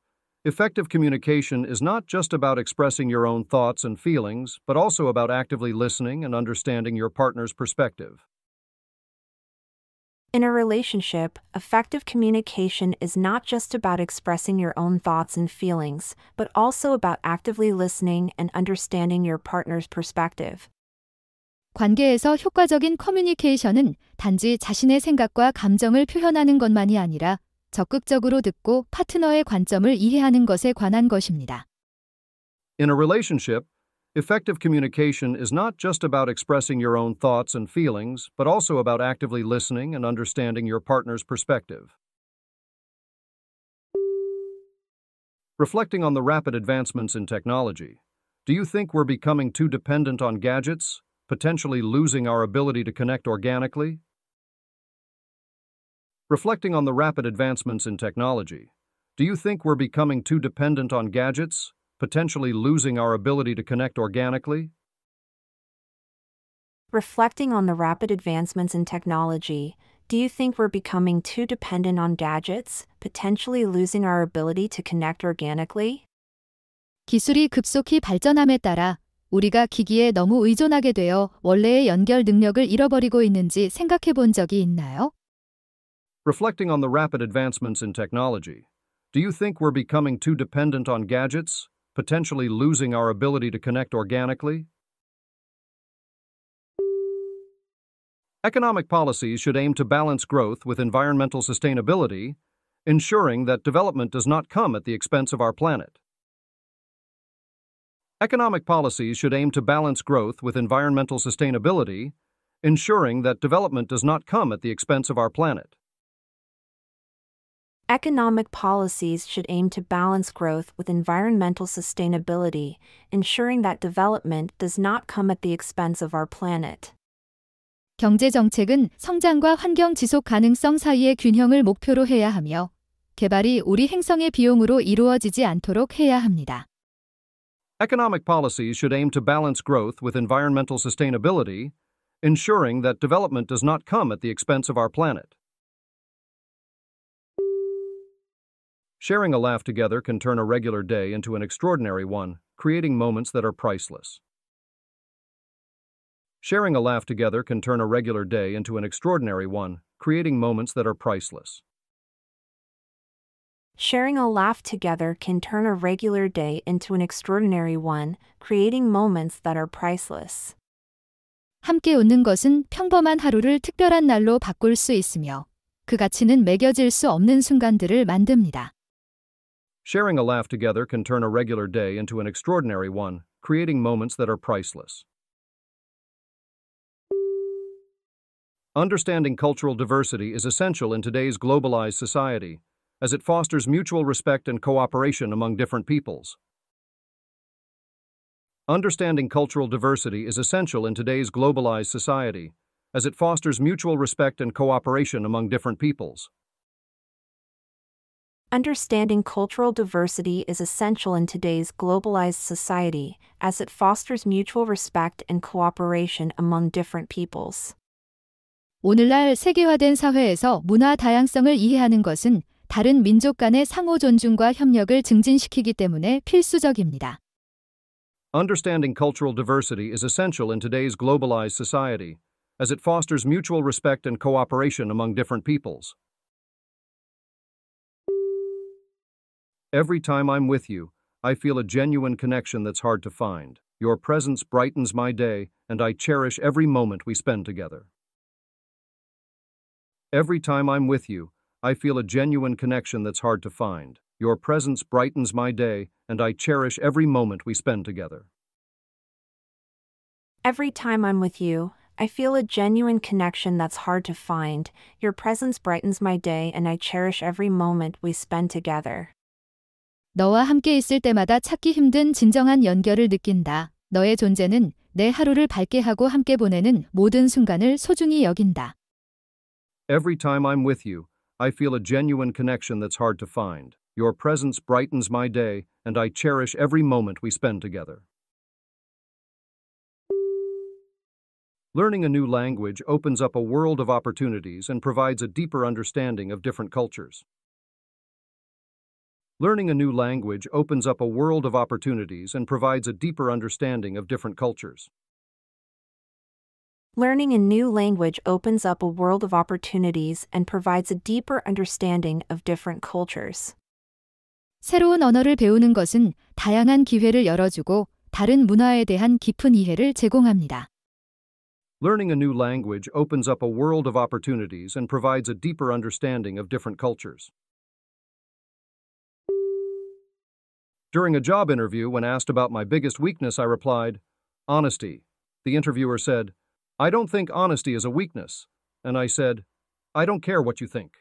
effective communication is not just about expressing your own thoughts and feelings, but also about actively listening and understanding your partner's perspective. In a relationship, effective communication is not just about expressing your own thoughts and feelings, but also about actively listening and understanding your partner's perspective. 관계에서 효과적인 커뮤니케이션은 단지 자신의 생각과 감정을 표현하는 것만이 아니라 적극적으로 듣고 파트너의 관점을 이해하는 것에 관한 것입니다. In a relationship, Effective communication is not just about expressing your own thoughts and feelings, but also about actively listening and understanding your partner's perspective. Reflecting on the rapid advancements in technology, do you think we're becoming too dependent on gadgets, potentially losing our ability to connect organically? Reflecting on the rapid advancements in technology, do you think we're becoming too dependent on gadgets, potentially losing our ability to connect organically? Reflecting on the rapid advancements in technology, do you think we're becoming too dependent on gadgets, potentially losing our ability to connect organically? 기술이 급속히 발전함에 따라 우리가 기기에 너무 의존하게 되어 원래의 연결 능력을 잃어버리고 있는지 생각해 본 적이 있나요? Reflecting on the rapid advancements in technology, do you think we're becoming too dependent on gadgets, potentially losing our ability to connect organically? Economic policies should aim to balance growth with environmental sustainability, ensuring that development does not come at the expense of our planet. Economic policies should aim to balance growth with environmental sustainability, ensuring that development does not come at the expense of our planet. Economic policies should aim to balance growth with environmental sustainability, ensuring that development does not come at the expense of our planet. 경제 정책은 성장과 환경 지속 가능성 사이의 균형을 목표로 해야 하며 개발이 우리 행성의 비용으로 이루어지지 않도록 해야 합니다. Economic policies should aim to balance growth with environmental sustainability, ensuring that development does not come at the expense of our planet. Sharing a laugh together can turn a regular day into an extraordinary one, creating moments that are priceless. Sharing a laugh together can turn a regular day into an extraordinary one, creating moments that are priceless. Sharing a laugh together can turn a regular day into an extraordinary one, creating moments that are priceless. 함께 웃는 것은 평범한 하루를 특별한 날로 바꿀 수 있으며 그 가치는 매겨질 수 없는 순간들을 만듭니다. Sharing a laugh together can turn a regular day into an extraordinary one, creating moments that are priceless. Understanding cultural diversity is essential in today's globalized society, as it fosters mutual respect and cooperation among different peoples. Understanding cultural diversity is essential in today's globalized society, as it fosters mutual respect and cooperation among different peoples. Understanding cultural diversity is essential in today's globalized society as it fosters mutual respect and cooperation among different peoples. 오늘날 세계화된 사회에서 문화 다양성을 이해하는 것은 다른 민족 간의 상호 존중과 협력을 증진시키기 때문에 필수적입니다. Understanding cultural diversity is essential in today's globalized society, as it fosters mutual respect and cooperation among different peoples. Every time I'm with you, I feel a genuine connection that's hard to find. Your presence brightens my day, and I cherish every moment we spend together. Every time I'm with you, I feel a genuine connection that's hard to find. Your presence brightens my day, and I cherish every moment we spend together. Every time I'm with you, I feel a genuine connection that's hard to find. Your presence brightens my day, and I cherish every moment we spend together. 너와 함께 있을 때마다 찾기 힘든 진정한 연결을 느낀다. 너의 존재는 내 하루를 밝게 하고 함께 보내는 모든 순간을 소중히 여긴다. Every time I'm with you, I feel a genuine connection that's hard to find. Your presence brightens my day, and I cherish every moment we spend together. Learning a new language opens up a world of opportunities and provides a deeper understanding of different cultures. Learning a new language opens up a world of opportunities and provides a deeper understanding of different cultures. Learning a new language opens up a world of opportunities and provides a deeper understanding of different cultures. 새로운 언어를 배우는 것은 다양한 기회를 열어주고 다른 문화에 대한 깊은 이해를 제공합니다. Learning a new language opens up a world of opportunities and provides a deeper understanding of different cultures. During a job interview, when asked about my biggest weakness, I replied, Honesty. The interviewer said, I don't think honesty is a weakness. And I said, I don't care what you think.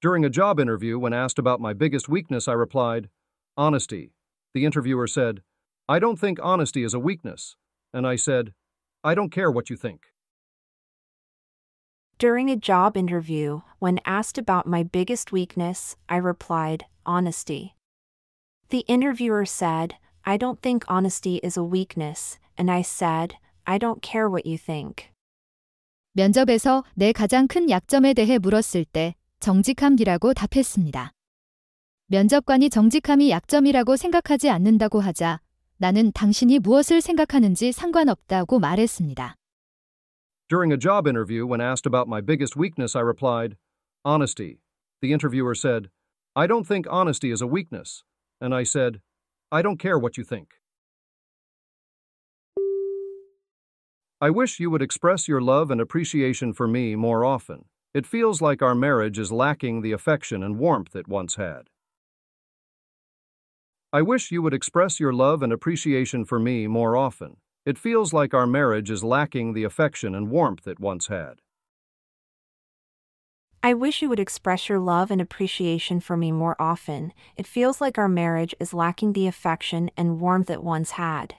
During a job interview, when asked about my biggest weakness, I replied, Honesty. The interviewer said, I don't think honesty is a weakness. And I said, I don't care what you think. During a job interview, when asked about my biggest weakness, I replied, honesty. The interviewer said, I don't think honesty is a weakness, and I said, I don't care what you think. 면접에서 내 가장 큰 약점에 대해 물었을 때 정직함이라고 답했습니다. 면접관이 정직함이 약점이라고 생각하지 않는다고 하자 나는 당신이 무엇을 생각하는지 상관없다고 말했습니다. During a job interview, when asked about my biggest weakness, I replied, Honesty. The interviewer said, I don't think honesty is a weakness. And I said, I don't care what you think. I wish you would express your love and appreciation for me more often. It feels like our marriage is lacking the affection and warmth it once had. I wish you would express your love and appreciation for me more often. It feels like our marriage is lacking the affection and warmth it once had. I wish you would express your love and appreciation for me more often. It feels like our marriage is lacking the affection and warmth it once had.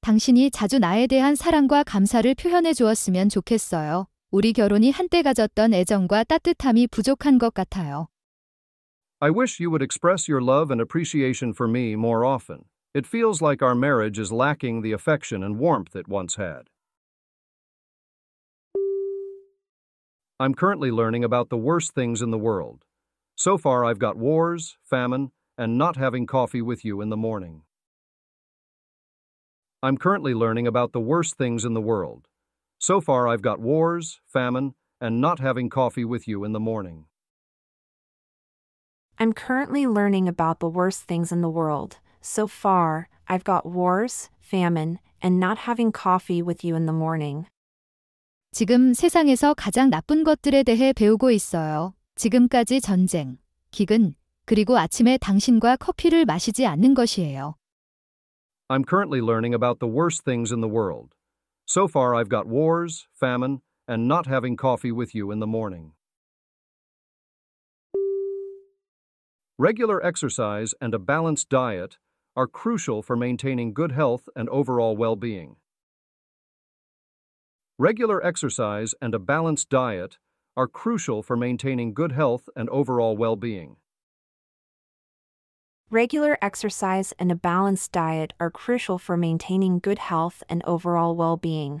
당신이 자주 나에 대한 사랑과 감사를 표현해 주었으면 좋겠어요. 우리 결혼이 한때 가졌던 애정과 따뜻함이 부족한 것 같아요. I wish you would express your love and appreciation for me more often. It feels like our marriage is lacking the affection and warmth it once had. I'm currently learning about the worst things in the world. So far, I've got wars, famine, and not having coffee with you in the morning. I'm currently learning about the worst things in the world. So far, I've got wars, famine, and not having coffee with you in the morning. I'm currently learning about the worst things in the world. So far, I've got wars, famine, and not having coffee with you in the morning. 지금 세상에서 가장 나쁜 것들에 대해 배우고 있어요. 지금까지 전쟁, 기근, 그리고 아침에 당신과 커피를 마시지 않는 것이에요. I'm currently learning about the worst things in the world. So far, I've got wars, famine, and not having coffee with you in the morning. Regular exercise and a balanced diet are crucial for maintaining good health and overall well being. Regular exercise and a balanced diet are crucial for maintaining good health and overall well being. Regular exercise and a balanced diet are crucial for maintaining good health and overall well being.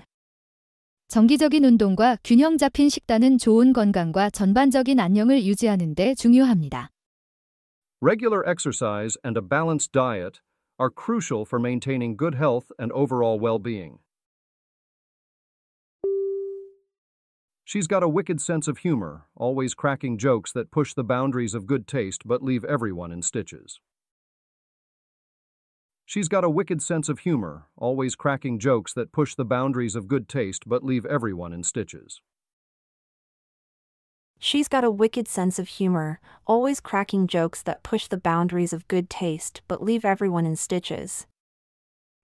정기적인 운동과 균형 잡힌 식단은 좋은 건강과 전반적인 안녕을 유지하는 데 중요합니다. Regular exercise and a balanced diet are crucial for maintaining good health and overall well She's got a wicked sense of humor, always cracking jokes that push the boundaries of good taste but leave everyone in stitches. She's got a wicked sense of humor, always cracking jokes that push the boundaries of good taste but leave everyone in stitches. She's got a wicked sense of humor, always cracking jokes that push the boundaries of good taste but leave everyone in stitches.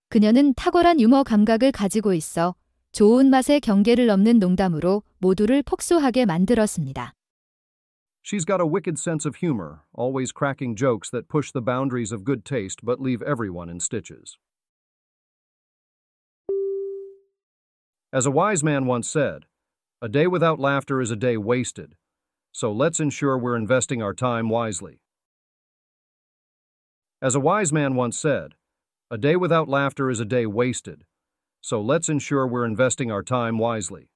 그녀는 탁월한 유머 감각을 가지고 있어 좋은 맛의 경계를 넘는 농담으로 모두를 폭소하게 만들었습니다. She's got a wicked sense of humor, always cracking jokes that push the boundaries of good taste but leave everyone in stitches. As a wise man once said, a day without laughter is a day wasted, so let's ensure we're investing our time wisely. As a wise man once said, a day without laughter is a day wasted, so let's ensure we're investing our time wisely.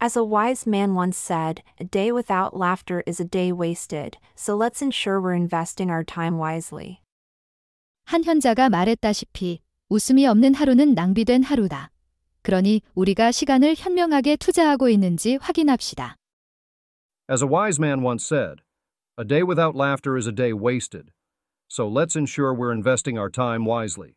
As a wise man once said, a day without laughter is a day wasted, so let's ensure we're investing our time wisely. 한 현자가 말했다시피 웃음이 없는 하루는 낭비된 하루다. 그러니 우리가 시간을 현명하게 투자하고 있는지 확인합시다. As a wise man once said, a day without laughter is a day wasted, so let's ensure we're investing our time wisely.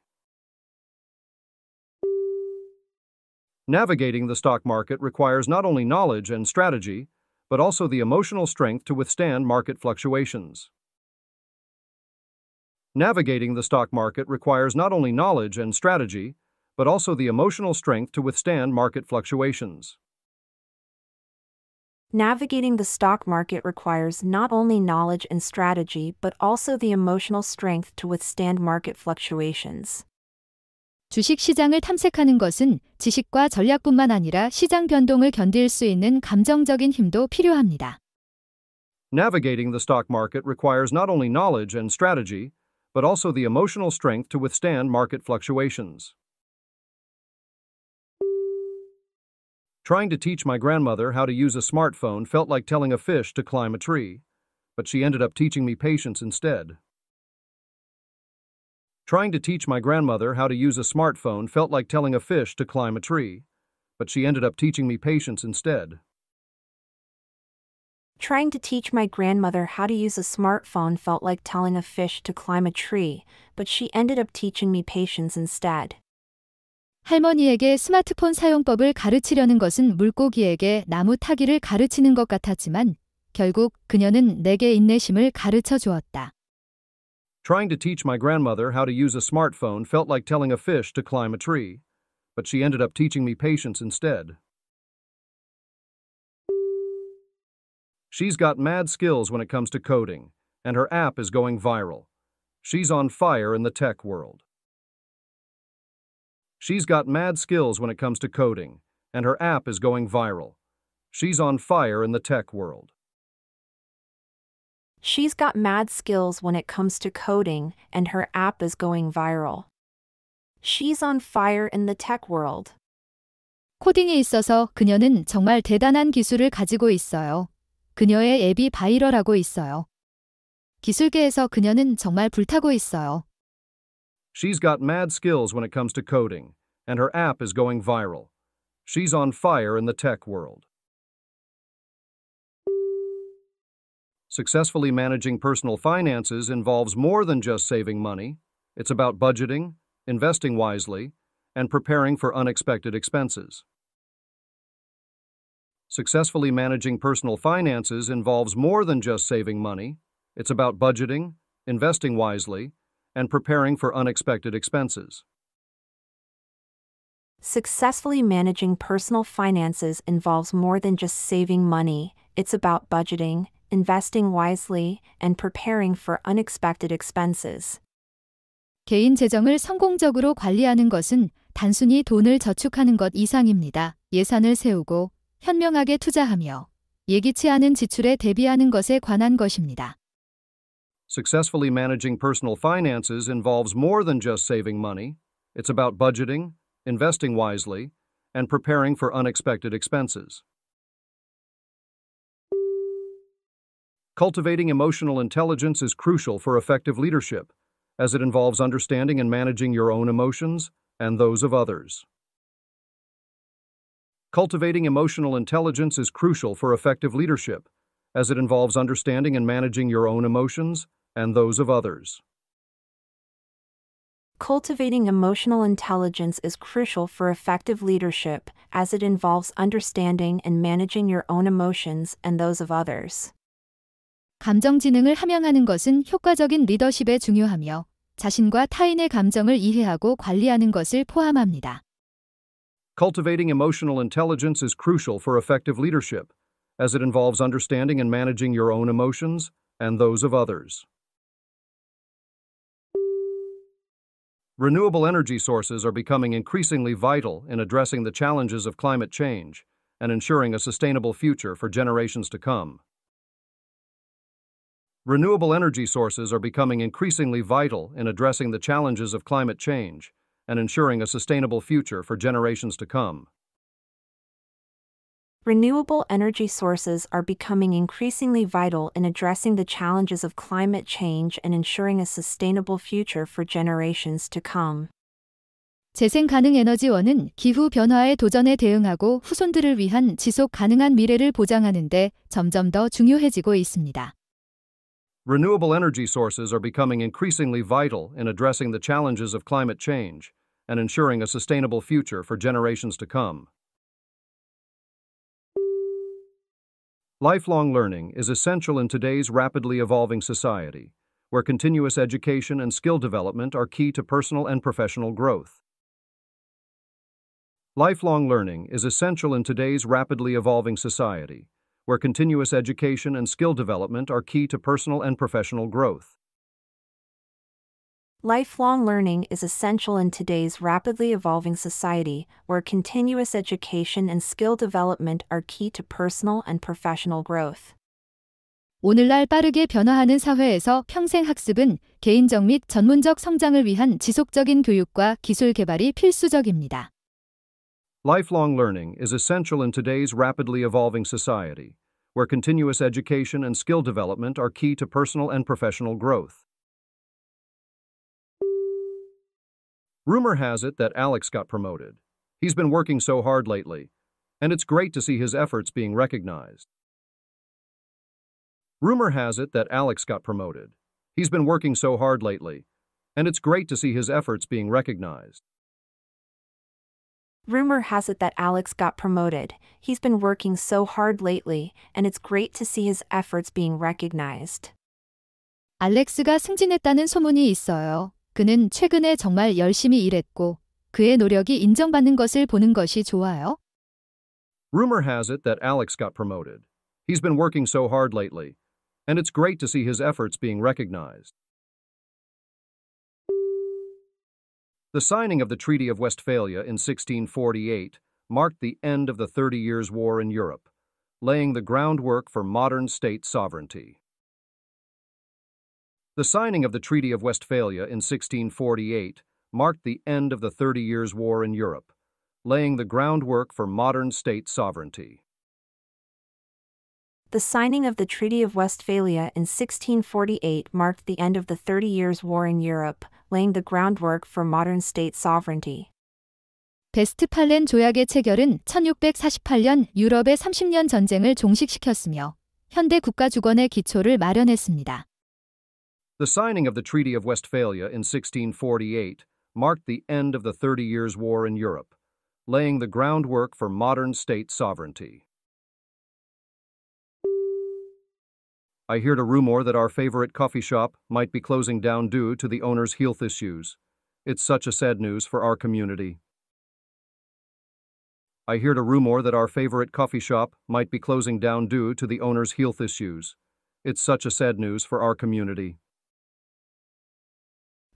Navigating the stock market requires not only knowledge and strategy, but also the emotional strength to withstand market fluctuations. Navigating the stock market requires not only knowledge and strategy, but also the emotional strength to withstand market fluctuations. Navigating the stock market requires not only knowledge and strategy but also the emotional strength to withstand market fluctuations. 주식 시장을 탐색하는 것은 지식과 전략뿐만 아니라 시장 변동을 견딜 수 있는 감정적인 힘도 필요합니다. Navigating the stock market requires not only knowledge and strategy, but also the emotional strength to withstand market fluctuations. Trying to teach my grandmother how to use a smartphone felt like telling a fish to climb a tree, but she ended up teaching me patience instead. Trying to teach my grandmother how to use a smartphone felt like telling a fish to climb a tree, but she ended up teaching me patience instead. Trying to teach my grandmother how to use a smartphone felt like telling a fish to climb a tree, but she ended up teaching me patience instead. 할머니에게 스마트폰 사용법을 가르치려는 것은 물고기에게 나무 타기를 가르치는 것 같았지만 결국 그녀는 내게 인내심을 가르쳐 주었다. Trying to teach my grandmother how to use a smartphone felt like telling a fish to climb a tree, but she ended up teaching me patience instead. She's got mad skills when it comes to coding, and her app is going viral. She's on fire in the tech world. She's got mad skills when it comes to coding, and her app is going viral. She's on fire in the tech world. She's got mad skills when it comes to coding, and her app is going viral. She's on fire in the tech world. 코딩에 있어서 그녀는 정말 대단한 기술을 가지고 있어요. 그녀의 앱이 바이럴하고 있어요. 기술계에서 그녀는 정말 불타고 있어요. She's got mad skills when it comes to coding, and her app is going viral. She's on fire in the tech world. Successfully managing personal finances involves more than just saving money. It's about budgeting, investing wisely, and preparing for unexpected expenses. Successfully managing personal finances involves more than just saving money. It's about budgeting, investing wisely, and preparing for unexpected expenses. Successfully managing personal finances involves more than just saving money, it's about budgeting, investing wisely, and preparing for unexpected expenses. 개인 재정을 성공적으로 관리하는 것은 단순히 돈을 저축하는 것 이상입니다. 예산을 세우고 현명하게 투자하며 예기치 않은 지출에 대비하는 것에 관한 것입니다. Successfully managing personal finances involves more than just saving money. It's about budgeting, investing wisely, and preparing for unexpected expenses. Cultivating emotional intelligence is crucial for effective leadership, as it involves understanding and managing your own emotions and those of others. Cultivating emotional intelligence is crucial for effective leadership, as it involves understanding and managing your own emotions and those of others. Cultivating emotional intelligence is crucial for effective leadership, as it involves understanding and managing your own emotions and those of others. 감정 지능을 함양하는 것은 효과적인 리더십에 중요하며 자신과 타인의 감정을 이해하고 관리하는 것을 포함합니다. Cultivating emotional intelligence is crucial for effective leadership, as it involves understanding and managing your own emotions and those of others. Renewable energy sources are becoming increasingly vital in addressing the challenges of climate change and ensuring a sustainable future for generations to come. Renewable energy sources are becoming increasingly vital in addressing the challenges of climate change and ensuring a sustainable future for generations to come. Renewable energy sources are becoming increasingly vital in addressing the challenges of climate change and ensuring a sustainable future for generations to come. 재생 가능 에너지원은 기후 변화의 도전에 대응하고 후손들을 위한 지속 가능한 미래를 보장하는 데 점점 더 중요해지고 있습니다. Renewable energy sources are becoming increasingly vital in addressing the challenges of climate change and ensuring a sustainable future for generations to come. Lifelong learning is essential in today's rapidly evolving society, where continuous education and skill development are key to personal and professional growth. Lifelong learning is essential in today's rapidly evolving society, where continuous education and skill development are key to personal and professional growth. Lifelong learning is essential in today's rapidly evolving society, where continuous education and skill development are key to personal and professional growth. 오늘날 빠르게 변화하는 사회에서 평생 학습은 개인적 및 전문적 성장을 위한 지속적인 교육과 기술 개발이 필수적입니다. Lifelong learning is essential in today's rapidly evolving society, where continuous education and skill development are key to personal and professional growth. Rumor has it that Alex got promoted. He's been working so hard lately, and it's great to see his efforts being recognized. Rumor has it that Alex got promoted. He's been working so hard lately, and it's great to see his efforts being recognized. Rumor has it that Alex got promoted. He's been working so hard lately, and it's great to see his efforts being recognized. 알렉스가 승진했다는 소문이 있어요. 그는 최근에 정말 열심히 일했고 그의 노력이 인정받는 것을 보는 것이 좋아요. Rumor has it that Alex got promoted. He's been working so hard lately, and it's great to see his efforts being recognized. The signing of the Treaty of Westphalia in 1648 marked the end of the Thirty Years' War in Europe, laying the groundwork for modern state sovereignty. The signing of the Treaty of Westphalia in 1648 marked the end of the Thirty Years' War in Europe, laying the groundwork for modern state sovereignty. The signing of the Treaty of Westphalia in 1648 marked the end of the Thirty Years' War in Europe, laying the groundwork for modern state sovereignty. 베스트팔렌 조약의 체결은 1648년 유럽의 30년 전쟁을 종식시켰으며 현대 국가 주권의 기초를 마련했습니다. The signing of the Treaty of Westphalia in 1648 marked the end of the Thirty Years' War in Europe, laying the groundwork for modern state sovereignty. I heard a rumor that our favorite coffee shop might be closing down due to the owner's health issues. It's such a sad news for our community. I heard a rumor that our favorite coffee shop might be closing down due to the owner's health issues. It's such a sad news for our community.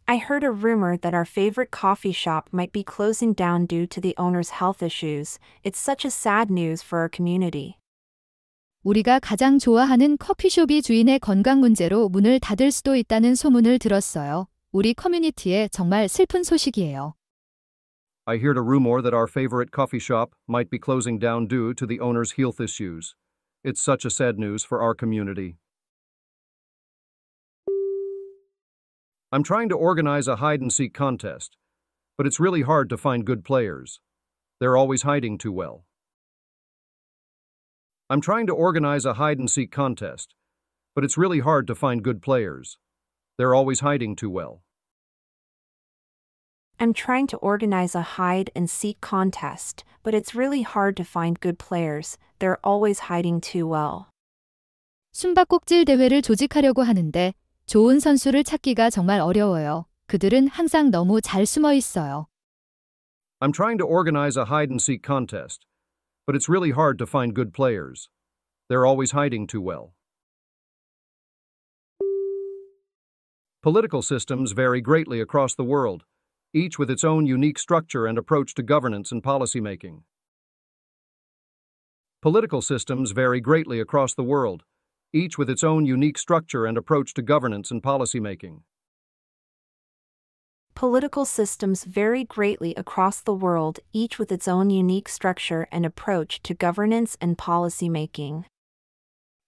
I heard a rumor that our favorite coffee shop might be closing down due to the owner's health issues. It's such a sad news for our community. 우리가 가장 좋아하는 커피숍이 주인의 건강 문제로 문을 닫을 수도 있다는 소문을 들었어요. 우리 커뮤니티에 정말 슬픈 소식이에요. I heard a rumor that our favorite coffee shop might be closing down due to the owner's health issues. It's such a sad news for our community. I'm trying to organize a hide and seek contest, but it's really hard to find good players. They're always hiding too well. I'm trying to organize a hide and seek contest, but it's really hard to find good players. They're always hiding too well. I'm trying to organize a hide and seek contest, but it's really hard to find good players. They're always hiding too well. 숨바꼭질 대회를 조직하려고 하는데 좋은 선수를 찾기가 정말 어려워요. 그들은 항상 너무 잘 숨어 있어요. I'm trying to organize a hide and seek contest, but it's really hard to find good players. They're always hiding too well. Political systems vary greatly across the world, each with its own unique structure and approach to governance and policymaking. Political systems vary greatly across the world, each with its own unique structure and approach to governance and policymaking. Political systems vary greatly across the world, each with its own unique structure and approach to governance and policymaking.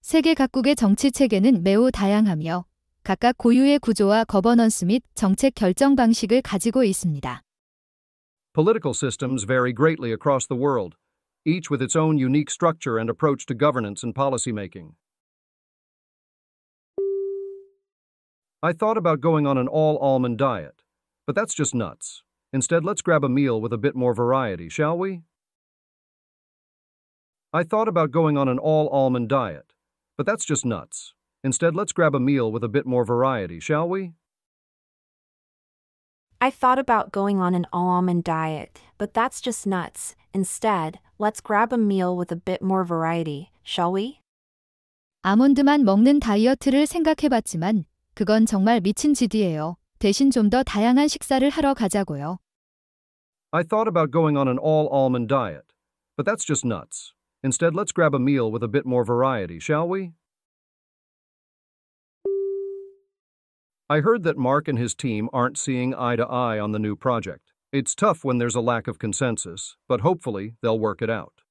세계 각국의 정치 체계는 매우 다양하며 각각 고유의 구조와 거버넌스 및 정책 결정 방식을 가지고 있습니다. Political systems vary greatly across the world, each with its own unique structure and approach to governance and policymaking. I thought about going on an all almond diet, but that's just nuts. Instead, let's grab a meal with a bit more variety, shall we? I thought about going on an all almond diet, but that's just nuts. Instead, let's grab a meal with a bit more variety, shall we? I thought about going on an all almond diet, but that's just nuts. Instead, let's grab a meal with a bit more variety, shall we? 아몬드만 먹는 다이어트를 생각해봤지만 그건 정말 미친 짓이에요. 대신 좀 더 다양한 식사를 하러 가자고요. I thought about going on an all almond diet, but that's just nuts. Instead, let's grab a meal with a bit more variety, shall we? I heard that Mark and his team aren't seeing eye to eye on the new project. It's tough when there's a lack of consensus, but hopefully they'll work it out.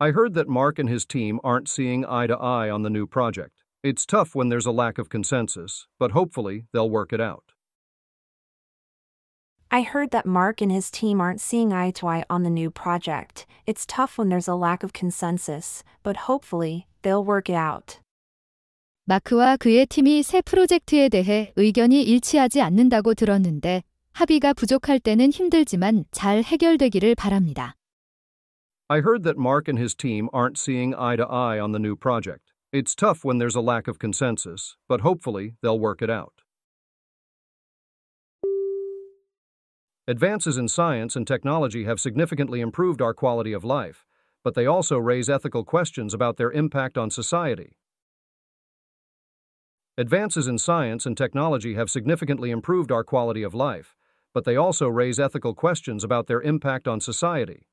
I heard that Mark and his team aren't seeing eye to eye on the new project. It's tough when there's a lack of consensus, but hopefully they'll work it out. I heard that Mark and his team aren't seeing eye to eye on the new project. It's tough when there's a lack of consensus, but hopefully they'll work it out. 마크와 그의 팀이 새 프로젝트에 대해 의견이 일치하지 않는다고 들었는데 합의가 부족할 때는 힘들지만 잘 해결되기를 바랍니다. I heard that Mark and his team aren't seeing eye to eye on the new project. It's tough when there's a lack of consensus, but hopefully they'll work it out. Advances in science and technology have significantly improved our quality of life, but they also raise ethical questions about their impact on society. Advances in science and technology have significantly improved our quality of life, but they also raise ethical questions about their impact on society.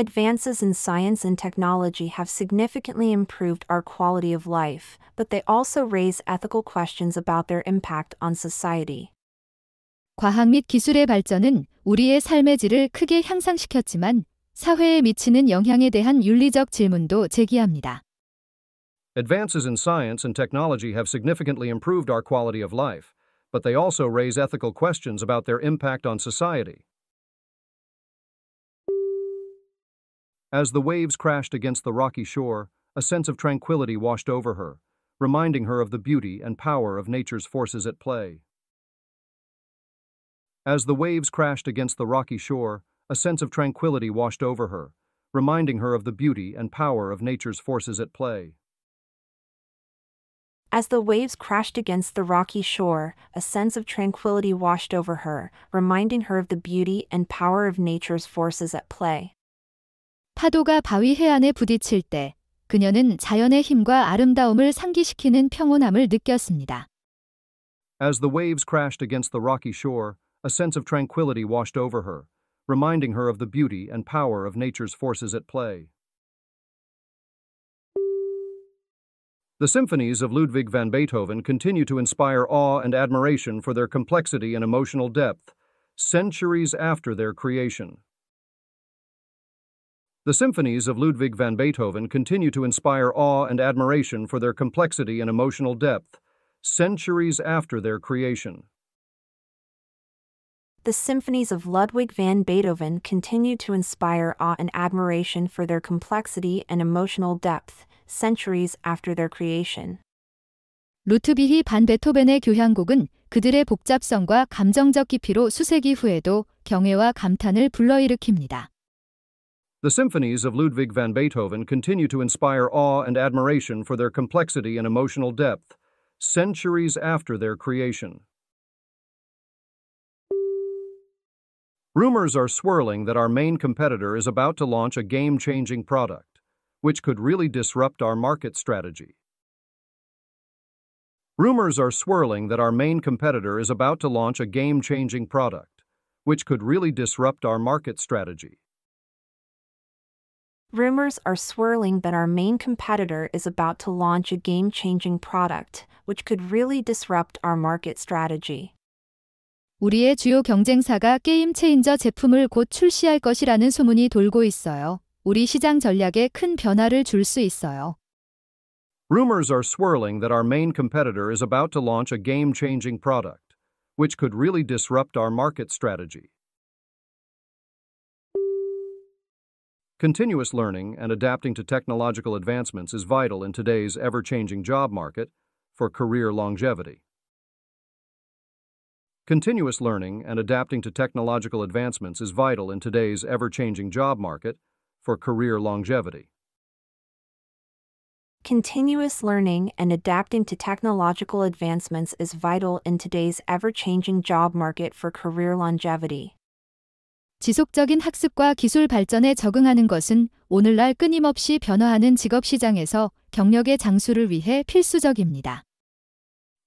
Advances in science and technology have significantly improved our quality of life, but they also raise ethical questions about their impact on society. 과학 및 기술의 발전은 우리의 삶의 질을 크게 향상시켰지만 사회에 미치는 영향에 대한 윤리적 질문도 제기합니다. Advances in science and technology have significantly improved our quality of life, but they also raise ethical questions about their impact on society. As the waves crashed against the rocky shore, a sense of tranquility washed over her, reminding her of the beauty and power of nature's forces at play. As the waves crashed against the rocky shore, a sense of tranquility washed over her, reminding her of the beauty and power of nature's forces at play. As the waves crashed against the rocky shore, a sense of tranquility washed over her, reminding her of the beauty and power of nature's forces at play. 파도가 바위 해안에 부딪힐 때 그녀는 자연의 힘과 아름다움을 상기시키는 평온함을 느꼈습니다. As the waves crashed against the rocky shore, a sense of tranquility washed over her, reminding her of the beauty and power of nature's forces at play. The symphonies of Ludwig van Beethoven continue to inspire awe and admiration for their complexity and emotional depth, centuries after their creation. The symphonies of Ludwig van Beethoven continue to inspire awe and admiration for their complexity and emotional depth, centuries after their creation. The symphonies of Ludwig van Beethoven continue to inspire awe and admiration for their complexity and emotional depth, centuries after their creation. 루트비히 반 베토벤의 교향곡은 그들의 복잡성과 감정적 깊이로 수세기 후에도 경애와 감탄을 불러일으킵니다. The symphonies of Ludwig van Beethoven continue to inspire awe and admiration for their complexity and emotional depth, centuries after their creation. Rumors are swirling that our main competitor is about to launch a game changing product, which could really disrupt our market strategy. Rumors are swirling that our main competitor is about to launch a game changing product, which could really disrupt our market strategy. Rumors are swirling that our main competitor is about to launch a game changing product, which could really disrupt our market strategy. 우리의 주요 경쟁사가 게임 체인저 제품을 곧 출시할 것이라는 소문이 돌고 있어요. 우리 시장 전략에 큰 변화를 줄 수 있어요. Rumors are swirling that our main competitor is about to launch a game changing product, which could really disrupt our market strategy. Continuous learning and adapting to technological advancements is vital in today's ever changing job market for career longevity. Continuous learning and adapting to technological advancements is vital in today's ever changing job market for career longevity. Continuous learning and adapting to technological advancements is vital in today's ever changing job market for career longevity. 지속적인 학습과 기술 발전에 적응하는 것은 오늘날 끊임없이 변화하는 직업 시장에서 경력의 장수를 위해 필수적입니다.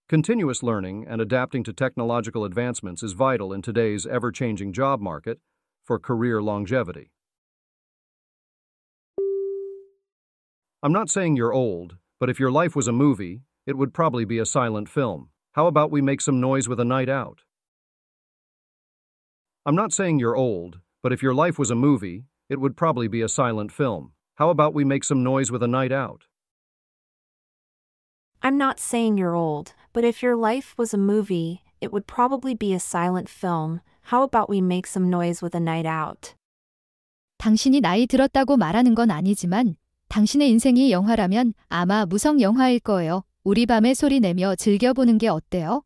Continuous learning and adapting to technological advancements is vital in today's ever changing job market for career longevity. I'm not saying you're old, but if your life was a movie, it would probably be a silent film. How about we make some noise with a night out? I'm not saying you're old, but if your life was a movie, it would probably be a silent film. How about we make some noise with a night out? I'm not saying you're old, but if your life was a movie, it would probably be a silent film. How about we make some noise with a night out? 당신이 나이 들었다고 말하는 건 아니지만 당신의 인생이 영화라면 아마 무성 영화일 거예요. 우리 밤에 소리 내며 즐겨보는 게 어때요?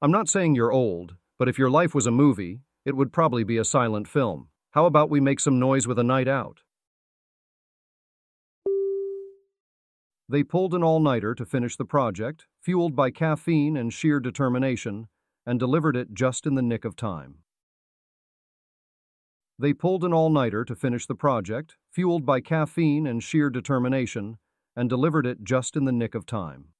I'm not saying you're old, but if your life was a movie, it would probably be a silent film. How about we make some noise with a night out? They pulled an all nighter to finish the project, fueled by caffeine and sheer determination, and delivered it just in the nick of time. They pulled an all nighter to finish the project, fueled by caffeine and sheer determination, and delivered it just in the nick of time.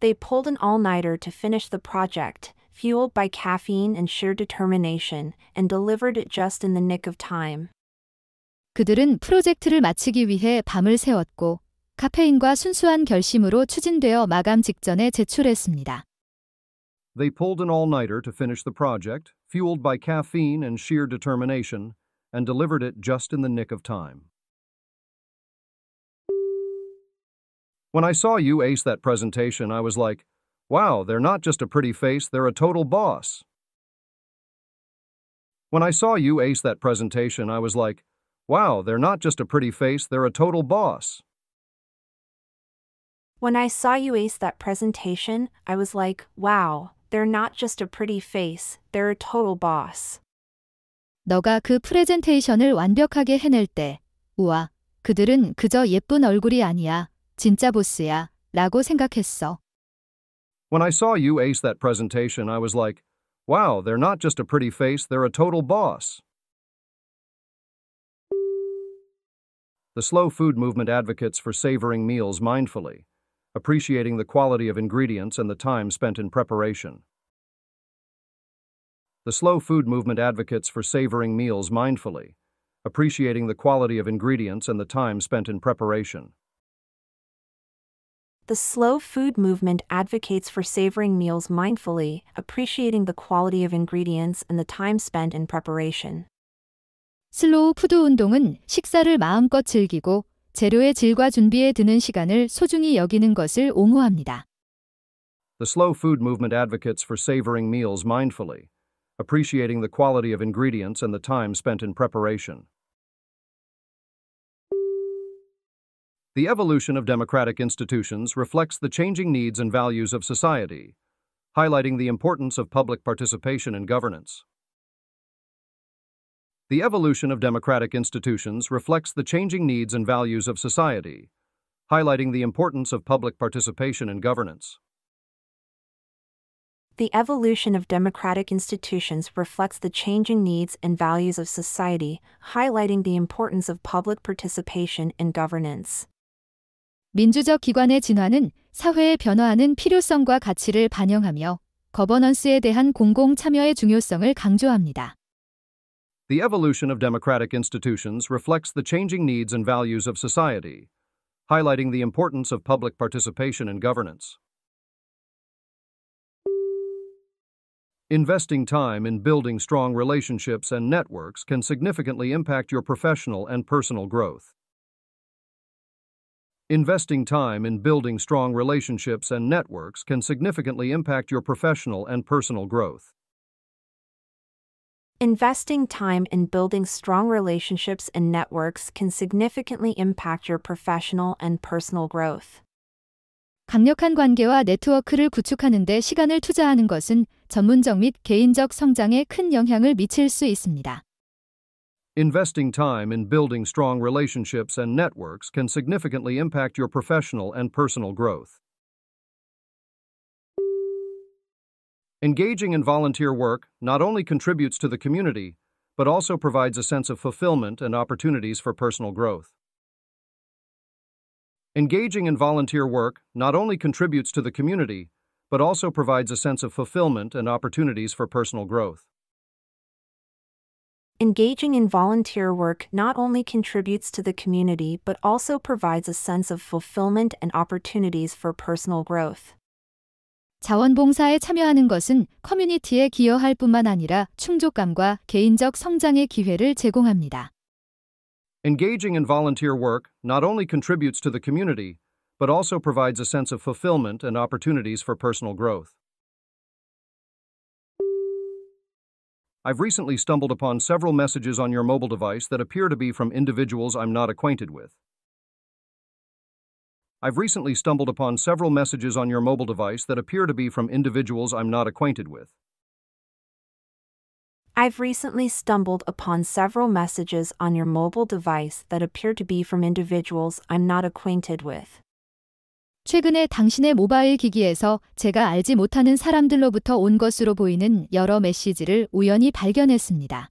They pulled an all nighter to finish the project, fueled by caffeine and sheer determination, and delivered it just in the nick of time. 그들은 프로젝트를 마치기 위해 밤을 새웠고 카페인과 순수한 결심으로 추진되어 마감 직전에 제출했습니다. They pulled an all nighter to finish the project, fueled by caffeine and sheer determination, and delivered it just in the nick of time. When I saw you ace that presentation, I was like, wow, they're not just a pretty face, they're a total boss. When I saw you ace that presentation, I was like, wow, they're not just a pretty face, they're a total boss. When I saw you ace that presentation, I was like, wow, they're not just a pretty face, they're a total boss. 너가 그 프레젠테이션을 완벽하게 해낼 때, 우와, 그들은 그저 예쁜 얼굴이 아니야, 진짜 보스야, 라고 생각했어. When I saw you ace that presentation, I was like, wow, they're not just a pretty face, they're a total boss. The slow food movement advocates for savoring meals mindfully, appreciating the quality of ingredients and the time spent in preparation. The slow food movement advocates for savoring meals mindfully, appreciating the quality of ingredients and the time spent in preparation. The slow food movement advocates for savoring meals mindfully, appreciating the quality of ingredients and the time spent in preparation. 슬로우 푸드 운동은 식사를 마음껏 즐기고 재료의 질과 준비에 드는 시간을 소중히 여기는 것을 옹호합니다. The slow food movement advocates for savoring meals mindfully, appreciating the quality of ingredients and the time spent in preparation. The evolution of democratic institutions reflects the changing needs and values of society, highlighting the importance of public participation in governance. The evolution of democratic institutions reflects the changing needs and values of society, highlighting the importance of public participation in governance. The evolution of democratic institutions reflects the changing needs and values of society, highlighting the importance of public participation in governance. 민주적 기관의 진화는 사회의 변화하는 필요성과 가치를 반영하며 거버넌스에 대한 공공 참여의 중요성을 강조합니다. The evolution of democratic institutions reflects the changing needs and values of society, highlighting the importance of public participation in governance. Investing time in building strong relationships and networks can significantly impact your professional and personal growth. Investing time in building strong relationships and networks can significantly impact your professional and personal growth. Investing time in building strong relationships and networks can significantly impact your professional and personal growth. 강력한 관계와 네트워크를 구축하는 데 시간을 투자하는 것은 전문적 및 개인적 성장에 큰 영향을 미칠 수 있습니다. Investing time in building strong relationships and networks can significantly impact your professional and personal growth. Engaging in volunteer work not only contributes to the community, but also provides a sense of fulfillment and opportunities for personal growth. Engaging in volunteer work not only contributes to the community, but also provides a sense of fulfillment and opportunities for personal growth. Engaging in volunteer work not only contributes to the community but also provides a sense of fulfillment and opportunities for personal growth. 자원봉사에 참여하는 것은 커뮤니티에 기여할 뿐만 아니라 충족감과 개인적 성장의 기회를 제공합니다. Engaging in volunteer work not only contributes to the community, but also provides a sense of fulfillment and opportunities for personal growth. I've recently stumbled upon several messages on your mobile device that appear to be from individuals I'm not acquainted with. I've recently stumbled upon several messages on your mobile device that appear to be from individuals I'm not acquainted with. I've recently stumbled upon several messages on your mobile device that appear to be from individuals I'm not acquainted with. 최근에 당신의 모바일 기기에서 제가 알지 못하는 사람들로부터 온 것으로 보이는 여러 메시지를 우연히 발견했습니다.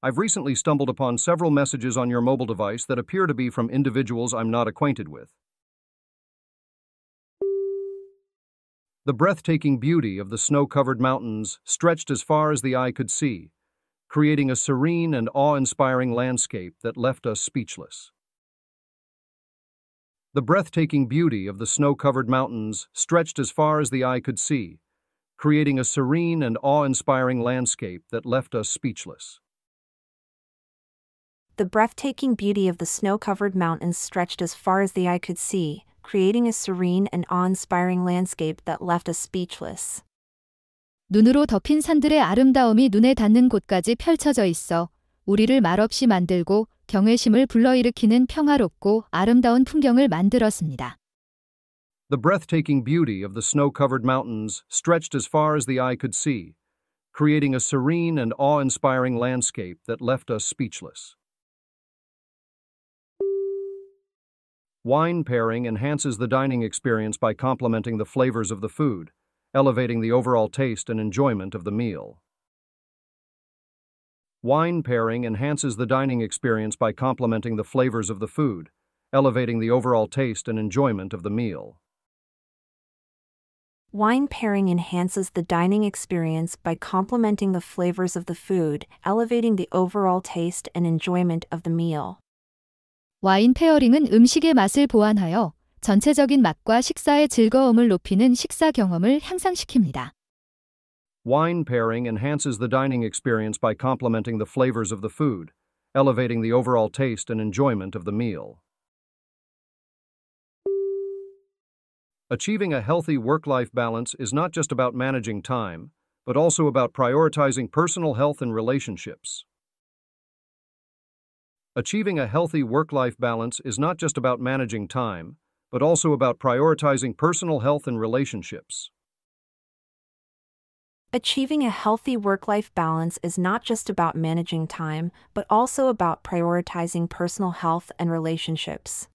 I've recently stumbled upon several messages on your mobile device that appear to be from individuals I'm not acquainted with. The breathtaking beauty of the snow covered mountains stretched as far as the eye could see, creating a serene and awe inspiring landscape that left us speechless. The breathtaking beauty of the snow covered mountains stretched as far as the eye could see, creating a serene and awe inspiring landscape that left us speechless. The breathtaking beauty of the snow covered mountains stretched as far as the eye could see, creating a serene and awe inspiring landscape that left us speechless. 눈으로 덮인 산들의 아름다움이 눈에 닿는 곳까지 펼쳐져 있어 우리를 말없이 만들고 경외심을 불러일으키는 평화롭고 아름다운 풍경을 만들었습니다. The breathtaking beauty of the snow covered mountains stretched as far as the eye could see, creating a serene and awe inspiring landscape that left us speechless. Wine pairing enhances the dining experience by complementing the flavors of the food, elevating the overall taste and enjoyment of the meal. Wine pairing enhances the dining experience by complementing the flavors of the food, elevating the overall taste and enjoyment of the meal. Wine pairing enhances the dining experience by complementing the flavors of the food, elevating the overall taste and enjoyment of the meal. 와인 페어링은 음식의 맛을 보완하여 전체적인 맛과 식사의 즐거움을 높이는 식사 경험을 향상시킵니다. Wine pairing enhances the dining experience by complementing the flavors of the food, elevating the overall taste and enjoyment of the meal. Achieving a healthy work life balance is not just about managing time, but also about prioritizing personal health and relationships. Achieving a healthy work life balance is not just about managing time, but also about prioritizing personal health and relationships. Achieving a healthy work life balance is not just about managing time, but also about prioritizing personal health and relationships.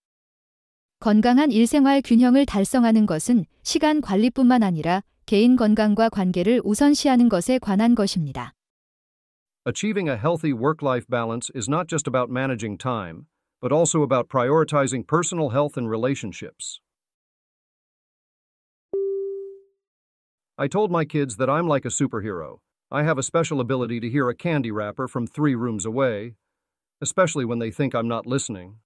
건강한 일생활 균형을 달성하는 것은 시간 관리뿐만 아니라 개인 건강과 관계를 우선시하는 것에 관한 것입니다. Achieving a healthy work life balance is not just about managing time, but also about prioritizing personal health and relationships. I told my kids that I'm like a superhero. I have a special ability to hear a candy wrapper from three rooms away, especially when they think I'm not listening.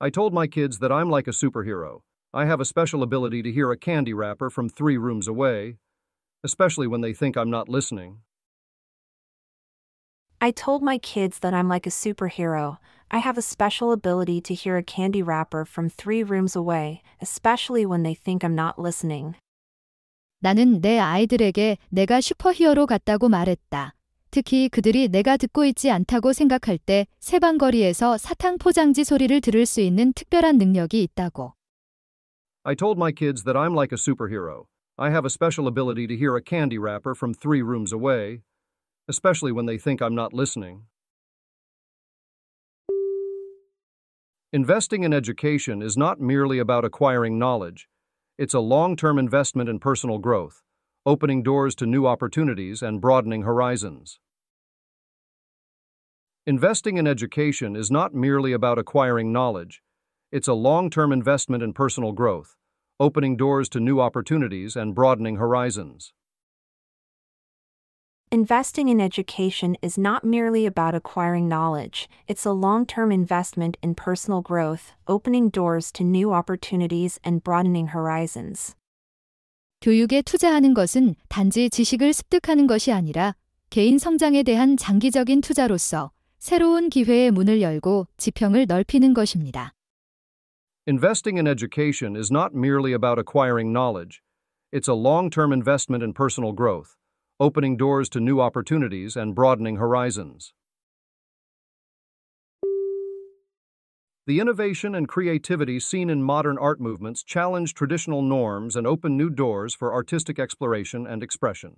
I told my kids that I'm like a superhero. I have a special ability to hear a candy wrapper from three rooms away, especially when they think I'm not listening. I told my kids that I'm like a superhero. I have a special ability to hear a candy wrapper from three rooms away, especially when they think I'm not listening. 나는 내 아이들에게 내가 슈퍼히어로 같다고 말했다. 특히 그들이 내가 듣고 있지 않다고 생각할 때 세방거리에서 사탕 포장지 소리를 들을 수 있는 특별한 능력이 있다고. I told my kids that I'm like a superhero. I have a special ability to hear a candy wrapper from three rooms away, especially when they think I'm not listening. Investing in education is not merely about acquiring knowledge, it's a long term investment in personal growth, opening doors to new opportunities and broadening horizons. Investing in education is not merely about acquiring knowledge, it's a long term investment in personal growth, opening doors to new opportunities and broadening horizons. Investing in education is not merely about acquiring knowledge, it's a long term investment in personal growth, opening doors to new opportunities and broadening horizons. 교육에 투자하는 것은 단지 지식을 습득하는 것이 아니라 개인 성장에 대한 장기적인 투자로서 새로운 기회의 문을 열고 지평을 넓히는 것입니다. Investing in education is not merely about acquiring knowledge, it's a long term investment in personal growth, opening doors to new opportunities and broadening horizons. The innovation and creativity seen in modern art movements challenge traditional norms and open new doors for artistic exploration and expression.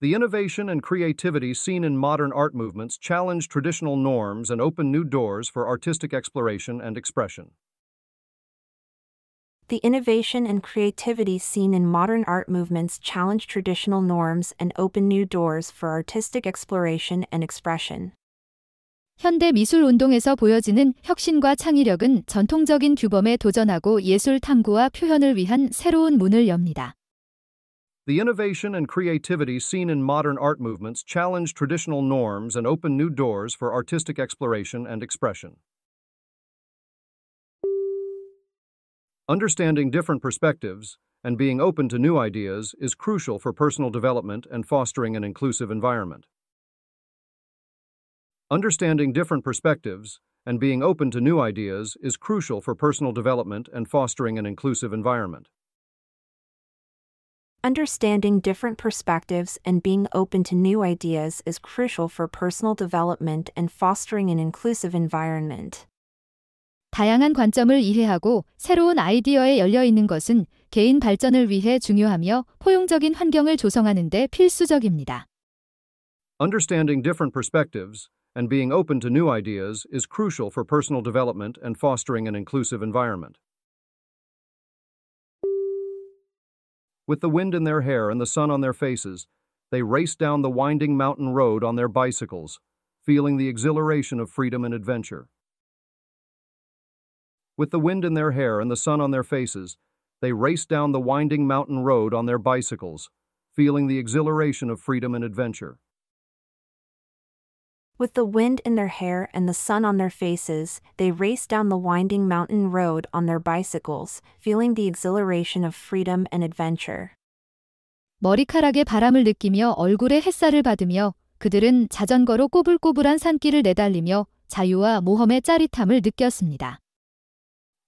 The innovation and creativity seen in modern art movements challenge traditional norms and open new doors for artistic exploration and expression. The innovation and creativity seen in modern art movements challenge traditional norms and open new doors for artistic exploration and expression. 현대 미술 운동에서 보여지는 혁신과 창의력은 전통적인 규범에 도전하고 예술 탐구와 표현을 위한 새로운 문을 엽니다. The innovation and creativity seen in modern art movements challenge traditional norms and open new doors for artistic exploration and expression. Understanding different perspectives and being open to new ideas is crucial for personal development and fostering an inclusive environment. Understanding different perspectives and being open to new ideas is crucial for personal development and fostering an inclusive environment. Understanding different perspectives and being open to new ideas is crucial for personal development and fostering an inclusive environment. 다양한 관점을 이해하고 새로운 아이디어에 열려 있는 것은 개인 발전을 위해 중요하며 포용적인 환경을 조성하는 데 필수적입니다. Understanding different perspectives and being open to new ideas is crucial for personal development and fostering an inclusive environment. With the wind in their hair and the sun on their faces, they raced down the winding mountain road on their bicycles, feeling the exhilaration of freedom and adventure. With the wind in their hair and the sun on their faces, they raced down the winding mountain road on their bicycles, feeling the exhilaration of freedom and adventure. With the wind in their hair and the sun on their faces, they raced down the winding mountain road on their bicycles, feeling the exhilaration of freedom and adventure. 머리카락에 바람을 느끼며 얼굴에 햇살을 받으며 그들은 자전거로 꼬불꼬불한 산길을 내달리며 자유와 모험의 짜릿함을 느꼈습니다.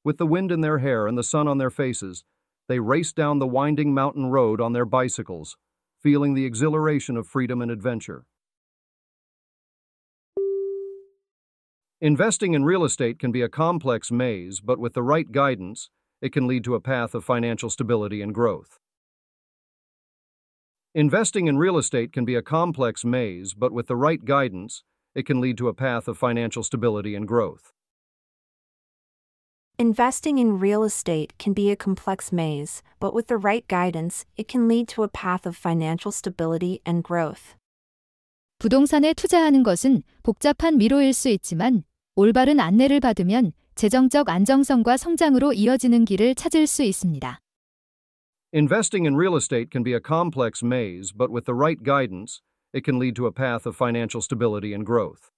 With the wind in their hair and the sun on their faces, they raced down the winding mountain road on their bicycles, feeling the exhilaration of freedom and adventure. Investing in real estate can be a complex maze, but with the right guidance, it can lead to a path of financial stability and growth. Investing in real estate can be a complex maze, but with the right guidance, it can lead to a path of financial stability and growth. Investing in real estate can be a complex maze, but with the right guidance, it can lead to a path of financial stability and growth. 부동산에 투자하는 것은 복잡한 미로일 수 있지만 올바른 안내를 받으면 재정적 안정성과 성장으로 이어지는 길을 찾을 수 있습니다. Investing in real estate can be a complex maze, but with the right guidance, it can lead to a path of financial stability and growth.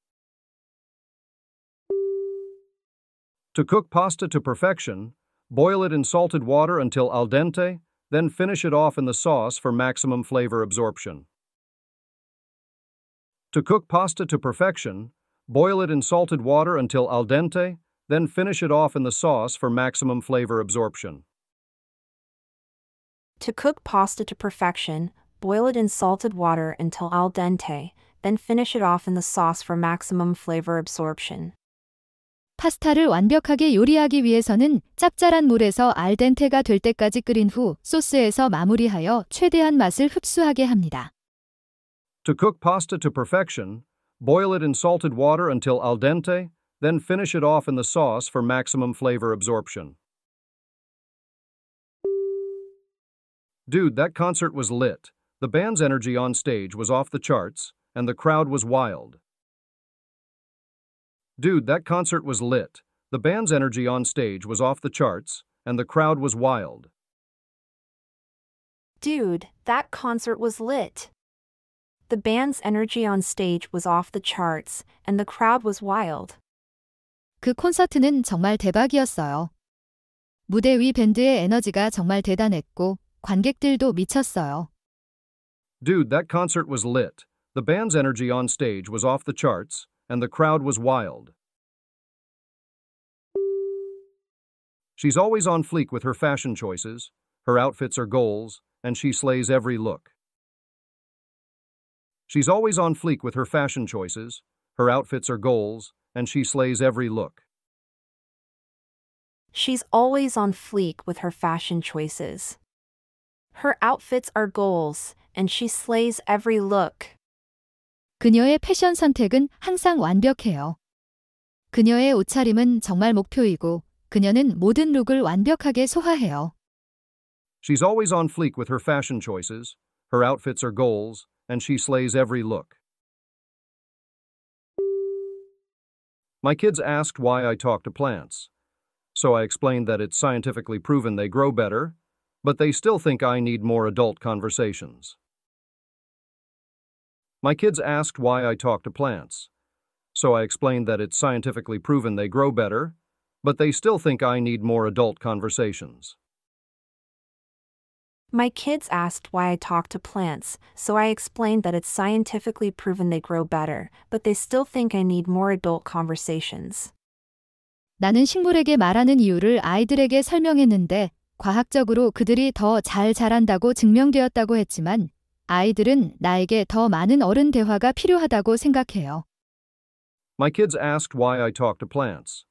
To cook pasta to perfection, boil it in salted water until al dente, then finish it off in the sauce for maximum flavor absorption. To cook pasta to perfection, boil it in salted water until al dente, then finish it off in the sauce for maximum flavor absorption. To cook pasta to perfection, boil it in salted water until al dente, then finish it off in the sauce for maximum flavor absorption. 파스타를 완벽하게 요리하기 위해서는 짭짤한 물에서 알덴테가 될 때까지 끓인 후 소스에서 마무리하여 최대한 맛을 흡수하게 합니다. To cook pasta to perfection, boil it in salted water until al dente, then finish it off in the sauce for maximum flavor absorption. Dude, that concert was lit. The band's energy on stage was off the charts, and the crowd was wild. Dude, that concert was lit. The band's energy on stage was off the charts, and the crowd was wild. Dude, that concert was lit. The band's energy on stage was off the charts, and the crowd was wild. 그 콘서트는 정말 대박이었어요. 무대 위 밴드의 에너지가 정말 대단했고 관객들도 미쳤어요. Dude, that concert was lit. The band's energy on stage was off the charts, and the crowd was wild. She's always on fleek with her fashion choices. Her outfits are goals, and she slays every look. She's always on fleek with her fashion choices. Her outfits are goals, and she slays every look. She's always on fleek with her fashion choices. Her outfits are goals, and she slays every look. 그녀의 패션 선택은 항상 완벽해요. 그녀의 옷차림은 정말 목표이고 그녀는 모든 룩을 완벽하게 소화해요. She's always on fleek with her fashion choices. Her outfits are goals, and she slays every look. My kids asked why I talk to plants. So I explained that it's scientifically proven they grow better, but they still think I need more adult conversations. My kids asked why I talk to plants. So I explained that it's scientifically proven they grow better, but they still think I need more adult conversations. My kids asked why I talk to plants, so I explained that it's scientifically proven they grow better, but they still think I need more adult conversations. 나는 식물에게 말하는 이유를 아이들에게 설명했는데 과학적으로 그들이 더 잘 자란다고 증명되었다고 했지만 아이들은 나에게 더 많은 어른 대화가 필요하다고 생각해요. My kids asked why I talk to plants.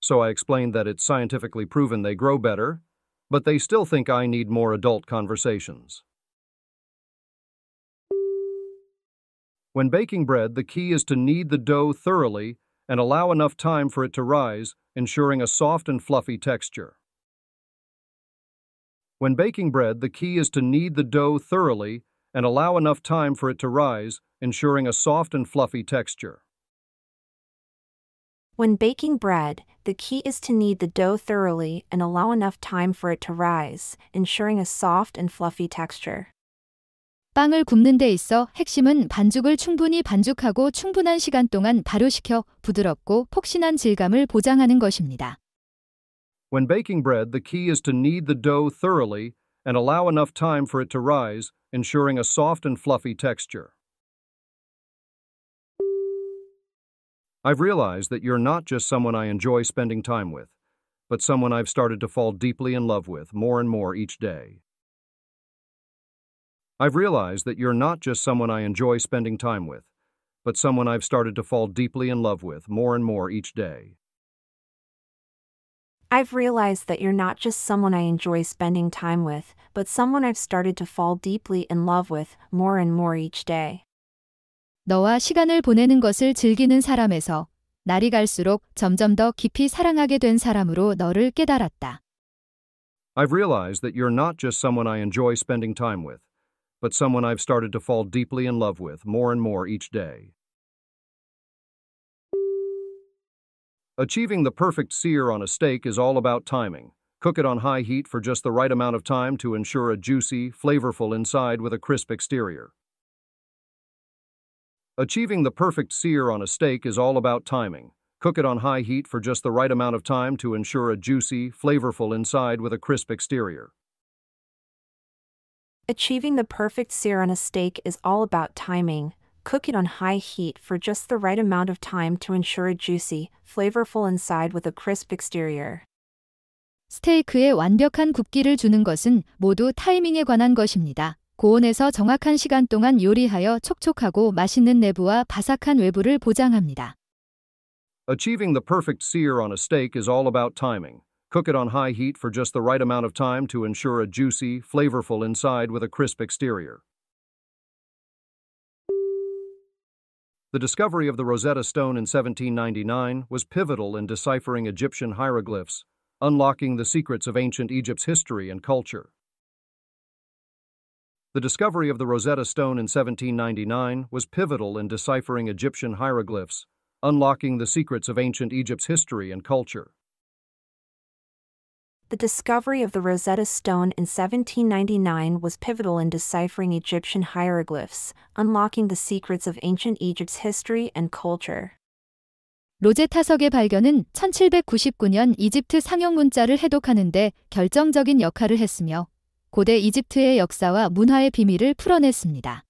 So I explained that it's scientifically proven they grow better, but they still think I need more adult conversations. When baking bread, the key is to knead the dough thoroughly and allow enough time for it to rise, ensuring a soft and fluffy texture. When baking bread, the key is to knead the dough thoroughly and allow enough time for it to rise, ensuring a soft and fluffy texture. When baking bread, the key is to knead the dough thoroughly and allow enough time for it to rise, ensuring a soft and fluffy texture. 빵을 굽는 데 있어 핵심은 반죽을 충분히 반죽하고 충분한 시간 동안 발효시켜 부드럽고 폭신한 질감을 보장하는 것입니다. When baking bread, the key is to knead the dough thoroughly and allow enough time for it to rise, ensuring a soft and fluffy texture. I've realized that you're not just someone I enjoy spending time with. but someone I've started to fall deeply in love with more and more each day. I've realized that you're not just someone I enjoy spending time with, but someone I've started to fall deeply in love with more and more each day. I've realized that you're not just someone I enjoy spending time with, but someone I've started to fall deeply in love with more and more each day. 너와 시간을 보내는 것을 즐기는 사람에서 날이 갈수록 점점 더 깊이 사랑하게 된 사람으로 너를 깨달았다. I've realized that you're not just someone I enjoy spending time with, but someone I've started to fall deeply in love with more and more each day. Achieving the perfect sear on a steak is all about timing. Cook it on high heat for just the right amount of time to ensure a juicy, flavorful inside with a crisp exterior. Achieving the perfect sear on a steak is all about timing. Cook it on high heat for just the right amount of time to ensure a juicy, flavorful inside with a crisp exterior. Achieving the perfect sear on a steak is all about timing. Cook it on high heat for just the right amount of time to ensure a juicy, flavorful inside with a crisp exterior. 스테이크에 완벽한 굽기를 주는 것은 모두 타이밍에 관한 것입니다. 고온에서 정확한 시간 동안 요리하여 촉촉하고 맛있는 내부와 바삭한 외부를 보장합니다. Achieving the perfect sear on a steak is all about timing. Cook it on high heat for just the right amount of time to ensure a juicy, flavorful inside with a crisp exterior. The discovery of the Rosetta Stone in 1799 was pivotal in deciphering Egyptian hieroglyphs, unlocking the secrets of ancient Egypt's history and culture. The discovery of the Rosetta Stone in 1799 was pivotal in deciphering Egyptian hieroglyphs, unlocking the secrets of ancient Egypt's history and culture. The discovery of the Rosetta Stone in 1799 was pivotal in deciphering Egyptian hieroglyphs, unlocking the secrets of ancient Egypt's history and culture. 로제타석의 발견은 1799년 이집트 상형 문자를 해독하는데 결정적인 역할을 했으며 고대 이집트의 역사와 문화의 비밀을 풀어냈습니다.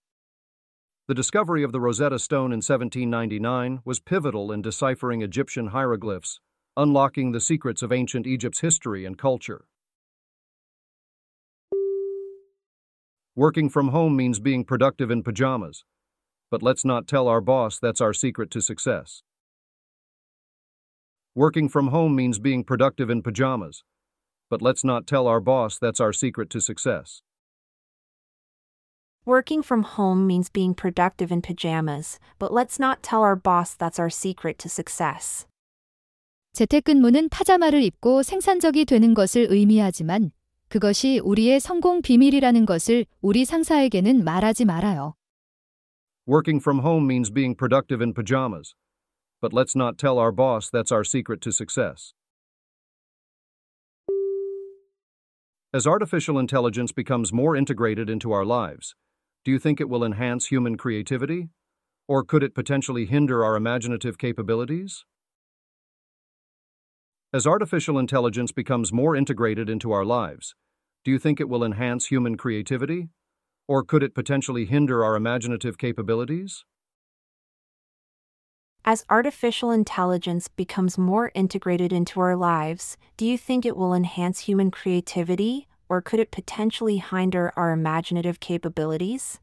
The discovery of the Rosetta Stone in 1799 was pivotal in deciphering Egyptian hieroglyphs, unlocking the secrets of ancient Egypt's history and culture. Working from home means being productive in pajamas, but let's not tell our boss that's our secret to success. Working from home means being productive in pajamas, but let's not tell our boss that's our secret to success. Working from home means being productive in pajamas, but let's not tell our boss that's our secret to success. 재택근무는 파자마를 입고 생산적이 되는 것을 의미하지만 그것이 우리의 성공 비밀이라는 것을 우리 상사에게는 말하지 말아요. Working from home means being productive in pajamas, but let's not tell our boss that's our secret to success. As artificial intelligence becomes more integrated into our lives, do you think it will enhance human creativity? Or could it potentially hinder our imaginative capabilities? As artificial intelligence becomes more integrated into our lives, do you think it will enhance human creativity? Or could it potentially hinder our imaginative capabilities? As artificial intelligence becomes more integrated into our lives, do you think it will enhance human creativity, or could it potentially hinder our imaginative capabilities?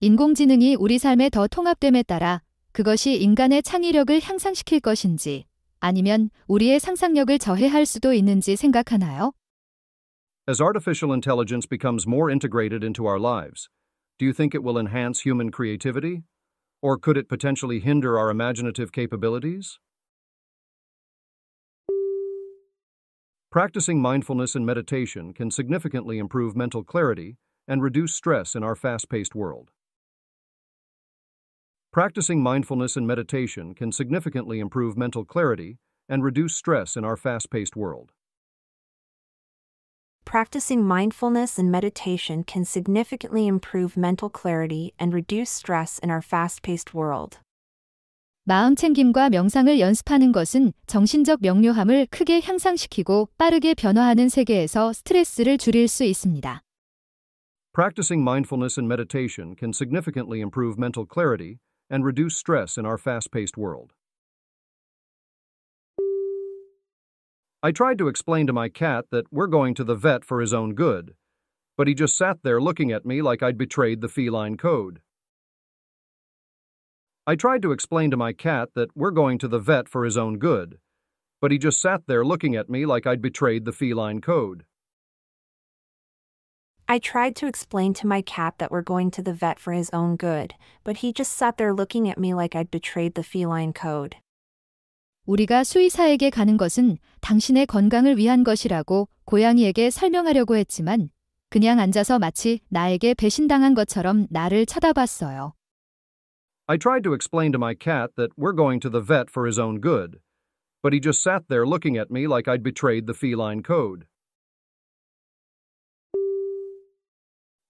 인공지능이 우리 삶에 더 통합됨에 따라 그것이 인간의 창의력을 향상시킬 것인지 아니면 우리의 상상력을 저해할 수도 있는지 생각하나요? As artificial intelligence becomes more integrated into our lives, do you think it will enhance human creativity? Or could it potentially hinder our imaginative capabilities? Practicing mindfulness and meditation can significantly improve mental clarity and reduce stress in our fast paced world. Practicing mindfulness and meditation can significantly improve mental clarity and reduce stress in our fast paced world. Practicing mindfulness and meditation can significantly improve mental clarity and reduce stress in our fast paced world. 마음 챙김과 명상을 연습하는 것은 정신적 명료함을 크게 향상시키고 빠르게 변화하는 세계에서 스트레스를 줄일 수 있습니다. Practicing mindfulness and meditation can significantly improve mental clarity and reduce stress in our fast paced world. I tried to explain to my cat that we're going to the vet for his own good, but he just sat there looking at me like I'd betrayed the feline code. I tried to explain to my cat that we're going to the vet for his own good, but he just sat there looking at me like I'd betrayed the feline code. I tried to explain to my cat that we're going to the vet for his own good, but he just sat there looking at me like I'd betrayed the feline code. 우리가 수의사에게 가는 것은 당신의 건강을 위한 것이라고 고양이에게 설명하려고 했지만 그냥 앉아서 마치 나에게 배신당한 것처럼 나를 쳐다봤어요. I tried to explain to my cat that we're going to the vet for his own good, but he just sat there looking at me like I'd betrayed the feline code.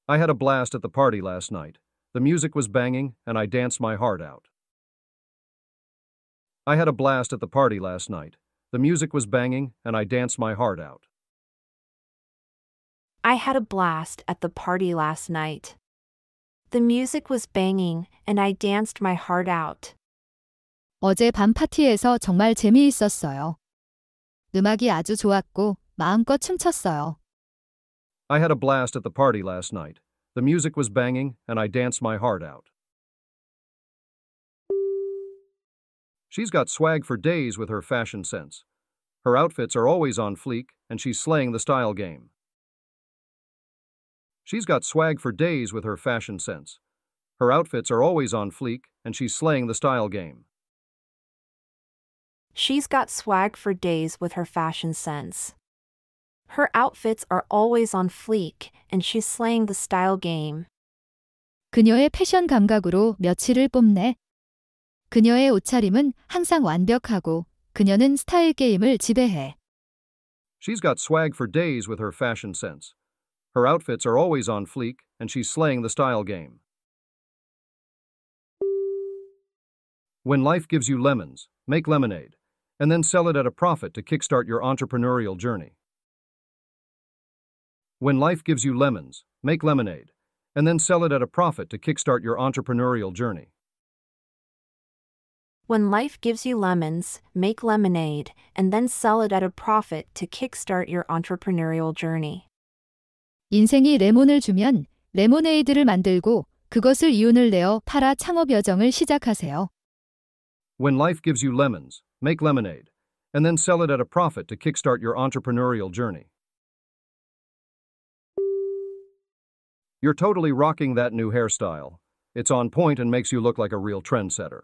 I had a blast at the party last night. The music was banging, and I danced my heart out. I had a blast at the party last night. The music was banging, and I danced my heart out. I had a blast at the party last night. The music was banging, and I danced my heart out. 어제 밤 파티에서 정말 재미있었어요. 음악이 아주 좋았고 마음껏 춤췄어요. I had a blast at the party last night. The music was banging, and I danced my heart out. She's got swag for days with her fashion sense. Her outfits are always on fleek, and she's slaying the style game. She's got swag for days with her fashion sense. Her outfits are always on fleek, and she's slaying the style game. She's got swag for days with her fashion sense. Her outfits are always on fleek, and she's slaying the style game. 그녀의 패션 감각으로 며칠을 뽐내. 그녀의 옷차림은 항상 완벽하고 그녀는 스타일 게임을 지배해. She's got swag for days with her fashion sense. Her outfits are always on fleek, and she's slaying the style game. When life gives you lemons, make lemonade, and then sell it at a profit to kickstart your entrepreneurial journey. When life gives you lemons, make lemonade, and then sell it at a profit to kickstart your entrepreneurial journey. When life gives you lemons, make lemonade, and then sell it at a profit to kickstart your entrepreneurial journey. 인생이 레몬을 주면 레모네이드를 만들고 그것을 이윤을 내어 팔아 창업 여정을 시작하세요. When life gives you lemons, make lemonade, and then sell it at a profit to kickstart your entrepreneurial journey. You're totally rocking that new hairstyle. It's on point and makes you look like a real trendsetter.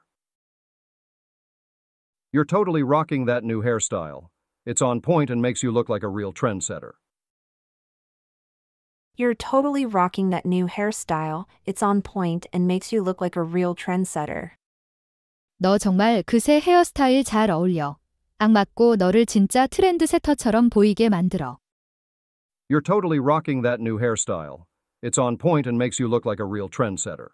You're totally rocking that new hairstyle. It's on point and makes you look like a real trendsetter. You're totally rocking that new hairstyle. It's on point and makes you look like a real trendsetter. 너 정말 그 새 헤어스타일 잘 어울려. 악 맞고 너를 진짜 트렌드 세터처럼 보이게 만들어. You're totally rocking that new hairstyle. It's on point and makes you look like a real trendsetter.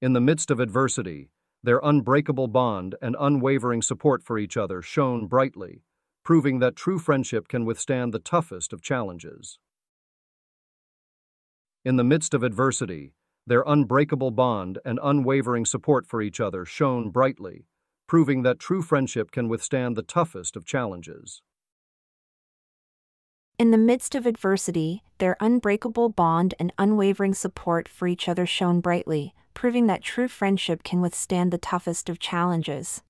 In the midst of adversity, their unbreakable bond and unwavering support for each other shone brightly, proving that true friendship can withstand the toughest of challenges. In the midst of adversity, their unbreakable bond and unwavering support for each other shone brightly, proving that true friendship can withstand the toughest of challenges. In the midst of adversity, their unbreakable bond and unwavering support for each other shone brightly, proving that true friendship can withstand the toughest of challenges.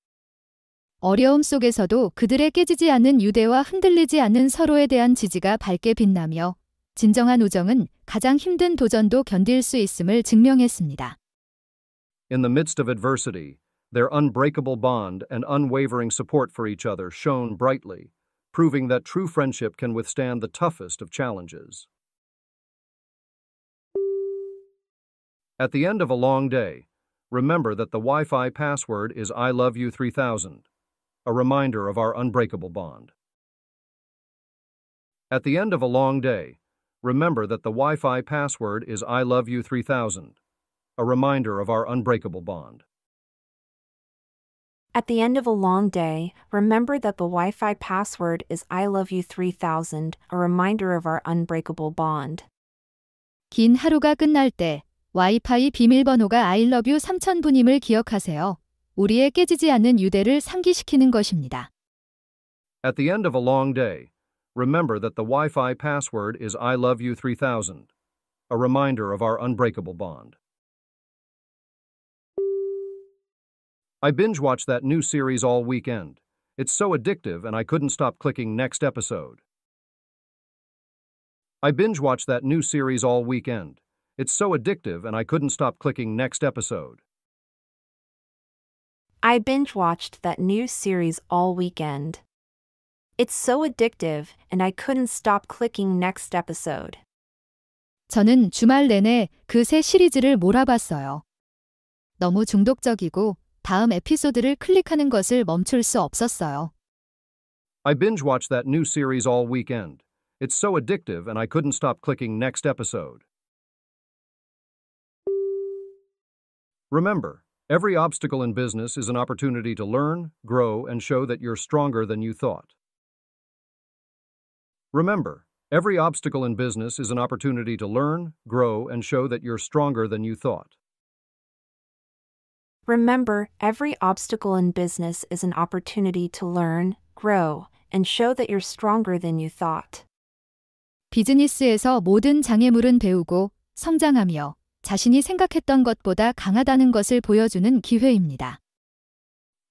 어려움 속에서도 그들의 깨지지 않는 유대와 흔들리지 않는 서로에 대한 지지가 밝게 빛나며 진정한 우정은 가장 힘든 도전도 견딜 수 있음을 증명했습니다. In the midst of adversity, their unbreakable bond and unwavering support for each other shone brightly, proving that true friendship can withstand the toughest of challenges. At the end of a long day, remember that the Wi Fi password is I Love You 3000, a reminder of our unbreakable bond. At the end of a long day, remember that the Wi Fi password is I Love You 3000, a reminder of our unbreakable bond. At the end of a long day, remember that the Wi Fi password is I love you 3000, a reminder of our unbreakable bond. 긴 하루가 끝날 때 와이파이 비밀번호가 I love you 3000분임을 기억하세요. 우리의 깨지지 않는 유대를 상기시키는 것입니다. At the end of a long day, remember that the Wi Fi password is I love you 3000, a reminder of our unbreakable bond. I binge watched that new series all weekend. It's so addictive, and I couldn't stop clicking next episode. I binge watched that new series all weekend. It's so addictive, and I couldn't stop clicking next episode. I binge watched that new series all weekend. It's so addictive, and I couldn't stop clicking next episode. 저는 주말 내내 그 새 시리즈를 몰아봤어요. 너무 중독적이고 다음 에피소드를 클릭하는 것을 멈출 수 없었어요. I binge watched that new series all weekend. It's so addictive, and I couldn't stop clicking next episode. Remember, every obstacle in business is an opportunity to learn, grow, and show that you're stronger than you thought. Remember, every obstacle in business is an opportunity to learn, grow, and show that you're stronger than you thought. Remember, every obstacle in business is an opportunity to learn, grow, and show that you're stronger than you thought. 비즈니스에서 모든 장애물은 배우고 성장하며 자신이 생각했던 것보다 강하다는 것을 보여주는 기회입니다.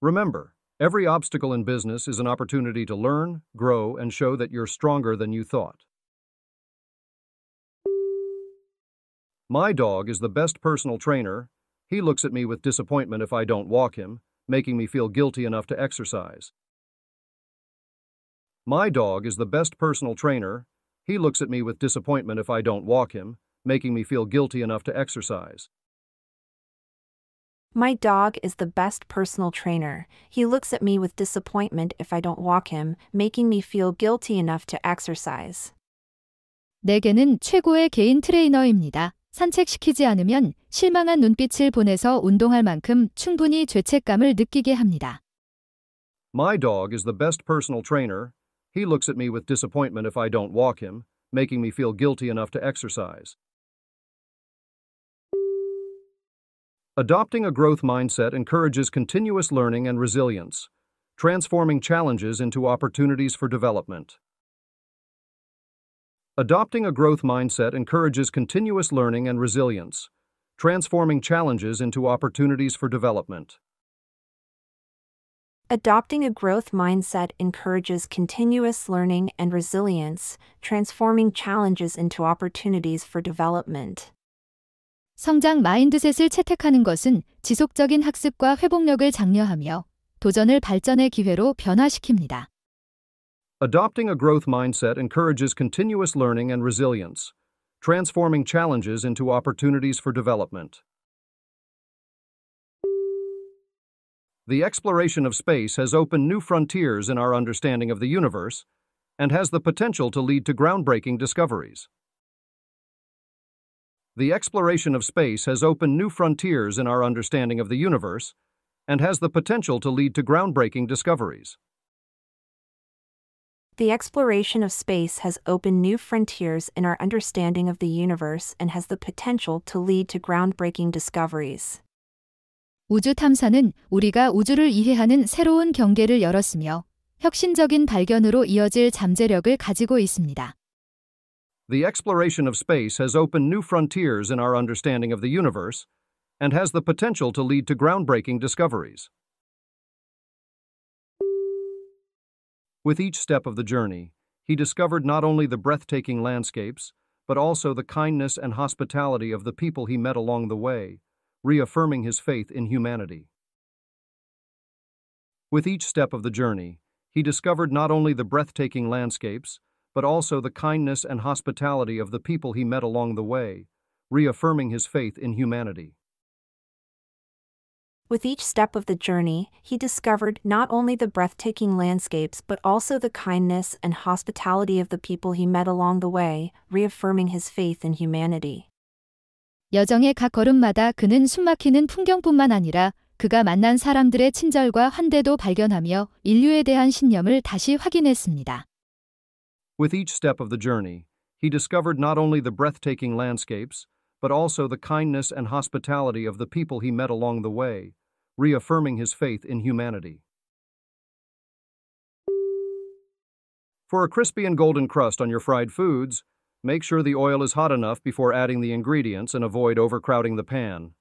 Remember, every obstacle in business is an opportunity to learn, grow, and show that you're stronger than you thought. My dog is the best personal trainer. He looks at me with disappointment if I don't walk him, making me feel guilty enough to exercise. My dog is the best personal trainer. He looks at me with disappointment if I don't walk him, making me feel guilty enough to exercise. My dog is the best personal trainer. He looks at me with disappointment if I don't walk him, making me feel guilty enough to exercise. 내게는 최고의 개인 트레이너입니다. 산책시키지 않으면 실망한 눈빛을 보내서 운동할 만큼 충분히 죄책감을 느끼게 합니다. My dog is the best personal trainer. He looks at me with disappointment if I don't walk him, making me feel guilty enough to exercise. Adopting a growth mindset encourages continuous learning and resilience, transforming challenges into opportunities for development. Adopting a growth mindset encourages continuous learning and resilience, transforming challenges into opportunities for development. Adopting a growth mindset encourages continuous learning and resilience, transforming challenges into opportunities for development. 성장 마인드셋을 채택하는 것은 지속적인 학습과 회복력을 장려하며 도전을 발전의 기회로 변화시킵니다. Adopting a growth mindset encourages continuous learning and resilience, transforming challenges into opportunities for development. The exploration of space has opened new frontiers in our understanding of the universe and has the potential to lead to groundbreaking discoveries. The exploration of space has opened new frontiers in our understanding of the universe and has the potential to lead to groundbreaking discoveries. The exploration of space has opened new frontiers in our understanding of the universe and has the potential to lead to groundbreaking discoveries. 우주 탐사는 우리가 우주를 이해하는 새로운 경계를 열었으며 혁신적인 발견으로 이어질 잠재력을 가지고 있습니다. The exploration of space has opened new frontiers in our understanding of the universe and has the potential to lead to groundbreaking discoveries. With each step of the journey, he discovered not only the breathtaking landscapes, but also the kindness and hospitality of the people he met along the way, reaffirming his faith in humanity. With each step of the journey, he discovered not only the breathtaking landscapes, but also the kindness and hospitality of the people he met along the way, reaffirming his faith in humanity. With each step of the journey, he discovered not only the breathtaking landscapes but also the kindness and hospitality of the people he met along the way, reaffirming his faith in humanity. 여정의 각 걸음마다 그는 숨막히는 풍경뿐만 아니라 그가 만난 사람들의 친절과 환대도 발견하며 인류에 대한 신념을 다시 확인했습니다. With each step of the journey, he discovered not only the breathtaking landscapes, but also the kindness and hospitality of the people he met along the way, reaffirming his faith in humanity. For a crispy and golden crust on your fried foods, make sure the oil is hot enough before adding the ingredients and avoid overcrowding the pan.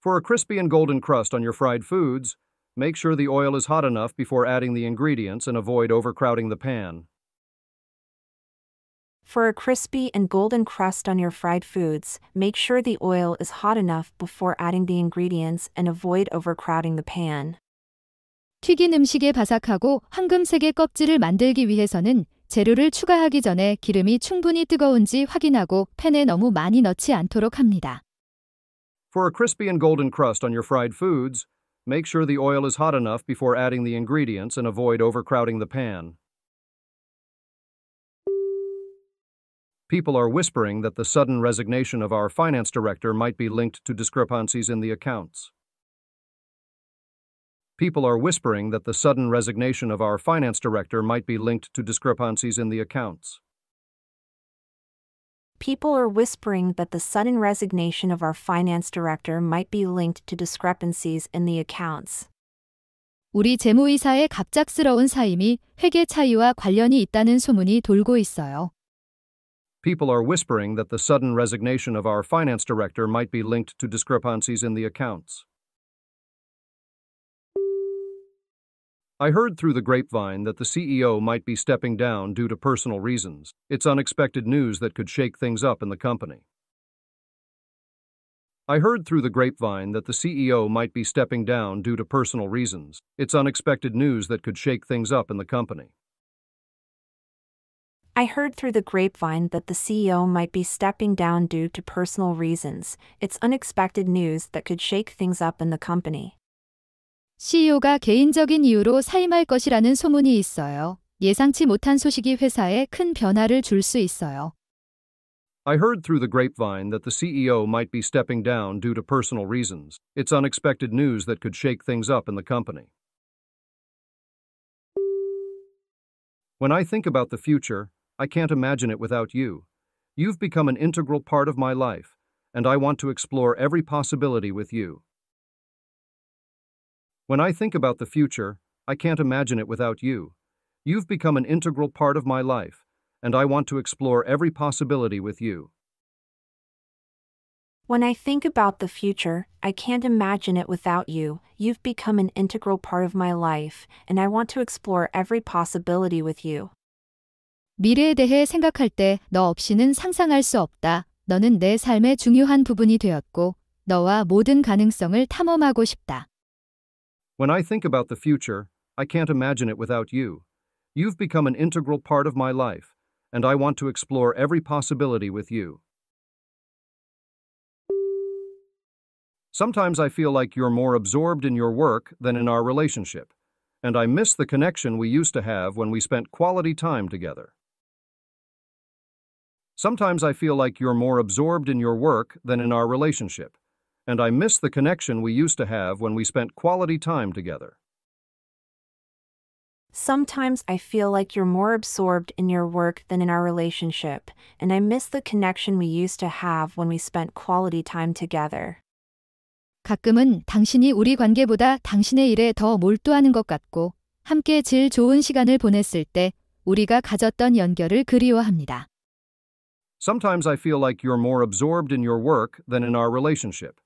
For a crispy and golden crust on your fried foods, make sure the oil is hot enough before adding the ingredients and avoid overcrowding the pan. For a crispy and golden crust on your fried foods, make sure the oil is hot enough before adding the ingredients and avoid overcrowding the pan. 튀긴 음식의 바삭하고 황금색의 껍질을 만들기 위해서는 재료를 추가하기 전에 기름이 충분히 뜨거운지 확인하고 팬에 너무 많이 넣지 않도록 합니다. For a crispy and golden crust on your fried foods, make sure the oil is hot enough before adding the ingredients and avoid overcrowding the pan. People are whispering that the sudden resignation of our finance director might be linked to discrepancies in the accounts. People are whispering that the sudden resignation of our finance director might be linked to discrepancies in the accounts. People are whispering that the sudden resignation of our finance director might be linked to discrepancies in the accounts. 우리 재무이사의 갑작스러운 사임이 회계 차이와 관련이 있다는 소문이 돌고 있어요. People are whispering that the sudden resignation of our finance director might be linked to discrepancies in the accounts. I heard through the grapevine that the CEO might be stepping down due to personal reasons. It's unexpected news that could shake things up in the company. I heard through the grapevine that the CEO might be stepping down due to personal reasons. It's unexpected news that could shake things up in the company. I heard through the grapevine that the CEO might be stepping down due to personal reasons. It's unexpected news that could shake things up in the company. CEO가 개인적인 이유로 사임할 것이라는 소문이 있어요. 예상치 못한 소식이 회사에 큰 변화를 줄 수 있어요. I heard through the grapevine that the CEO might be stepping down due to personal reasons. It's unexpected news that could shake things up in the company. When I think about the future, I can't imagine it without you. You've become an integral part of my life, and I want to explore every possibility with you. When I think about the future, I can't imagine it without you. You've become an integral part of my life, and I want to explore every possibility with you. When I think about the future, I can't imagine it without you. You've become an integral part of my life, and I want to explore every possibility with you. 미래에 대해 생각할 때 너 없이는 상상할 수 없다. 너는 내 삶의 중요한 부분이 되었고, 너와 모든 가능성을 탐험하고 싶다. When I think about the future, I can't imagine it without you. You've become an integral part of my life, and I want to explore every possibility with you. Sometimes I feel like you're more absorbed in your work than in our relationship, and I miss the connection we used to have when we spent quality time together. Sometimes I feel like you're more absorbed in your work than in our relationship, and I miss the connection we used to have when we spent quality time together. Sometimes I feel like you're more absorbed in your work than in our relationship, and I miss the connection we used to have when we spent quality time together. 가끔은 당신이 우리 관계보다 당신의 일에 더 몰두하는 것 같고, 함께 질 좋은 시간을 보냈을 때 우리가 가졌던 연결을 그리워합니다. Sometimes I feel like you're more absorbed in your work than in our relationship,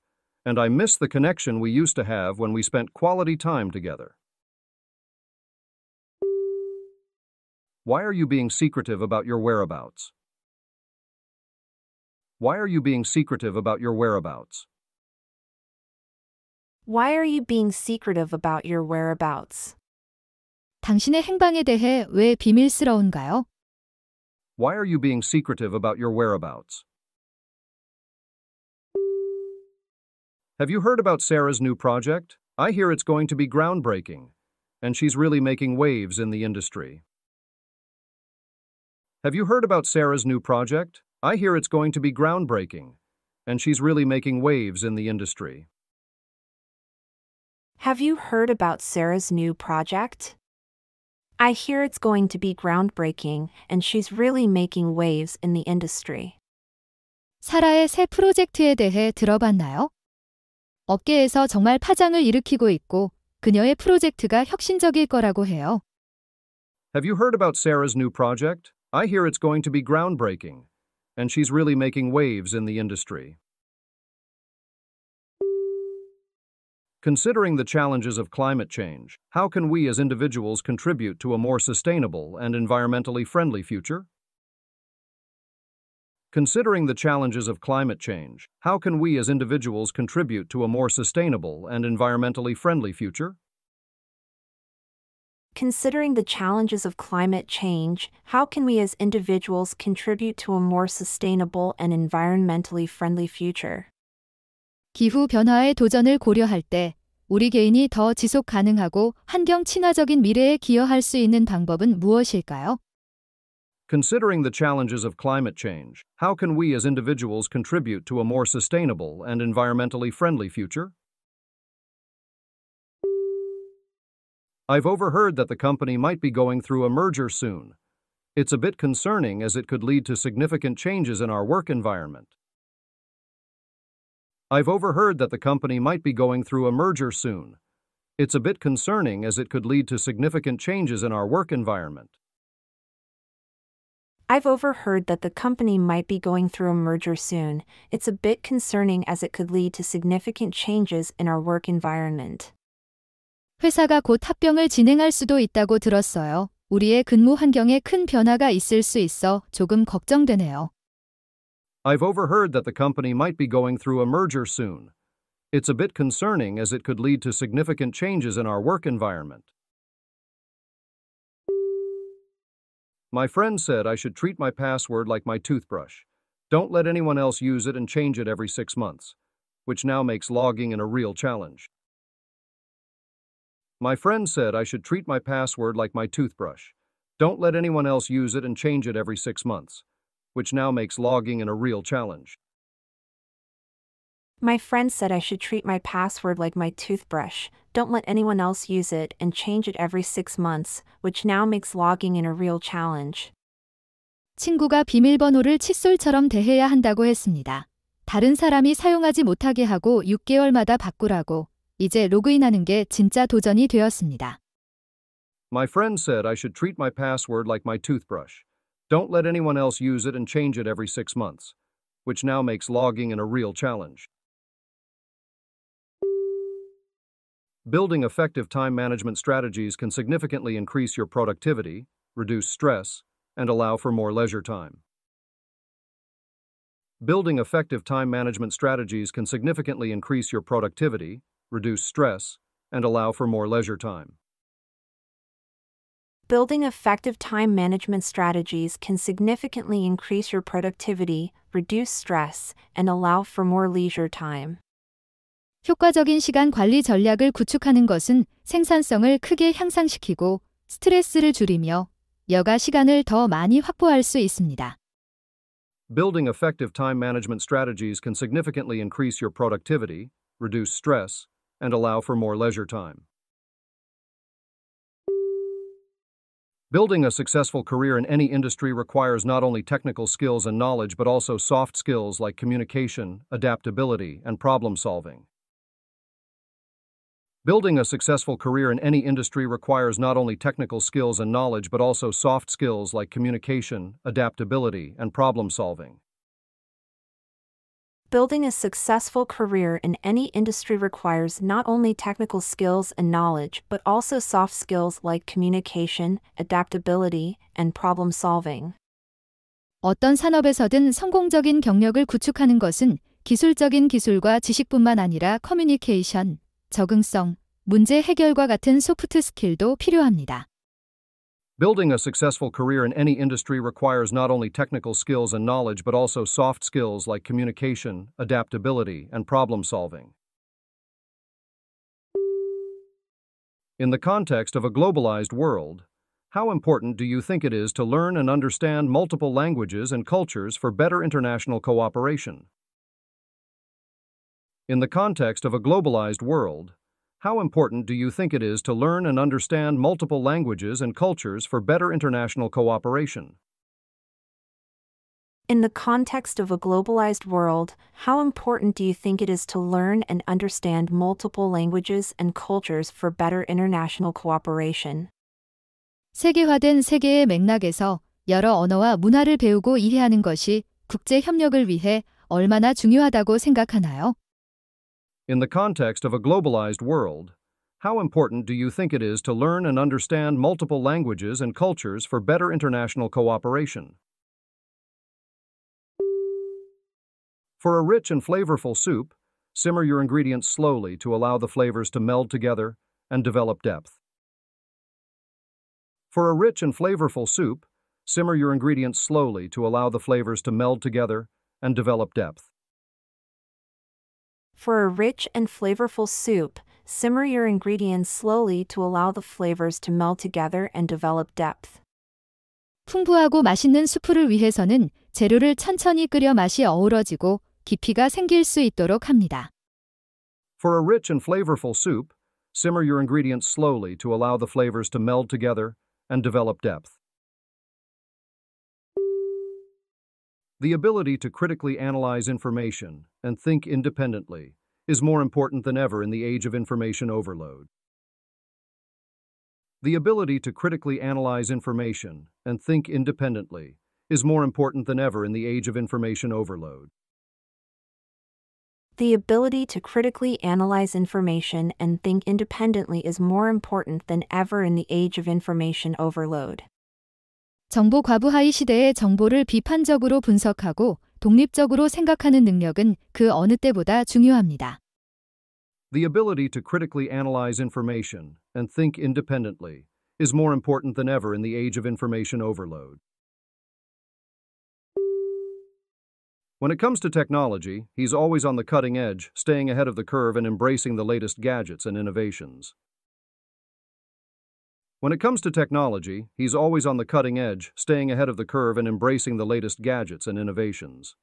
and I miss the connection we used to have when we spent quality time together. Why are you being secretive about your whereabouts? Why are you being secretive about your whereabouts? Why are you being secretive about your whereabouts? 당신의 행방에 대해 왜 비밀스러운가요? Why are you being secretive about your whereabouts? Have you heard about Sarah's new project? I hear it's going to be groundbreaking, and she's really making waves in the industry. Have you heard about Sarah's new project? I hear it's going to be groundbreaking, and she's really making waves in the industry. Have you heard about Sarah's new project? I hear it's going to be groundbreaking, and she's really making waves in the industry. 사라의 새 프로젝트에 대해 들어봤나요? 업계에서 정말 파장을 일으키고 있고 그녀의 프로젝트가 혁신적일 거라고 해요. Have you heard about Sarah's new project? I hear it's going to be groundbreaking, and she's really making waves in the industry. Considering the challenges of climate change, how can we as individuals contribute to a more sustainable and environmentally friendly future? Considering the challenges of climate change, how can we as individuals contribute to a more sustainable and environmentally friendly future? Considering the challenges of climate change, how can we as individuals contribute to a more sustainable and environmentally friendly future? 기후 변화의 도전을 고려할 때 우리 개인이 더 지속 가능하고 환경 친화적인 미래에 기여할 수 있는 방법은 무엇일까요? Considering the challenges of climate change, how can we as individuals contribute to a more sustainable and environmentally friendly future? I've overheard that the company might be going through a merger soon. It's a bit concerning as it could lead to significant changes in our work environment. I've overheard that the company might be going through a merger soon. It's a bit concerning as it could lead to significant changes in our work environment. I've overheard that the company might be going through a merger soon. It's a bit concerning as it could lead to significant changes in our work environment. 회사가 곧 합병을 진행할 수도 있다고 들었어요. 우리의 근무 환경에 큰 변화가 있을 수 있어 조금 걱정되네요. I've overheard that the company might be going through a merger soon. It's a bit concerning as it could lead to significant changes in our work environment. My friend said I should treat my password like my toothbrush. Don't let anyone else use it and change it every six months, which now makes logging in a real challenge. My friend said I should treat my password like my toothbrush. Don't let anyone else use it and change it every six months, which now makes logging in a real challenge. My friend said I should treat my password like my toothbrush. Don't let anyone else use it and change it every six months, which now makes logging in a real challenge. 친구가 비밀번호를 칫솔처럼 대해야 한다고 했습니다. 다른 사람이 사용하지 못하게 하고 6개월마다 바꾸라고. 이제 로그인하는 게 진짜 도전이 되었습니다. My friend said I should treat my password like my toothbrush. Don't let anyone else use it and change it every six months, which now makes logging in a real challenge. Building effective time management strategies can significantly increase your productivity, reduce stress, and allow for more leisure time. Building effective time management strategies can significantly increase your productivity, reduce stress, and allow for more leisure time. Building effective time management strategies can significantly increase your productivity, reduce stress, and allow for more leisure time. 효과적인 시간 관리 전략을 구축하는 것은 생산성을 크게 향상시키고 스트레스를 줄이며 여가 시간을 더 많이 확보할 수 있습니다. Building effective time management strategies can significantly increase your productivity, reduce stress, and allow for more leisure time. Building a successful career in any industry requires not only technical skills and knowledge but also soft skills like communication, adaptability, and problem solving. Building a successful career in any industry requires not only technical skills and knowledge but also soft skills like communication, adaptability, and problem solving. Building a successful career in any industry requires not only technical skills and knowledge, but also soft skills like communication, adaptability, and problem solving. 어떤 산업에서든 성공적인 경력을 구축하는 것은 기술적인 기술과 지식뿐만 아니라 커뮤니케이션, 적응성, 문제 해결과 같은 소프트 스킬도 필요합니다. Building a successful career in any industry requires not only technical skills and knowledge but also soft skills like communication, adaptability, and problem solving. In the context of a globalized world, how important do you think it is to learn and understand multiple languages and cultures for better international cooperation? In the context of a globalized world, how important do you think it is to learn and understand multiple languages and cultures for better international cooperation? In the context of a globalized world, how important do you think it is to learn and understand multiple languages and cultures for better international cooperation? 세계화된 세계의 맥락에서 여러 언어와 문화를 배우고 이해하는 것이 국제 협력을 위해 얼마나 중요하다고 생각하나요? In the context of a globalized world, how important do you think it is to learn and understand multiple languages and cultures for better international cooperation? For a rich and flavorful soup, simmer your ingredients slowly to allow the flavors to meld together and develop depth. For a rich and flavorful soup, simmer your ingredients slowly to allow the flavors to meld together and develop depth. For a rich and flavorful soup, simmer your ingredients slowly to allow the flavors to meld together and develop depth. 풍부하고 맛있는 수프를 위해서는 재료를 천천히 끓여 맛이 어우러지고 깊이가 생길 수 있도록 합니다. For a rich and flavorful soup, simmer your ingredients slowly to allow the flavors to meld together and develop depth. The ability to critically analyze information and think independently is more important than ever in the age of information overload. The ability to critically analyze information and think independently is more important than ever in the age of information overload. The ability to critically analyze information and think independently is more important than ever in the age of information overload. 정보 과부하의 시대에 정보를 비판적으로 분석하고 독립적으로 생각하는 능력은 그 어느 때보다 중요합니다. The ability to critically analyze information and think independently is more important than ever in the age of information overload. When it comes to technology, he's always on the cutting edge, staying ahead of the curve and embracing the latest gadgets and innovations. When it comes to technology, he's always on the cutting edge, staying ahead of the curve and embracing the latest gadgets and innovations.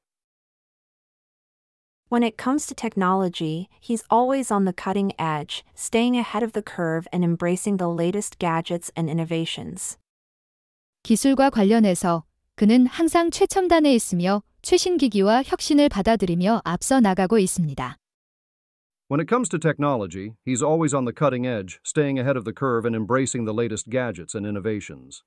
When it comes to technology, he's always on the cutting edge, staying ahead of the curve and embracing the latest gadgets and innovations. 기술과 관련해서 그는 항상 최첨단에 있으며 최신 기기와 혁신을 받아들이며 앞서 나가고 있습니다. When it comes to technology, he's always on the cutting edge, staying ahead of the curve and embracing the latest gadgets and innovations.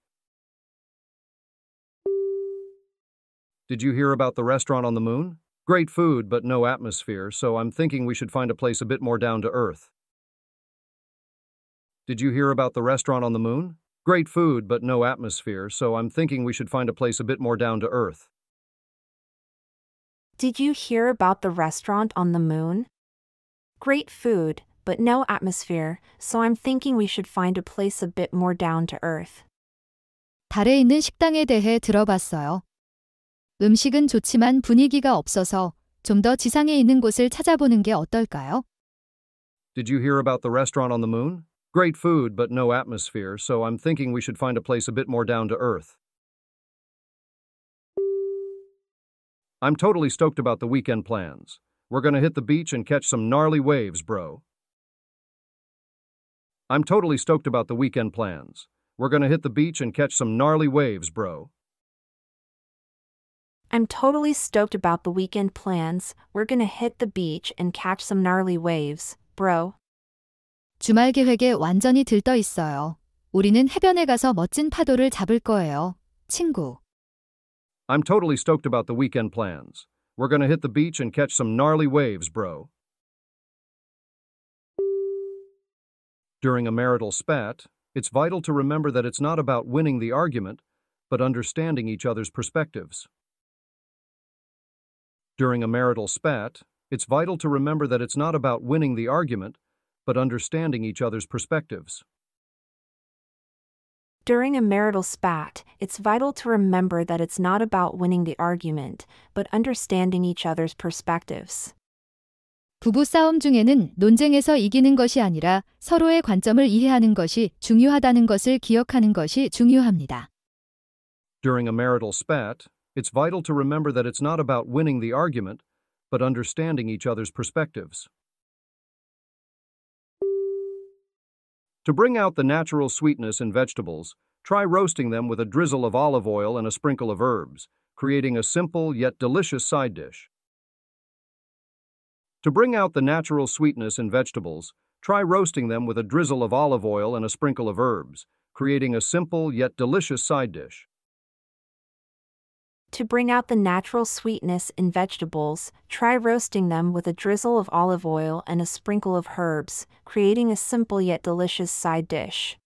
Did you hear about the restaurant on the moon? Great food, but no atmosphere, so I'm thinking we should find a place a bit more down to earth. Did you hear about the restaurant on the moon? Great food, but no atmosphere, so I'm thinking we should find a place a bit more down to earth. Did you hear about the restaurant on the moon? Great food, but no atmosphere, so I'm thinking we should find a place a bit more down to earth. 달에 있는 식당에 대해 들어봤어요. 음식은 좋지만 분위기가 없어서 좀 더 지상에 있는 곳을 찾아보는 게 어떨까요? Did you hear about the restaurant on the moon? Great food, but no atmosphere, so I'm thinking we should find a place a bit more down to earth. I'm totally stoked about the weekend plans. We're gonna hit the beach and catch some gnarly waves, bro. I'm totally stoked about the weekend plans. We're gonna hit the beach and catch some gnarly waves, bro. I'm totally stoked about the weekend plans. We're gonna hit the beach and catch some gnarly waves, bro. 주말 계획에 완전히 들떠 있어요. 우리는 해변에 가서 멋진 파도를 잡을 거예요. 친구. I'm totally stoked about the weekend plans. We're gonna hit the beach and catch some gnarly waves, bro. During a marital spat, it's vital to remember that it's not about winning the argument, but understanding each other's perspectives. During a marital spat, it's vital to remember that it's not about winning the argument, but understanding each other's perspectives. During a marital spat, it's vital to remember that it's not about winning the argument, but understanding each other's perspectives. 부부 싸움 중에는 논쟁에서 이기는 것이 아니라 서로의 관점을 이해하는 것이 중요하다는 것을 기억하는 것이 중요합니다. During a marital spat, it's vital to remember that it's not about winning the argument, but understanding each other's perspectives. To bring out the natural sweetness in vegetables, try roasting them with a drizzle of olive oil and a sprinkle of herbs. creating a simple yet delicious side dish. To bring out the natural sweetness in vegetables, try roasting them with a drizzle of olive oil and a sprinkle of herbs, creating a simple yet delicious side dish. To bring out the natural sweetness in vegetables, try roasting them with a drizzle of olive oil and a sprinkle of herbs, creating a simple yet delicious side dish.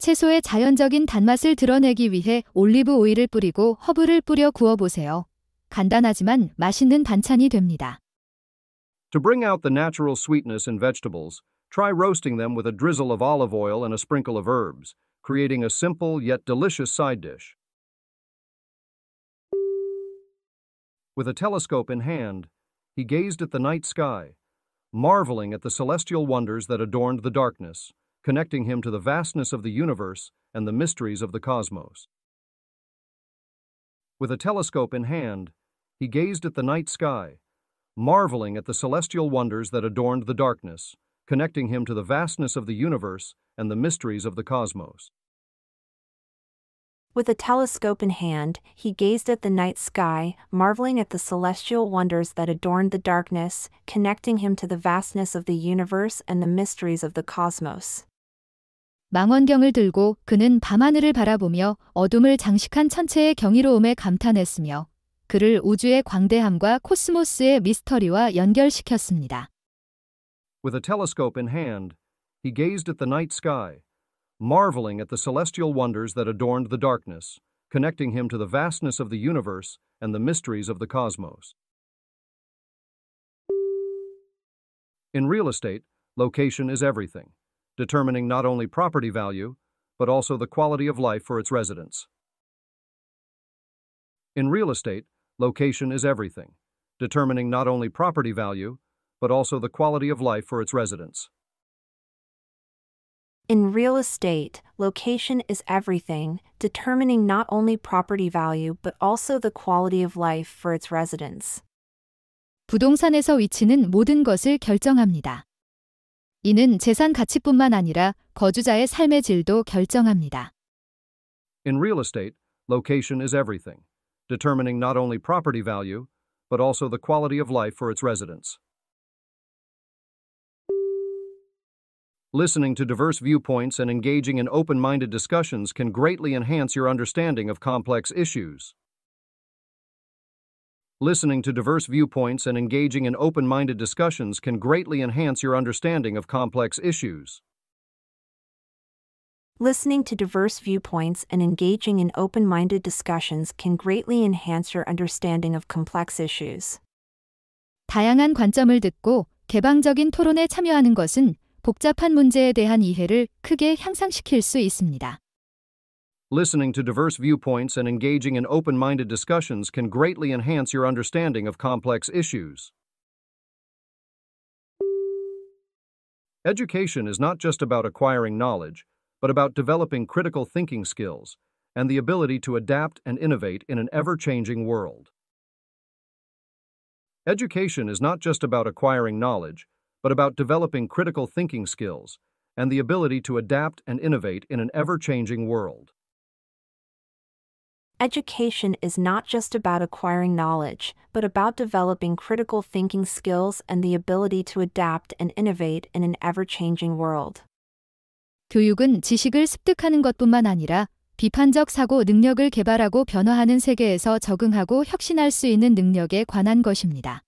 채소의 자연적인 단맛을 드러내기 위해 올리브 오일을 뿌리고 허브를 뿌려 구워보세요. 간단하지만 맛있는 반찬이 됩니다. To bring out the natural sweetness in vegetables, try roasting them with a drizzle of olive oil and a sprinkle of herbs, creating a simple yet delicious side dish. With a telescope in hand, he gazed at the night sky, marveling at the celestial wonders that adorned the darkness, connecting him to the vastness of the universe and the mysteries of the cosmos. With a telescope in hand, he gazed at the night sky, marveling at the celestial wonders that adorned the darkness, connecting him to the vastness of the universe and the mysteries of the cosmos. With a telescope in hand, he gazed at the night sky, marveling at the celestial wonders that adorned the darkness, connecting him to the vastness of the universe and the mysteries of the cosmos. 망원경을 들고 그는 밤하늘을 바라보며 어둠을 장식한 천체의 경이로움에 감탄했으며 그를 우주의 광대함과 코스모스의 미스터리와 연결시켰습니다. With a telescope in hand, he gazed at the night sky, marveling at the celestial wonders that adorned the darkness, connecting him to the vastness of the universe and the mysteries of the cosmos. In real estate, location is everything, determining not only property value, but also the quality of life for its residents. In real estate, location is everything, determining not only property value, but also the quality of life for its residents. In real estate, location is everything, determining not only property value but also the quality of life for its residents. 부동산에서 위치는 모든 것을 결정합니다. 이는 재산 가치뿐만 아니라 거주자의 삶의 질도 결정합니다. In real estate, location is everything, determining not only property value, but also the quality of life for its residents. Listening to diverse viewpoints and engaging in open minded discussions can greatly enhance your understanding of complex issues. Listening to diverse viewpoints and engaging in open minded discussions can greatly enhance your understanding of complex issues. Listening to diverse viewpoints and engaging in open minded discussions can greatly enhance your understanding of complex issues. 다양한 관점을 듣고 개방적인 토론에 참여하는 것은 복잡한 문제에 대한 이해를 크게 향상시킬 수 있습니다. Listening to diverse viewpoints and engaging in open minded discussions can greatly enhance your understanding of complex issues. Education is not just about acquiring knowledge, but about developing critical thinking skills and the ability to adapt and innovate in an ever changing world. Education is not just about acquiring knowledge, but about developing critical thinking skills and the ability to adapt and innovate in an ever changing world. Education is not just about acquiring knowledge, but about developing critical thinking skills and the ability to adapt and innovate in an ever changing world. 교육은 지식을 습득하는 것뿐만 아니라 비판적 사고 능력을 개발하고 변화하는 세계에서 적응하고 혁신할 수 있는 능력에 관한 것입니다.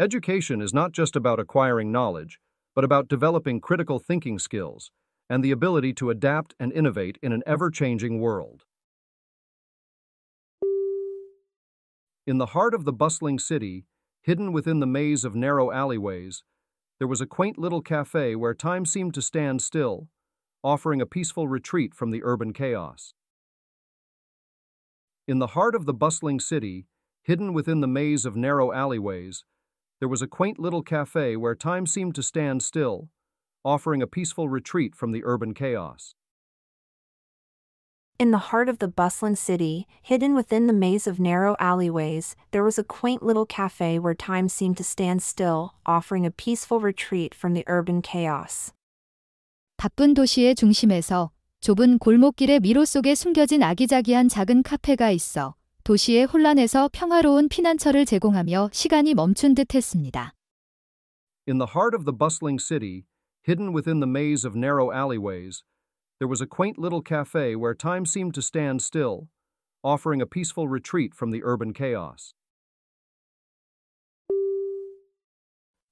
Education is not just about acquiring knowledge, but about developing critical thinking skills and the ability to adapt and innovate in an ever changing world. In the heart of the bustling city, hidden within the maze of narrow alleyways, there was a quaint little cafe where time seemed to stand still, offering a peaceful retreat from the urban chaos. In the heart of the bustling city, hidden within the maze of narrow alleyways, there was a quaint little cafe where time seemed to stand still, offering a peaceful retreat from the urban chaos. In the heart of the bustling city, hidden within the maze of narrow alleyways, there was a quaint little cafe where time seemed to stand still, offering a peaceful retreat from the urban chaos. 바쁜 도시의 중심에서 좁은 골목길의 미로 속에 숨겨진 아기자기한 작은 카페가 있어 도시의 혼란에서 평화로운 피난처를 제공하며 시간이 멈춘 듯 했습니다. In the heart of the bustling city, hidden within the maze of narrow alleyways, there was a quaint little cafe where time seemed to stand still, offering a peaceful retreat from the urban chaos.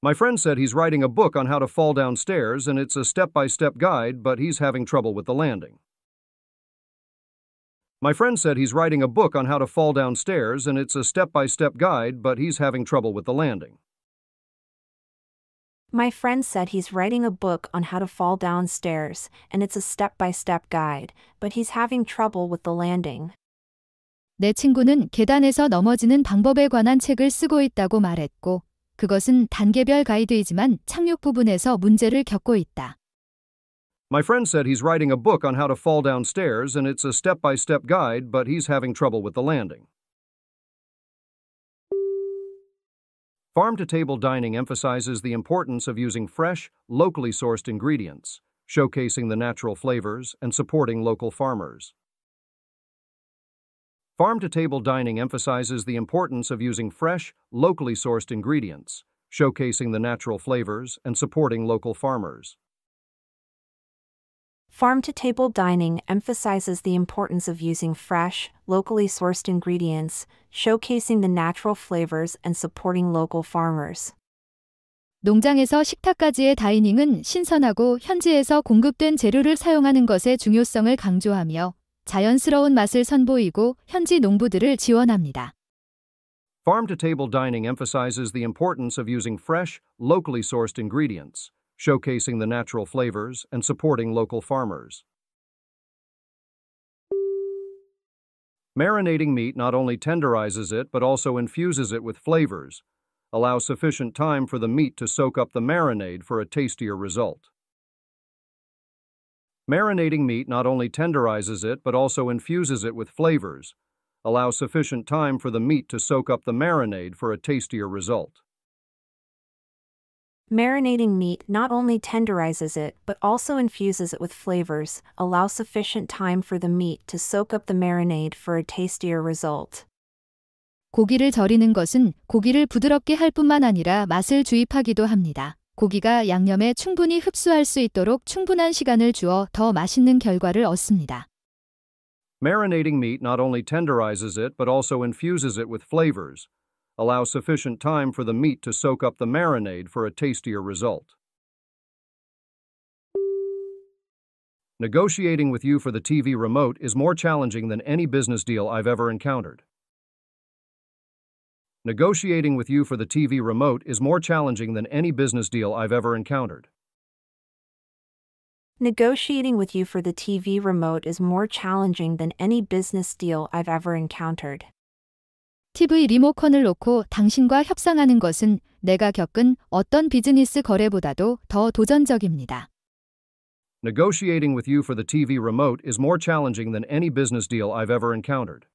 My friend said he's writing a book on how to fall downstairs, and it's a step by step guide, but he's having trouble with the landing. My friend said he's writing a book on how to fall downstairs, and it's a step by step guide, but he's having trouble with the landing. My friend said he's writing a book on how to fall downstairs, and it's a step by step guide, but he's having trouble with the landing. 내 친구는 계단에서 넘어지는 방법에 관한 책을 쓰고 있다고 말했고, 그것은 단계별 가이드이지만 착륙 부분에서 문제를 겪고 있다. My friend said he's writing a book on how to fall downstairs, and it's a step by step guide, but he's having trouble with the landing. Farm to table dining emphasizes the importance of using fresh, locally sourced ingredients, showcasing the natural flavors and supporting local farmers. Farm to table dining emphasizes the importance of using fresh, locally sourced ingredients, showcasing the natural flavors and supporting local farmers. Farm to table dining emphasizes the importance of using fresh, locally sourced ingredients, showcasing the natural flavors and supporting local farmers. 농장에서 식탁까지의 다이닝은 신선하고 현지에서 공급된 재료를 사용하는 것의 중요성을 강조하며 자연스러운 맛을 선보이고 현지 농부들을 지원합니다. Farm to table dining emphasizes the importance of using fresh, locally sourced ingredients, showcasing the natural flavors and supporting local farmers. Marinating meat not only tenderizes it but also infuses it with flavors, Allow sufficient time for the meat to soak up the marinade for a tastier result. Marinating meat not only tenderizes it but also infuses it with flavors, Allow sufficient time for the meat to soak up the marinade for a tastier result. Marinating meat not only tenderizes it but also infuses it with flavors, allows sufficient time for the meat to soak up the marinade for a tastier result. 고기를 절이는 것은 고기를 부드럽게 할 뿐만 아니라 맛을 주입하기도 합니다. 고기가 양념에 충분히 흡수할 수 있도록 충분한 시간을 주어 더 맛있는 결과를 얻습니다. Marinating meat not only tenderizes it but also infuses it with flavors, allows sufficient time for the meat to soak up the marinade for a tastier result. Negotiating with you for the TV remote is more challenging than any business deal I've ever encountered. Negotiating with you for the TV remote is more challenging than any business deal I've ever encountered. Negotiating with you for the TV remote is more challenging than any business deal I've ever encountered. TV 리모컨을 놓고 당신과 협상하는 것은 내가 겪은 어떤 비즈니스 거래보다도 더 도전적입니다. Negotiating with you for the TV remote is more challenging than any business deal I've ever encountered.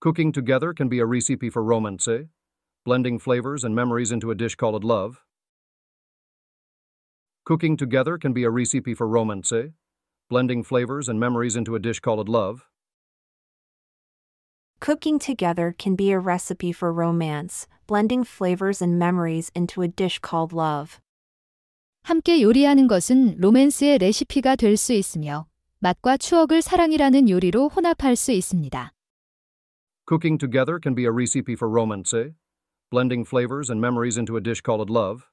Cooking together can be a recipe for romance, blending flavors and memories into a dish called love. Cooking together can be a recipe for romance, blending flavors and memories into a dish called love. Cooking together can be a recipe for romance, blending flavors and memories into a dish called love. 함께 요리하는 것은 로맨스의 레시피가 될 수 있으며 맛과 추억을 사랑이라는 요리로 혼합할 수 있습니다. Cooking together can be a recipe for romance, blending flavors and memories into a dish called love.